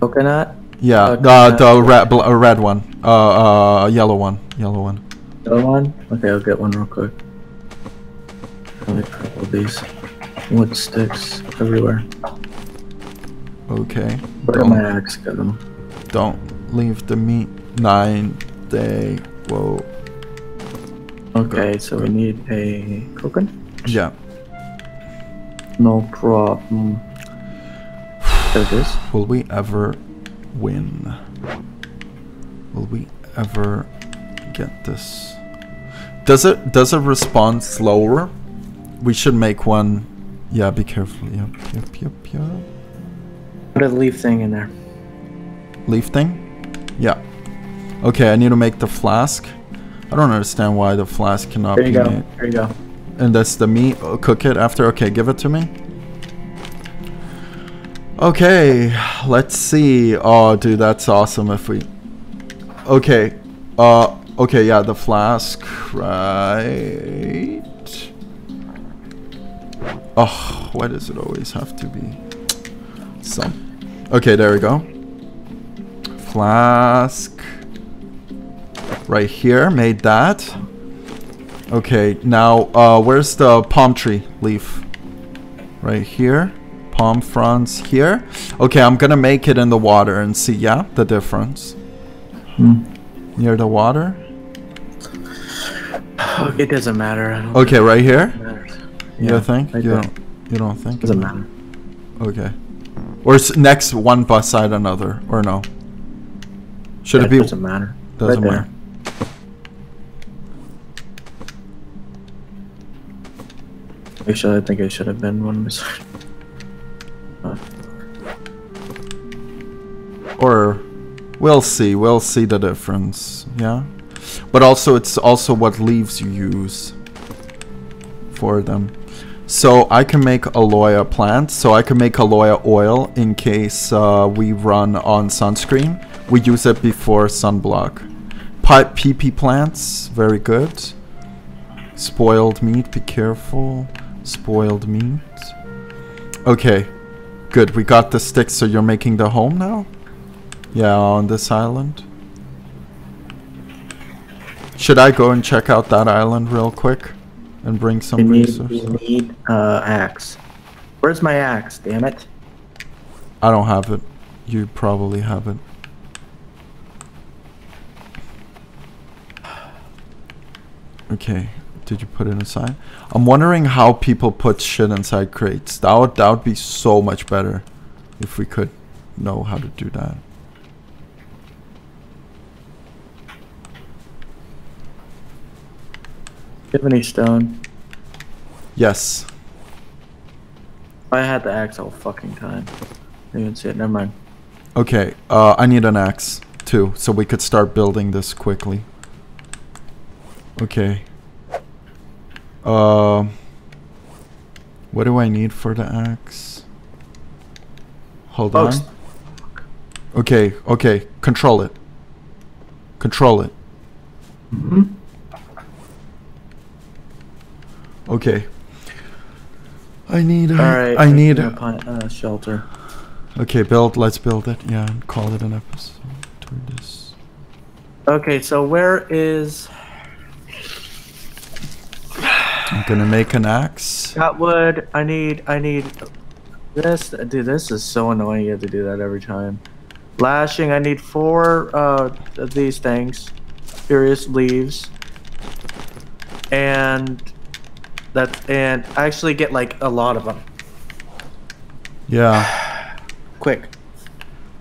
Coconut. Yeah, Uh, the the red bl- red one. Uh uh yellow one. Yellow one. Other one. Okay, I'll get one real quick. I'll make a couple of these. Wood sticks everywhere. Okay. Where Don't, my axe them? don't leave the meat. Nine day. Whoa. Okay, so we need a coconut. Yeah. No problem. There it is. Will we ever win? Will we ever get this? Does it does it respond slower? We should make one. Yeah, be careful. Yep, yep, yep, yep. Put a leaf thing in there. Leaf thing? Yeah. Okay, I need to make the flask. I don't understand why the flask cannot There you be go. made. There you go. And that's the meat. Oh, cook it after. Okay, give it to me. Okay, let's see. Oh, dude, that's awesome. If we. Okay. Uh. Okay. Yeah, the flask. Right. Oh, why does it always have to be some? Okay, there we go. Flask. Right here, made that. Okay, now, uh, where's the palm tree leaf? Right here. Palm fronds here. Okay, I'm gonna make it in the water and see, yeah, the difference. Hmm. Near the water? It doesn't matter. I don't Okay, right here? think it matters. You Yeah, think? right you there. don't you don't think? Doesn't matter. Okay. Or s- next one beside another, or no? Should it be Doesn't matter. doesn't right matter. Actually, I think I should have been one beside. Uh, Or we'll see. We'll see the difference. Yeah. But also it's also what leaves you use for them. So I can make aloe plant. So I can make aloe oil in case uh, we run on sunscreen. We use it before sunblock. Pi- PP plants, very good. Spoiled meat, be careful. Spoiled meat. Okay, good. We got the sticks. So you're making the home now? Yeah, on this island. Should I go and check out that island real quick? and bring We some resources? we need uh, axe. Where's my axe? Damn it! I don't have it. You probably have it. Okay, did you put it inside? I'm wondering how people put shit inside crates. That would that would be so much better if we could know how to do that. Do you have any stone? Yes. I had the axe all fucking time. I didn't see it. Never mind. Okay, uh, I need an axe too, so we could start building this quickly. Okay. Um. what do I need for the axe? Hold on. Okay, okay, control it. Control it. hmm Okay. I need. A, All right. I need. a uh, shelter. Okay, build. Let's build it. Yeah, and call it an episode. This. Okay, so where is I'm gonna make an axe. got wood? I need. I need this. Dude, this is so annoying. You have to do that every time. Lashing. I need four uh, of these things. Fibrous leaves. And that. And I actually get like a lot of them. Yeah. Quick.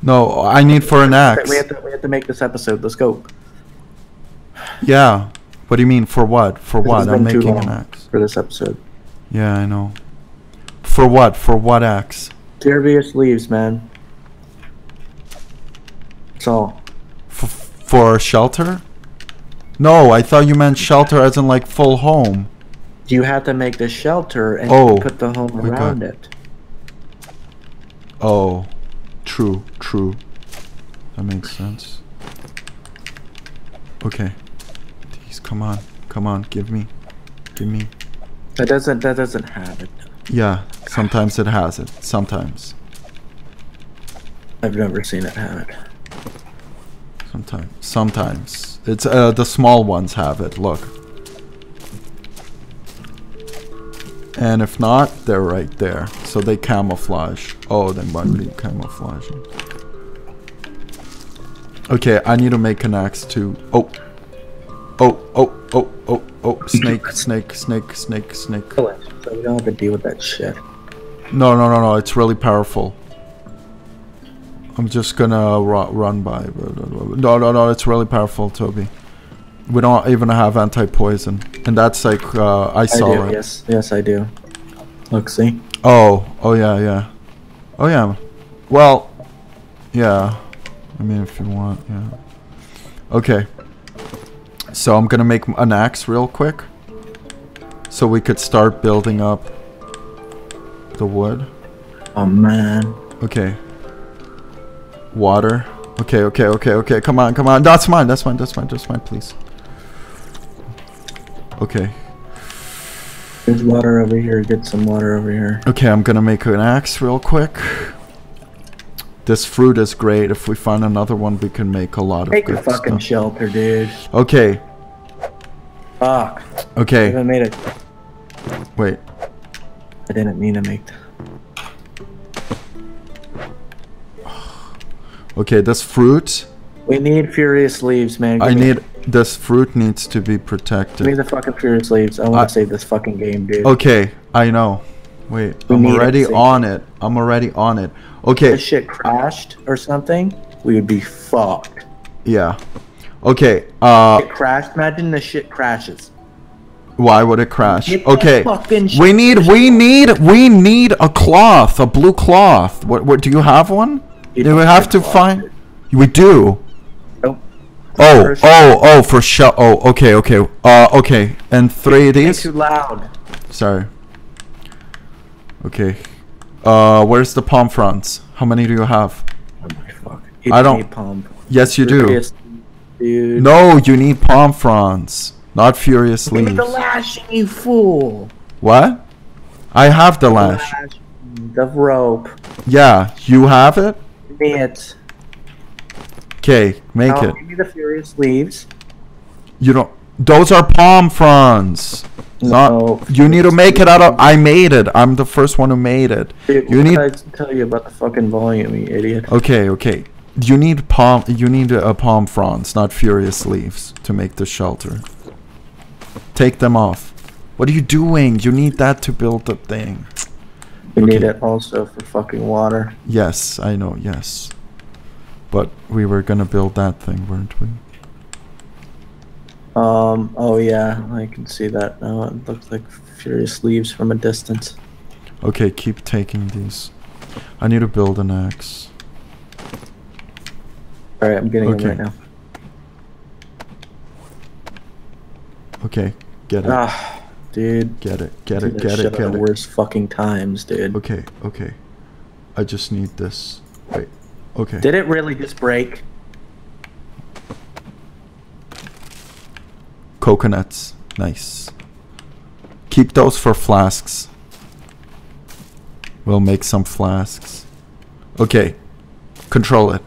No, I need for an axe. We have to. We have to make this episode. Let's go. Yeah. What do you mean? For what? For what? I'm making an axe. for this episode. Yeah, I know. For what? For what axe? Fibrous leaves, man. That's all. F- for shelter? No, I thought you meant shelter as in like full home. You have to make the shelter and Oh, put the home around it. Oh, true, true. That makes sense. Okay. Come on, come on, give me, give me. That doesn't. That doesn't have it. Yeah, sometimes it has it. Sometimes, I've never seen it have it. sometimes, sometimes. It's uh the small ones have it. Look. And if not, they're right there. So they camouflage. Oh, they might be camouflaging. Okay, I need to make an axe too. Oh. Oh, oh, oh, oh, oh. Snake, snake, snake, snake, snake. Kill it, so we don't have to deal with that shit. No, no, no, no. It's really powerful. I'm just gonna ru- run by. No, no, no. It's really powerful, Toby. We don't even have anti-poison, and that's like uh, I I saw do. it. Yes. Yes, I do. Look, see. Oh, oh yeah, yeah. Oh yeah. Well, yeah. I mean, if you want, yeah. Okay. So I'm gonna make an axe real quick, so we could start building up the wood. Oh man. Okay. Water. Okay, okay, okay, okay. Come on, come on. That's mine. That's mine. That's mine. That's mine, please. Okay. There's water over here. Get some water over here. Okay, I'm gonna make an axe real quick. This fruit is great. If we find another one, we can make a lot of Make a fucking stuff. shelter, dude. Okay, Fuck. I okay. haven't made it. Wait. I didn't mean to make. That. Okay, this fruit. We need fibrous leaves, man. Give I need. This fruit needs to be Give me protected. the fucking fibrous leaves. I want to save this fucking game, dude. Okay, I know. Wait, We I'm need it, already on it. I'm already on it. If Okay, this shit crashed or something, we would be fucked. yeah. Okay, uh, It crashed. Imagine the shit crashes. why would it crash? Okay, we need, we need, we need a cloth, a blue cloth. What, what, do you have one? You Do we have to cloth, find? We do. Nope. Oh, oh, oh, for sure. Oh, okay, okay. Uh, okay. And three of these. too loud. Sorry. Okay. Uh, where's the palm fronds? How many do you have? Oh my fuck. I don't- Pump. Yes, you do. Dude. No, you need palm fronds, not fibrous Give me leaves. the lashing, you fool. What? I have the lash. Lashing, The rope. Yeah, you have it. Give me it. Okay, make Now, it. Give me the fibrous leaves. You don't. Those are palm fronds. Not- No. you need to make it out of. I made it. I'm the first one who made it. Dude, You need. I tell you about the fucking volume, you idiot. Okay, okay. You need palm. You need a palm fronds, not fibrous leaves, to make the shelter. Take them off. What are you doing? You need that to build the thing. We need it also for fucking water. Yes, I know. Yes, but we were gonna build that thing, weren't we? Um, oh yeah, I can see that now. It looks like fibrous leaves from a distance. Okay, keep taking these. I need to build an axe. Alright, I'm getting Okay. it right now. Okay, get it, Ah, dude. get it, get do it, get it, get it. worst fucking times, dude. Okay, okay. I just need this. Wait. Okay. Did it really just break? Coconuts. Nice. Keep those for flasks. We'll make some flasks. Okay. Control it.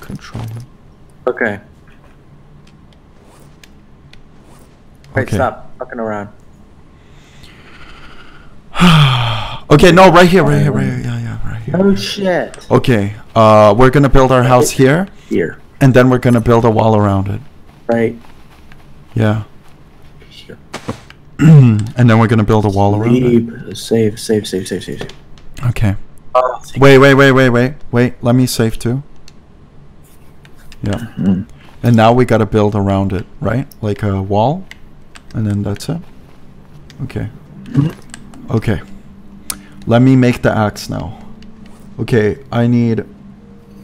Control it. Okay. Wait, stop fucking around. Okay, no, right here, right here, right here. Yeah, yeah, right here. Oh shit. Okay, uh, we're gonna build our house here, Here. and then we're gonna build a wall around it. Right Yeah. and then we're gonna build a wall around it. Save, save, save, save, save. save. Okay. Oh, Wait, wait, wait, wait, wait, wait. Let me save too. Yeah. Mm. And now we gotta build around it, right? Like a wall, and then that's it. Okay. Okay. Let me make the axe now. Okay, I need,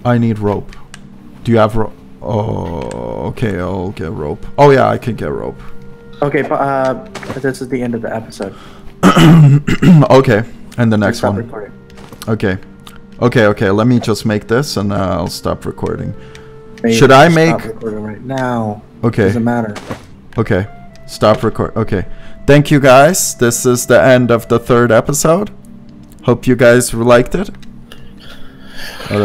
I need rope. Do you have rope? Oh, okay. I'll get rope. Oh yeah, I can get rope. Okay, but uh, this is the end of the episode. okay, and the next Stop one. recording. Okay. Okay, okay. Let me just make this and uh, I'll stop recording. Maybe Should I stop make- recording right now? Okay. Doesn't matter. Okay. Stop record. Okay. Thank you guys. This is the end of the third episode. Hope you guys liked it. All right.